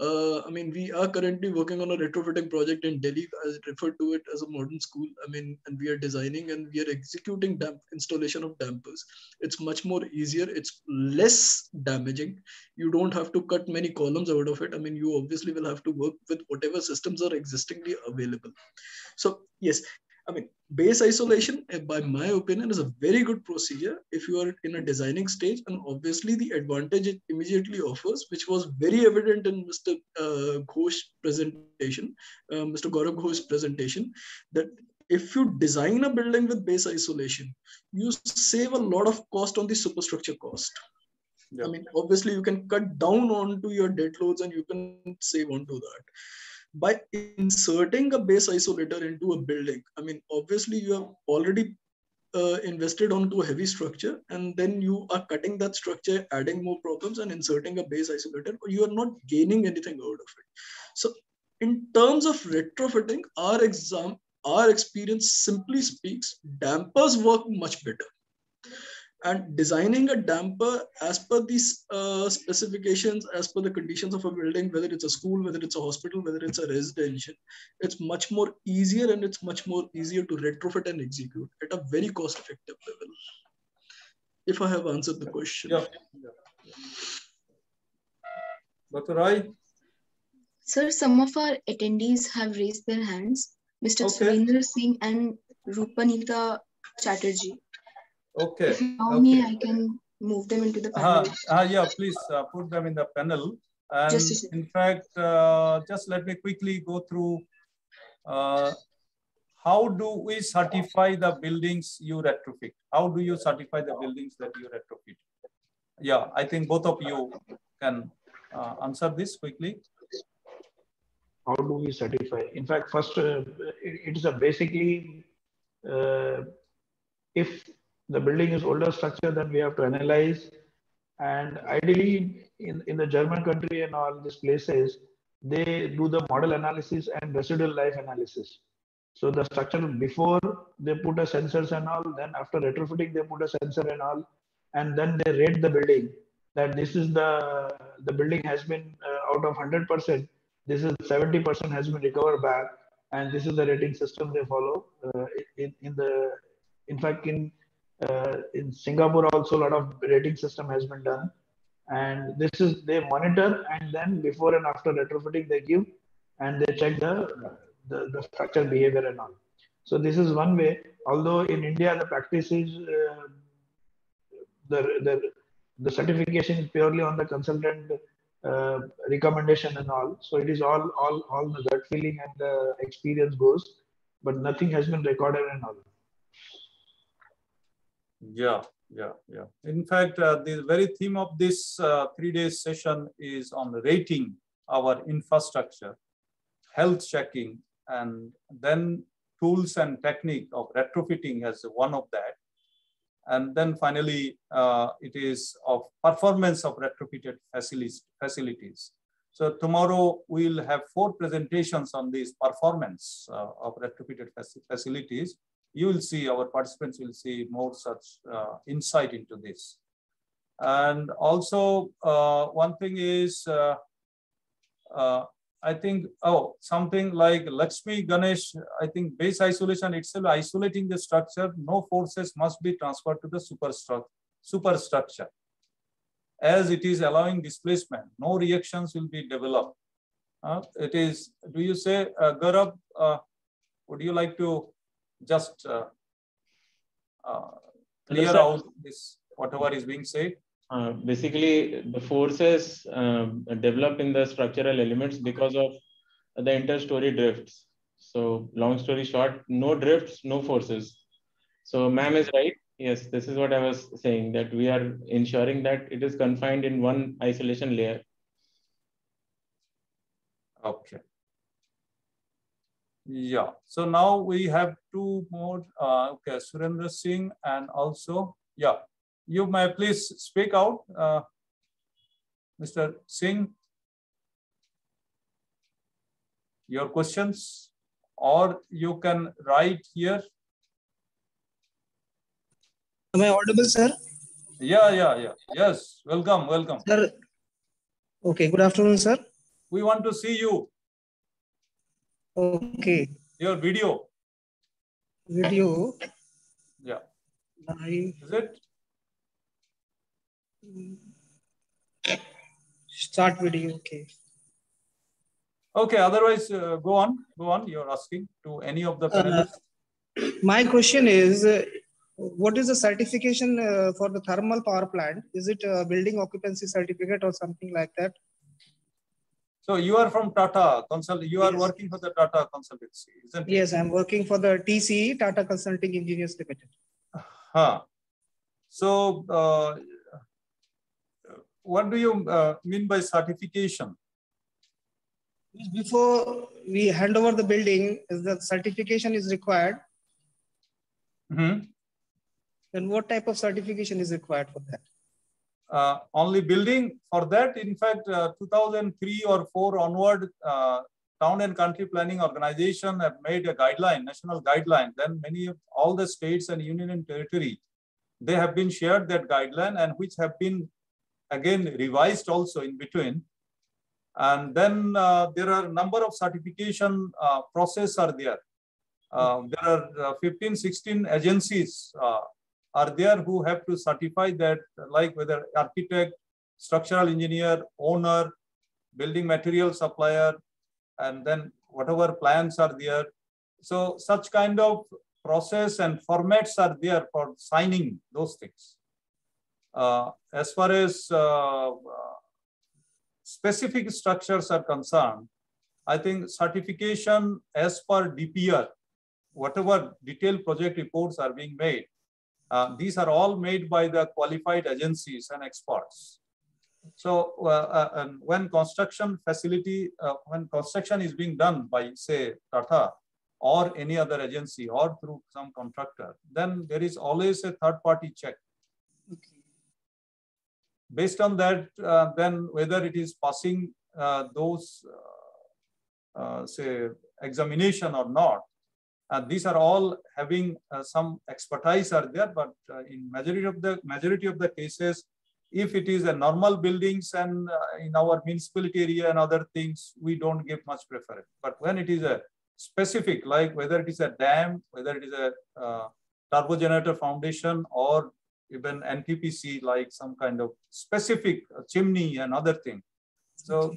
Uh, I mean, we are currently working on a retrofitting project in Delhi. I refer to it as a modern school. I mean, and we are designing and we are executing damp installation of dampers. It's much more easier. It's less damaging. You don't have to cut many columns out of it. I mean, you obviously will have to work with whatever systems are existingly available. So yes, I mean, base isolation, eh, by my opinion, is a very good procedure if you are in a designing stage. And obviously, the advantage it immediately offers, which was very evident in Mr. Uh, Ghosh's presentation, uh, Mr. Gaurav Ghosh's presentation, that if you design a building with base isolation, you save a lot of cost on the superstructure cost. Yeah. I mean, obviously, you can cut down onto your dead loads and you can save onto that by inserting a base isolator into a building, I mean, obviously you have already uh, invested onto a heavy structure and then you are cutting that structure, adding more problems and inserting a base isolator, you are not gaining anything out of it. So in terms of retrofitting, our exam, our experience simply speaks, dampers work much better and designing a damper as per these uh, specifications, as per the conditions of a building, whether it's a school, whether it's a hospital, whether it's a residential, it's much more easier and it's much more easier to retrofit and execute at a very cost effective level. If I have answered the question. Yeah. Dr. Rai? Sir, some of our attendees have raised their hands. Mr. Okay. Surendra Singh and Rupanita Chatterjee. Okay. If you allow okay. me, I can move them into the panel. Uh, uh, yeah, please uh, put them in the panel. And just in fact, uh, just let me quickly go through uh, how do we certify the buildings you retrofit? How do you certify the buildings that you retrofit? Yeah, I think both of you can uh, answer this quickly. How do we certify? In fact, first, it, it is a basically, if the building is older structure that we have to analyze. And ideally, in, in the German country and all these places, they do the model analysis and residual life analysis. So the structure before they put a sensors and all, then after retrofitting, they put a sensor and all, and then they rate the building that this is the, the building has been uh, out of 100%, this is 70% has been recovered back. And this is the rating system they follow uh, in, in the, in fact, in uh, in Singapore also a lot of rating system has been done. And this is, they monitor and then before and after retrofitting they give and they check the the, the structure behavior and all. So this is one way, although in India, the practice is uh, the, the, the certification is purely on the consultant uh, recommendation and all. So it is all, all, all the gut feeling and the experience goes, but nothing has been recorded and all. Yeah, yeah, yeah. In fact, uh, the very theme of this uh, three day session is on rating our infrastructure, health checking, and then tools and technique of retrofitting as one of that. And then finally, uh, it is of performance of retrofitted facilities. So tomorrow we'll have four presentations on this performance uh, of retrofitted facilities you will see, our participants will see more such uh, insight into this. And also, uh, one thing is, uh, uh I think, oh, something like Lakshmi Ganesh, I think base isolation itself, isolating the structure, no forces must be transferred to the superstructure. superstructure. As it is allowing displacement, no reactions will be developed. Uh, it is, do you say, uh, Gaurav, uh, would you like to just uh, uh, clear out this whatever is being said? Uh, basically, the forces um, develop in the structural elements because of the interstory drifts. So, long story short, no drifts, no forces. So, ma'am is right. Yes, this is what I was saying that we are ensuring that it is confined in one isolation layer. Okay. Yeah. So now we have two more. Uh, okay, Surendra Singh and also, yeah, you may please speak out, uh, Mr. Singh. Your questions, or you can write here. Am I audible, sir? Yeah, yeah, yeah. Yes. Welcome, welcome. Sir. Okay. Good afternoon, sir. We want to see you. Okay. Your video. Video. Yeah. I... Is it? Start video. Okay. Okay. Otherwise, uh, go on. Go on. You're asking to any of the uh, panelists. Uh, my question is, uh, what is the certification uh, for the thermal power plant? Is it a building occupancy certificate or something like that? So you are from Tata Consult. You are yes. working for the Tata Consultancy, isn't it? Yes, I'm working for the TCE, Tata Consulting Engineers Limited. Huh. So uh, what do you uh, mean by certification? Before we hand over the building, the certification is required. Mm -hmm. Then what type of certification is required for that? Uh, only building. For that, in fact, uh, 2003 or 4 onward, uh, town and country planning organization have made a guideline, national guideline. Then many of all the states and union and territory, they have been shared that guideline and which have been again revised also in between. And then uh, there are a number of certification uh, process are there. Uh, there are 15, 16 agencies are there who have to certify that like whether architect, structural engineer, owner, building material supplier, and then whatever plans are there. So such kind of process and formats are there for signing those things. Uh, as far as uh, specific structures are concerned, I think certification as per DPR, whatever detailed project reports are being made, uh, these are all made by the qualified agencies and experts. So uh, uh, when construction facility, uh, when construction is being done by say Tata or any other agency or through some contractor, then there is always a third party check. Okay. Based on that, uh, then whether it is passing uh, those say examination or not, uh, these are all having uh, some expertise are there, but uh, in majority of the majority of the cases, if it is a normal buildings and uh, in our municipality area and other things, we don't give much preference. But when it is a specific, like whether it is a dam, whether it is a uh, turbo generator foundation or even NTPC, like some kind of specific uh, chimney and other thing. So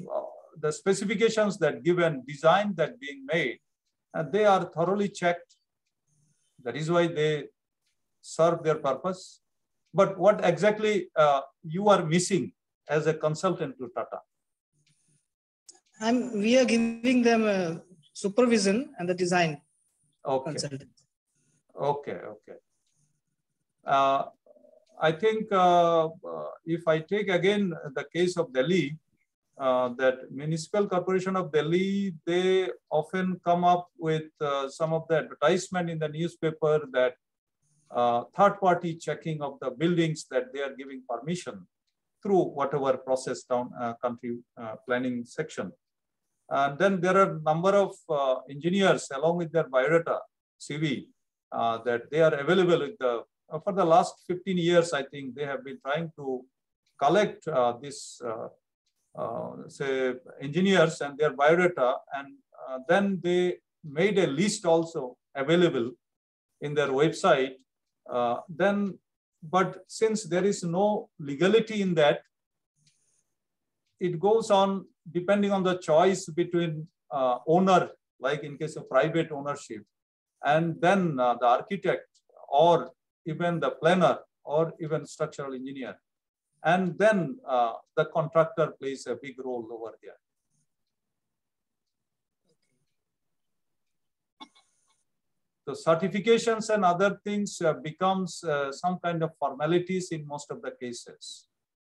the specifications that given design that being made they are thoroughly checked. That is why they serve their purpose. But what exactly uh, you are missing as a consultant to Tata? I'm, we are giving them supervision and the design okay. Okay, okay. Uh, I think uh, uh, if I take again the case of Delhi, uh, that Municipal Corporation of Delhi, they often come up with uh, some of the advertisement in the newspaper that uh, third party checking of the buildings that they are giving permission through whatever process down country planning section. And then there are a number of engineers along with their biodata, CV, that they are available with the uh, for the last 15 years, I think they have been trying to collect uh, this, uh, uh say, engineers and their biodata, and uh, then they made a list also available in their website. Uh, then, but since there is no legality in that, it goes on depending on the choice between owner, like in case of private ownership, and then the architect or even the planner or even structural engineer. And then uh, the contractor plays a big role over there. So certifications and other things uh, becomes uh, some kind of formalities in most of the cases.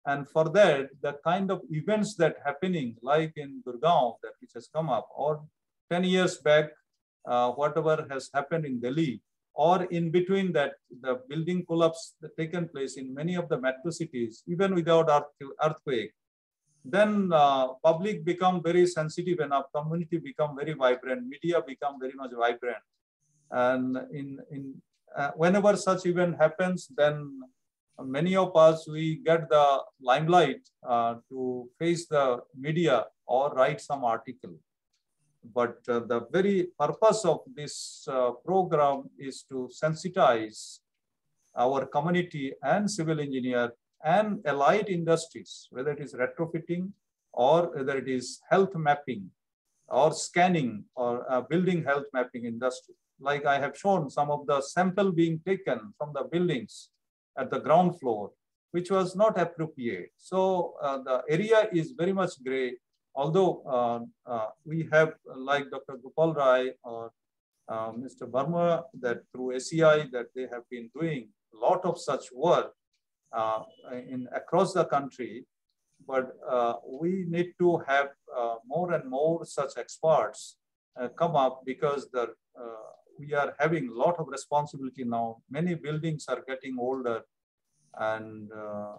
And for that, the kind of events that happening, like in Gurgaon, that which has come up, or 10 years back, uh, whatever has happened in Delhi, or in between that, the building collapse that taken place in many of the metro cities, even without earthquake, then uh, public become very sensitive enough, community become very vibrant, media become very much vibrant. And in, in uh, whenever such event happens, then many of us, we get the limelight uh, to face the media or write some article. But uh, the very purpose of this uh, program is to sensitize our community and civil engineer and allied industries, whether it is retrofitting or whether it is health mapping or scanning or uh, building health mapping industry. Like I have shown some of the sample being taken from the buildings at the ground floor, which was not appropriate. So uh, the area is very much gray although uh, uh, we have, like Dr. Gopal Rai or uh, Mr. Verma, that through ACI that they have been doing a lot of such work in across the country, but we need to have more and more such experts come up because the we are having a lot of responsibility now. Many buildings are getting older and uh,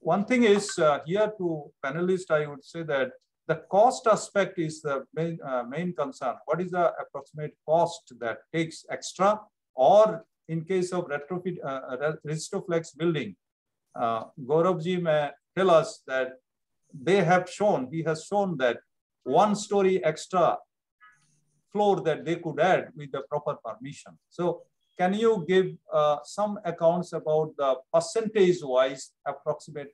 one thing is uh, here to panelists, I would say that the cost aspect is the main, uh, main concern. What is the approximate cost that takes extra or in case of retrofit, uh, Resistoflex building, uh, may tell us that they have shown, he has shown that one story extra floor that they could add with the proper permission. So can you give uh, some accounts about the percentage wise approximate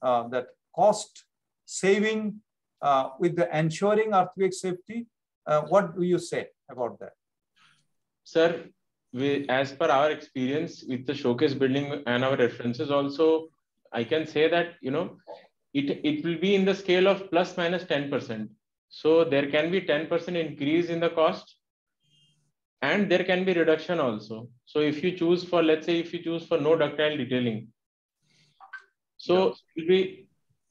uh, that cost saving uh, with the ensuring earthquake safety. Uh, what do you say about that? Sir, we, as per our experience with the showcase building and our references also, I can say that, you know, it, it will be in the scale of plus minus 10%. So there can be 10% increase in the cost and there can be reduction also. So if you choose for, let's say, if you choose for no ductile detailing, so yeah. it will be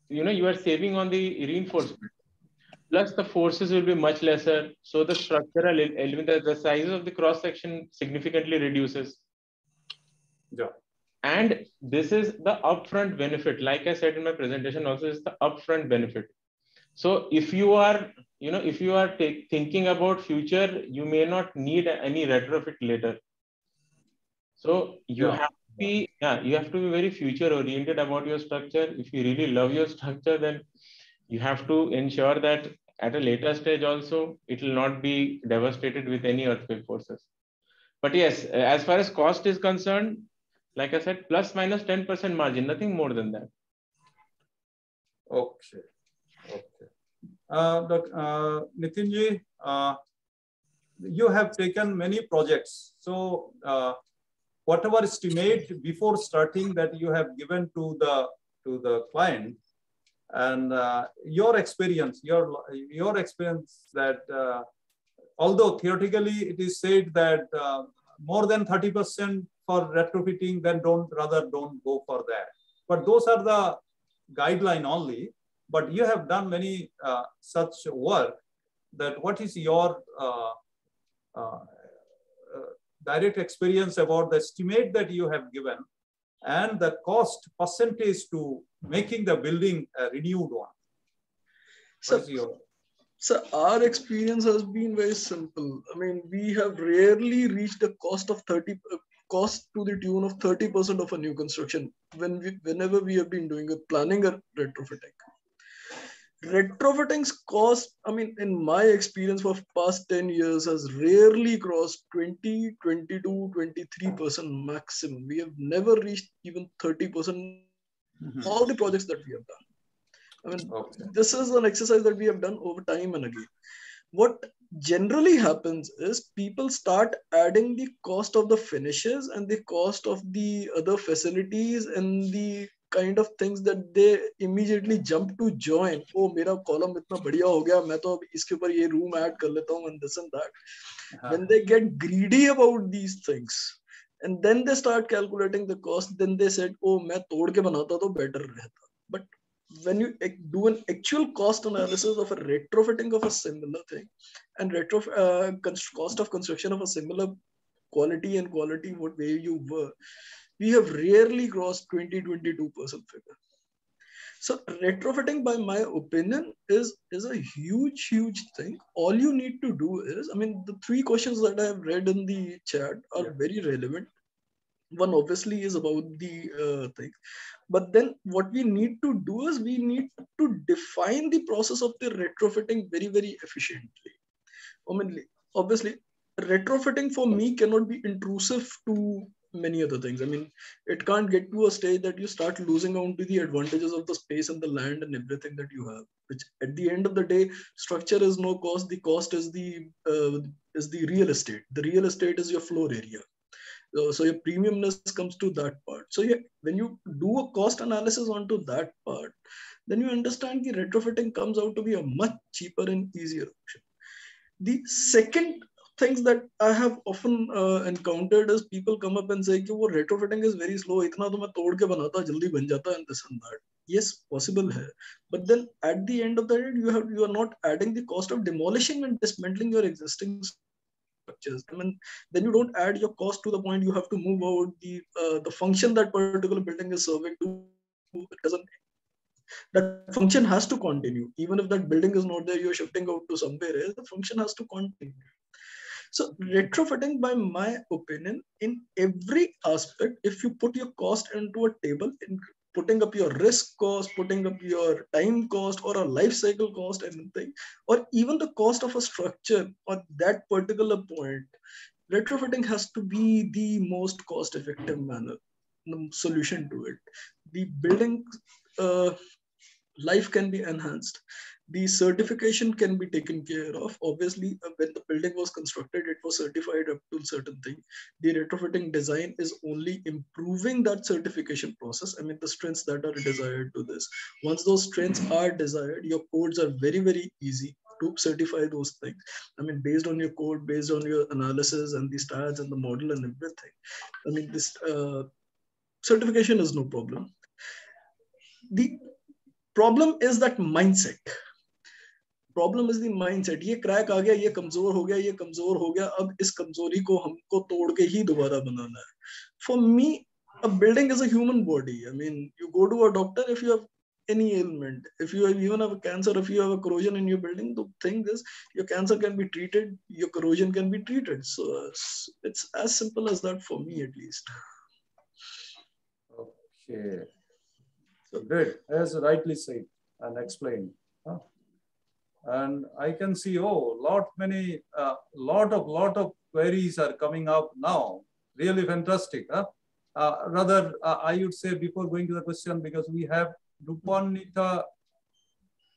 you know you are saving on the reinforcement. Plus the forces will be much lesser. So the structural element the size of the cross section significantly reduces. Yeah. And this is the upfront benefit. Like i said in my presentation also is the upfront benefit. So if you are you know if you are thinking about future you may not need any retrofit later. So you yeah. have be yeah you have to be very future oriented about your structure. If you really love your structure then you have to ensure that at a later stage also it will not be devastated with any earthquake forces. But yes as far as cost is concerned like i said plus minus 10% margin nothing more than that. Okay. Okay. Uh, uh, Nitinji, uh, you have taken many projects. So uh, whatever estimate before starting that you have given to the to the client, and uh, your experience, your your experience that uh, although theoretically it is said that uh, more than 30% for retrofitting, then don't rather don't go for that. But those are the guideline only. But you have done many uh, such work that what is your uh, uh, direct experience about the estimate that you have given and the cost percentage to making the building a renewed one? So, your... so our experience has been very simple. I mean, we have rarely reached a cost of 30 uh, cost to the tune of 30% of a new construction when we whenever we have been doing a planning or retrofitting retrofitting's cost i mean in my experience for past 10 years has rarely crossed 20 22 23% maximum we have never reached even 30% mm-hmm. all the projects that we have done i mean okay. this is an exercise that we have done over time and again what generally happens is people start adding the cost of the finishes and the cost of the other facilities and the kind of things that they immediately jump to join. Oh mera column itna badhiya ho gaya main to ab iske upar ye room add kar leta hu and this and that. uh-huh. when they get greedy about these things and then they start calculating the cost then they said oh main tod ke banata to better rehta but when you do an actual cost analysis of a retrofitting of a similar thing and retro uh, cost of construction of a similar quality and quality what way you were we have rarely crossed 20 22% figure. So retrofitting by my opinion is is a huge huge thing. All you need to do is i mean the three questions that i have read in the chat are yeah. very relevant. One obviously is about the uh, thing. But then what we need to do is we need to define the process of the retrofitting very very efficiently. I mean obviously retrofitting for me cannot be intrusive to many other things. I mean, it can't get to a stage that you start losing out to the advantages of the space and the land and everything that you have. Which, at the end of the day, structure is no cost. The cost is the uh, is the real estate. The real estate is your floor area. So, so your premiumness comes to that part. So yeah, when you do a cost analysis onto that part, then you understand the retrofitting comes out to be a much cheaper and easier option. The second things that I have often uh, encountered is people come up and say कि वो retrofitting is very slow इतना तो मैं तोड़ के बनाता जल्दी बन जाता and this and that yes possible है but then at the end of the day you have you are not adding the cost of demolishing and dismantling your existing structures I mean then you don't add your cost to the point you have to move out the uh, the function that particular building is serving to it doesn't that function has to continue even if that building is not there you're shifting out to somewhere else the function has to continue so retrofitting, by my opinion, in every aspect, if you put your cost into a table, in putting up your risk cost, putting up your time cost or a life cycle cost, anything, or even the cost of a structure or that particular point, retrofitting has to be the most cost effective manner, solution to it. The building uh, life can be enhanced the certification can be taken care of. Obviously, uh, when the building was constructed, it was certified up to a certain thing. The retrofitting design is only improving that certification process. I mean, the strengths that are desired to this. Once those strengths are desired, your codes are very, very easy to certify those things. I mean, based on your code, based on your analysis and the stats and the model and everything. I mean, this uh, certification is no problem. The problem is that mindset problem is the mindset ये crack आ गया ये कमज़ोर हो गया ये कमज़ोर हो गया अब इस कमज़ोरी को हमको तोड़ के ही दोबारा बनाना है for me a building is a human body i mean you go to a doctor if you have any ailment if you have, even have a cancer if you have a corrosion in your building the thing is your cancer can be treated your corrosion can be treated so it's, as simple as that for me at least okay so good as rightly said and explained huh? And I can see, oh, lot many, uh, lot of, lot of queries are coming up now. Really fantastic. Huh? Uh, rather, uh, I would say before going to the question, because we have Rupanita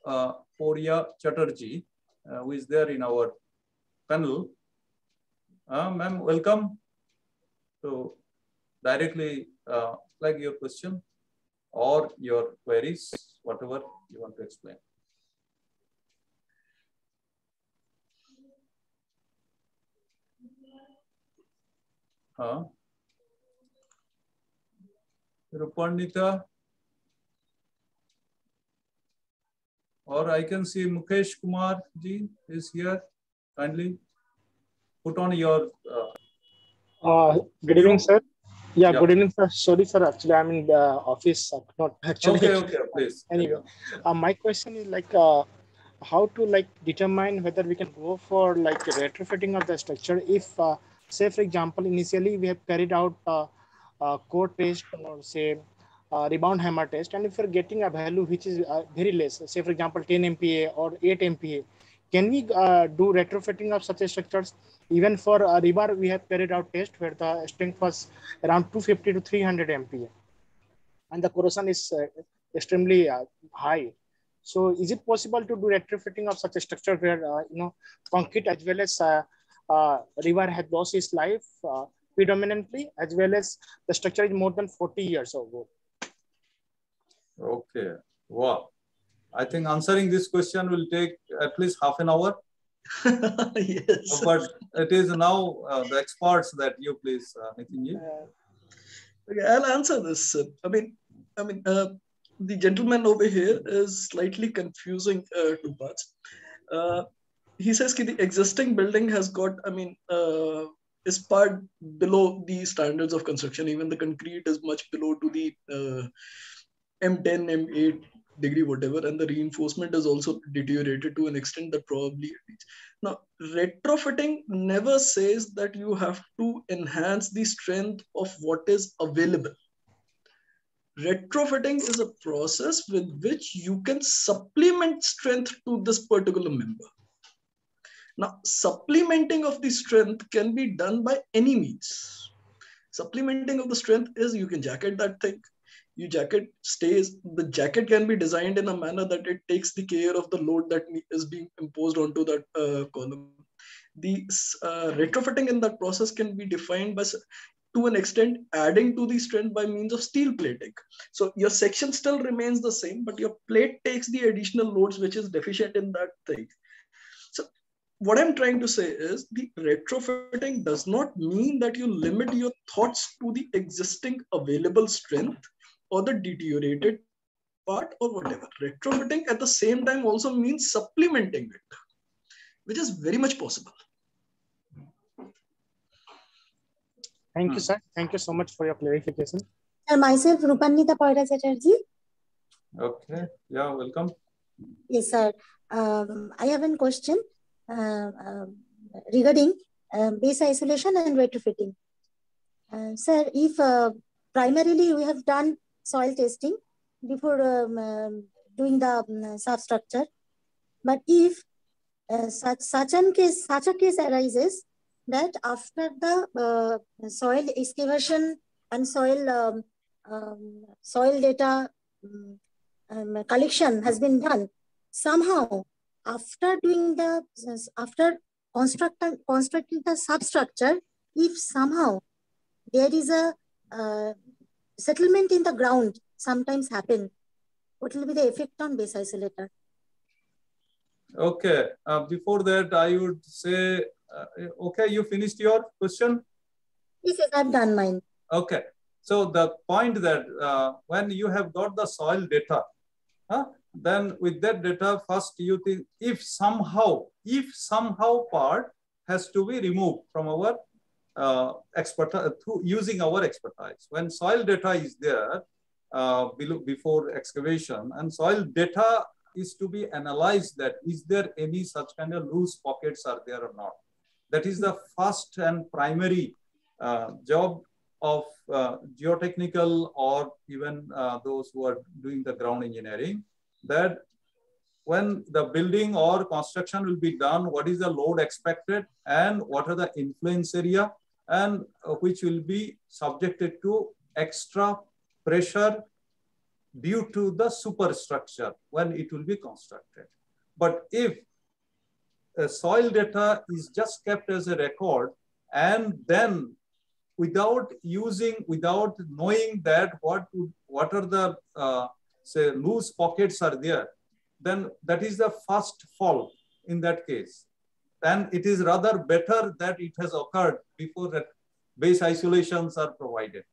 uh, Poria Chatterjee, uh, who is there in our panel. Uh, Ma'am, welcome to directly uh, like your question or your queries, whatever you want to explain. Huh? Rupanita. Or I can see Mukesh Kumar ji is here. Kindly put on your. Uh, uh, good evening, sir. Yeah, yeah, good evening, sir. Sorry, sir. Actually, I'm in the office. Not actually. Okay, okay, please. Anyway, uh, my question is like, uh, how to like determine whether we can go for like retrofitting of the structure if, uh, say, for example, initially we have carried out uh, uh, core test or say rebound hammer test, and if you're getting a value which is uh, very less, say for example 10 MPa or 8 MPa, can we uh, do retrofitting of such a structures? Even for uh, rebar, we have carried out test where the strength was around 250 to 300 MPa, and the corrosion is uh, extremely high. So, is it possible to do retrofitting of such a structure where uh, you know concrete as well as uh, uh, rebar had lost its life predominantly, as well as the structure is more than 40 years old? Okay. Wow. I think answering this question will take at least half an hour. yes. But it is now uh, the experts that you please, uh, Nitinji. Uh, okay, I'll answer this. I mean, I mean, uh, the gentleman over here is slightly confusing uh, two parts. He says that the existing building has got, I mean, uh, is part below the standards of construction. Even the concrete is much below to the uh, M10, M8 degree, whatever, and the reinforcement is also deteriorated to an extent that probably now retrofitting never says that you have to enhance the strength of what is available. Retrofitting is a process with which you can supplement strength to this particular member. Now, supplementing of the strength can be done by any means. Supplementing of the strength is you can jacket that thing, your jacket stays the jacket can be designed in a manner that it takes the care of the load that is being imposed onto that uh, column. The uh, retrofitting in that process can be defined by to an extent adding to the strength by means of steel plating. So your section still remains the same but your plate takes the additional loads which is deficient in that thing what i'm trying to say is the retrofitting does not mean that you limit your thoughts to the existing available strength or the deteriorated part or whatever. Retrofitting at the same time also means supplementing it, which is very much possible. Thank you, sir. Thank you so much for your clarification. Sir, myself, Rupanita Paura Chatterjee. Okay. Yeah, welcome. Yes, sir. Um, I have a question regarding uh, base isolation and retrofitting. Uh, sir, if uh, primarily we have done soil testing before um, um, doing the um, substructure. But if uh, such such an case such a case arises that after the uh, soil excavation and soil um, um, soil data um, collection has been done, somehow after doing the after constructing constructing the substructure, if somehow there is a uh, settlement in the ground sometimes happen. What will be the effect on base isolator? Okay. Uh, before that, I would say, uh, okay, you finished your question? Yes, yes, I've done mine. Okay. So the point that uh, when you have got the soil data, huh, then with that data, first you think if somehow, if somehow part has to be removed from our uh, expert uh, through using our expertise. When soil data is there uh, below, before excavation and soil data is to be analyzed that is there any such kind of loose pockets are there or not. That is the first and primary uh, job of uh, geotechnical or even uh, those who are doing the ground engineering that when the building or construction will be done, what is the load expected and what are the influence area and uh, which will be subjected to extra pressure due to the superstructure when it will be constructed. But if soil data is just kept as a record and then without using, without knowing that what, what are the, uh, say, loose pockets are there, then that is the first fault in that case. And it is rather better that it has occurred before that base isolations are provided.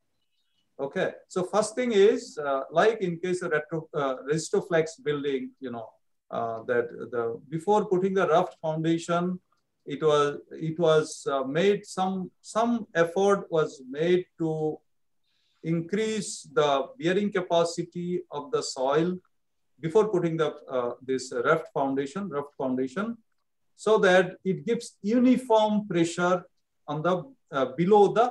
Okay, so first thing is, uh, like in case of retro, uh, building, you know, uh, that the before putting the raft foundation, it was it was uh, made some some effort was made to increase the bearing capacity of the soil before putting the uh, this raft foundation raft foundation so that it gives uniform pressure on the uh, below the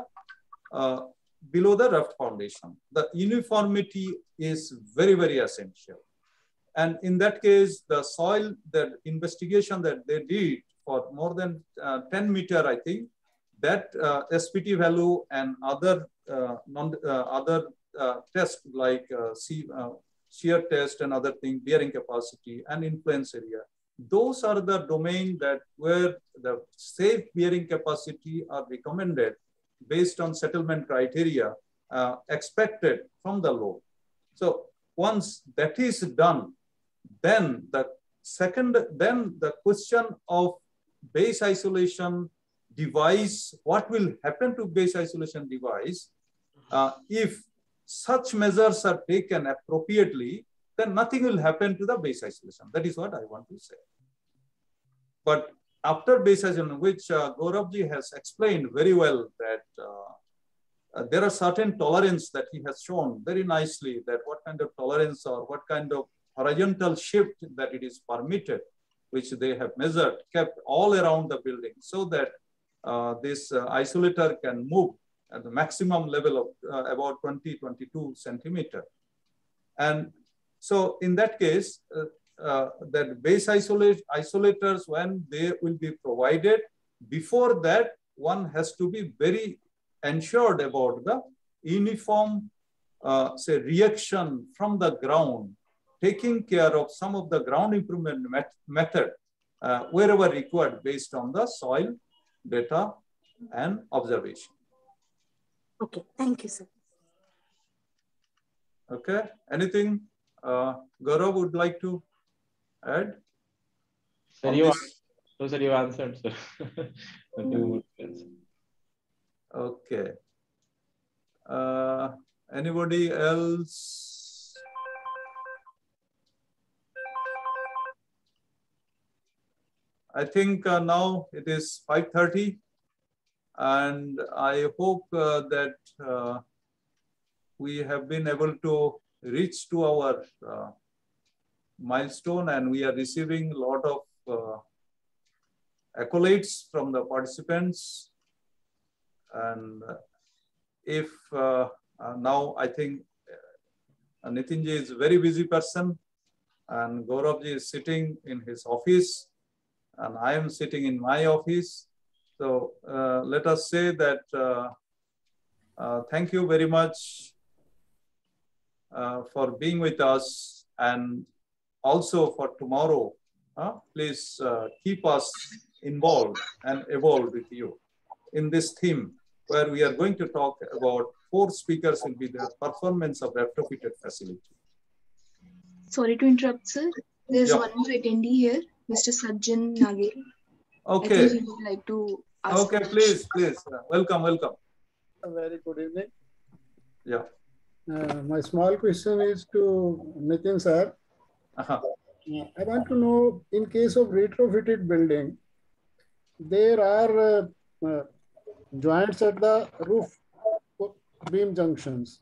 below the raft foundation. The uniformity is very, very essential. And in that case, the soil, the investigation that they did for more than uh, 10 meter, I think, that uh, SPT value and other uh, non, uh, other uh, tests like uh, shear test and other thing, bearing capacity and influence area. Those are the domain that where the safe bearing capacity are recommended based on settlement criteria expected from the law. So once that is done, then the second, then the question of base isolation device, what will happen to base isolation device uh, if such measures are taken appropriately, then nothing will happen to the base isolation. That is what I want to say. But after base isolation, which uh, Gauravji has explained very well that uh, uh, there are certain tolerance that he has shown very nicely that what kind of tolerance or what kind of horizontal shift that it is permitted, which they have measured, kept all around the building so that this uh, isolator can move at the maximum level of uh, about 20, 22 centimeter. And so in that case, uh, uh, that base isolate, isolators, when they will be provided, before that, one has to be very ensured about the uniform, uh, say, reaction from the ground, taking care of some of the ground improvement met method uh, wherever required based on the soil data and observation. Okay, thank you, sir. Okay, anything uh, Gaurav would like to add? Sir, you, so, sir, you answered, sir. okay. Uh, anybody else? I think uh, now it is 5.30 and I hope uh, that uh, we have been able to reach to our uh, milestone and we are receiving a lot of uh, accolades from the participants. And uh, if now I think Nitinji is a very busy person and Gauravji is sitting in his office and I am sitting in my office. So uh, let us say that thank you very much for being with us and also for tomorrow, uh, please uh, keep us involved and evolve with you in this theme where we are going to talk about four speakers will be the performance of retrofitted facility. Sorry to interrupt, sir. There's yeah. one more attendee here, Mr. Sajjan Nagel. Okay. I think he would like to ask Okay, please, please. welcome, welcome. A very good evening. Yeah. Uh, my small question is to Nitin sir. Uh-huh. I want to know, in case of retrofitted building, there are uh, uh, joints at the roof beam junctions.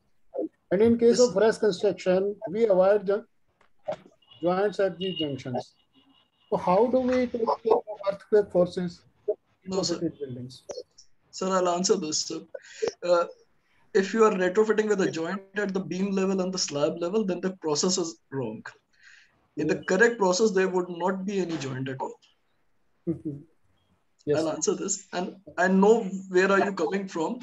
And in case of fresh construction, we avoid joints at these junctions. So how do we take care of earthquake forces no, sir. buildings? Sir, I'll answer this. Sir. Uh, if you are retrofitting with a joint at the beam level and the slab level, then the process is wrong in the correct process, there would not be any joint at all. yes. I'll answer this, and I know where are you coming from.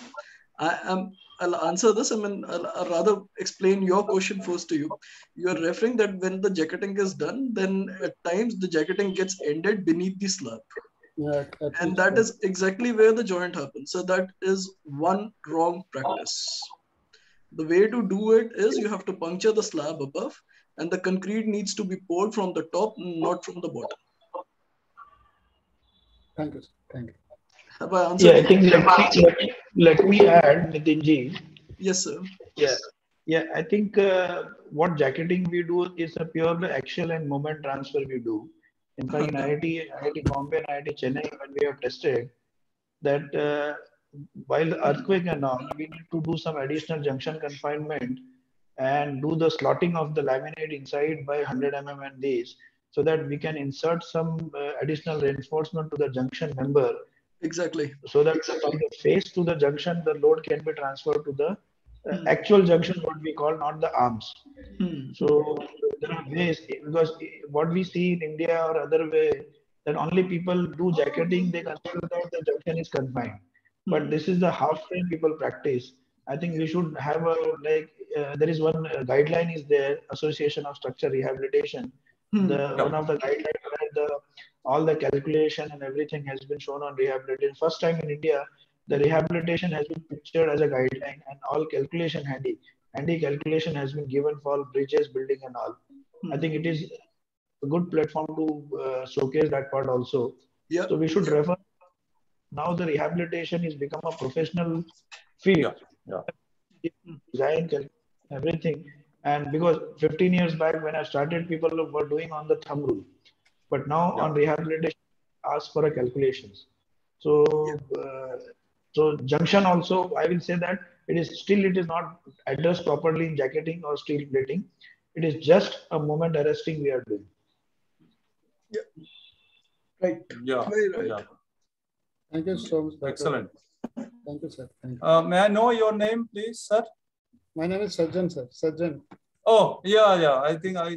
I am. I'll answer this. I mean, I'll, I'll, rather explain your question first to you. You are referring that when the jacketing is done, then at times the jacketing gets ended beneath the slab. Yeah, and that is exactly where the joint happens. So that is one wrong practice. The way to do it is you have to puncture the slab above and the concrete needs to be poured from the top, not from the bottom. Thank you. Thank you. Have I? Yeah, I think let me, let, me, let me add, Nitinji. Yes, sir. Yeah. Yeah, I think uh, what jacketing we do is a pure axial and moment transfer we do. In fact, in IIT, IIT Bombay and IIT Chennai, when we have tested that uh, while the earthquake and all, we need to do some additional junction confinement and do the slotting of the laminate inside by 100 mm and these so that we can insert some uh, additional reinforcement to the junction member. Exactly. So that from the face to the junction, the load can be transferred to the hmm. actual junction, what we call not the arms. Hmm. So there are ways because what we see in India or other way that only people do jacketing, they consider that the junction is confined. But this is the half frame people practice. I think we should have a like uh, there is one uh, guideline is there Association of Structure Rehabilitation. Hmm. The one of the guidelines where the all the calculation and everything has been shown on rehabilitation. First time in India, the rehabilitation has been pictured as a guideline and all calculation handy. Handy calculation has been given for bridges, building and all. I think it is a good platform to uh, showcase that part also. Yeah. So we should refer. Now the rehabilitation is become a professional field. Yeah. yeah. Design, everything. And because 15 years back when I started, people were doing on the thumb rule. But now yeah. on rehabilitation, ask for a calculations. So, uh, so junction also, I will say that it is still it is not addressed properly in jacketing or steel plating. It is just a moment arresting we are doing. Yeah. Right. Yeah. Very right. yeah. Thank you so much. Excellent. Thank you, sir. Thank you. Uh, may I know your name, please, sir? My name is Sajjan, sir. Sajjan. Oh, yeah, yeah. I think I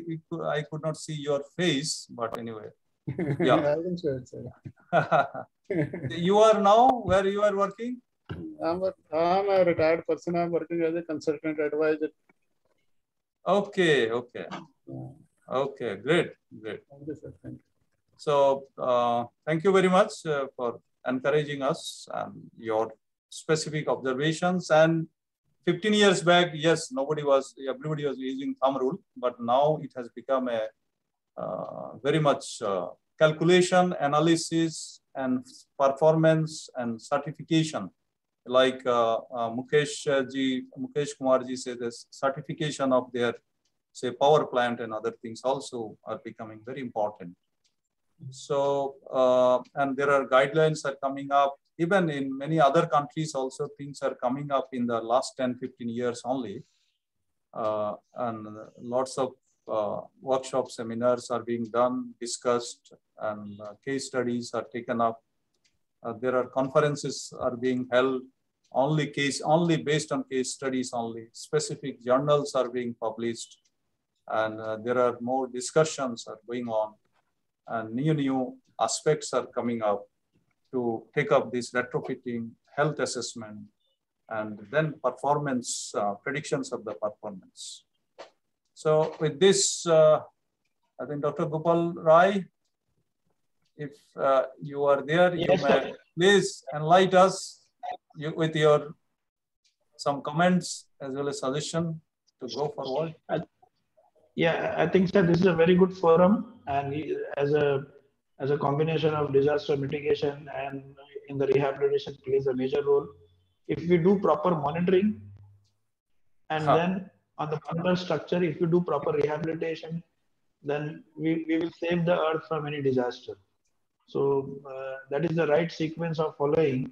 I could not see your face, but anyway. Yeah. I can show it, sir. you are now where you are working? I'm a, I'm a retired person. I'm working as a consultant advisor. Okay, okay. Yeah. Okay, great, great. Thank you, sir. Thank you. So, uh, thank you very much uh, for encouraging us and your specific observations. And 15 years back, yes, nobody was, everybody was using thumb rule, but now it has become a uh, very much uh, calculation, analysis, and performance and certification. Like uh, uh, Mukesh uh, ji, Mukesh Kumar ji said, this certification of their say power plant and other things also are becoming very important. So, uh, and there are guidelines are coming up. Even in many other countries also things are coming up in the last 10, 15 years only. Uh, and lots of uh, workshop seminars are being done, discussed, and uh, case studies are taken up. Uh, there are conferences are being held only case only based on case studies only. Specific journals are being published, and uh, there are more discussions are going on, and new new aspects are coming up to take up this retrofitting health assessment and then performance uh, predictions of the performance. So with this, uh, I think Dr. Gopal Rai, if uh, you are there, yes, you may sir. please enlighten us you, with your some comments as well as suggestion to go forward. Yeah, I think sir, this is a very good forum, and as a as a combination of disaster mitigation and in the rehabilitation plays a major role. If we do proper monitoring, and huh. then on the fundamental structure, if we do proper rehabilitation, then we, we will save the earth from any disaster. So uh, that is the right sequence of following.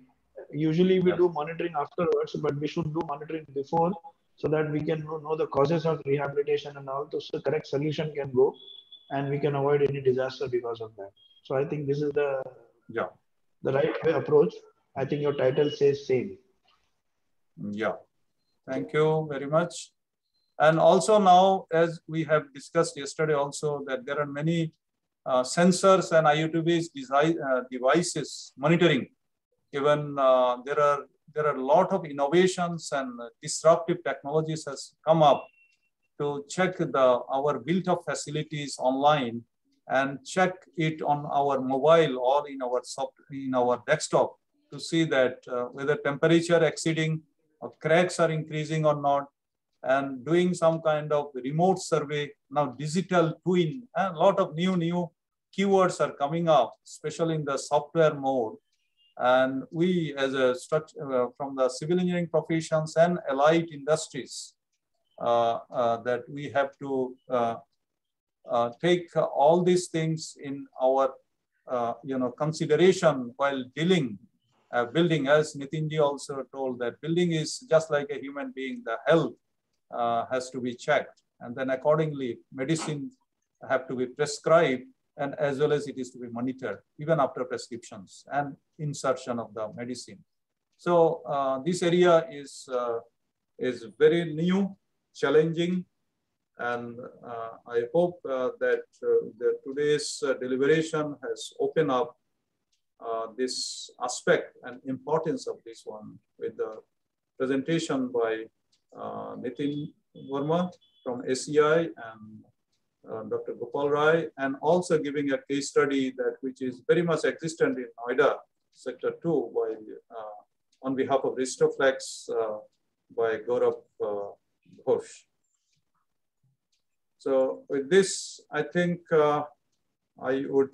Usually we do monitoring afterwards, but we should do monitoring before so that we can know, know the causes of rehabilitation and all. So the correct solution can go and we can avoid any disaster because of that. So I think this is the yeah the right way approach. I think your title says same. Yeah. Thank you very much. And also now, as we have discussed yesterday also, that there are many uh, sensors and IoT-based uh, devices monitoring. Even uh, there are there are a lot of innovations and disruptive technologies has come up to check the our built-up facilities online and check it on our mobile or in our soft, in our desktop to see that uh, whether temperature exceeding or cracks are increasing or not. And doing some kind of remote survey now digital twin a lot of new new keywords are coming up especially in the software mode. And we as a structure uh, from the civil engineering professions and allied industries uh, uh, that we have to uh, uh, take all these things in our uh, you know consideration while dealing uh, building. As Nitinji also told that building is just like a human being. The health has to be checked. And then accordingly medicine have to be prescribed and as well as it is to be monitored even after prescriptions and insertion of the medicine. So this area is is very new challenging and uh, I hope uh, that uh, the today's deliberation has opened up this aspect and importance of this one with the presentation by Nitin Verma from ACI and uh, Dr. Gopal Rai, and also giving a case study that which is very much existent in Noida sector two by, uh, on behalf of Resistoflex uh, by Gaurav Ghosh. So with this, I think uh, I would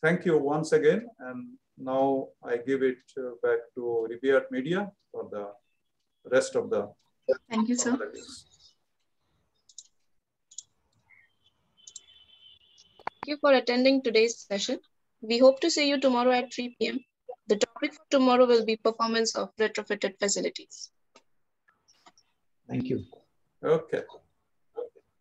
thank you once again. And now I give it uh, back to Revered Media for the rest of the. Thank you, sir. Thank you for attending today's session. We hope to see you tomorrow at 3 p.m. The topic for tomorrow will be performance of retrofitted facilities. Thank you. Okay.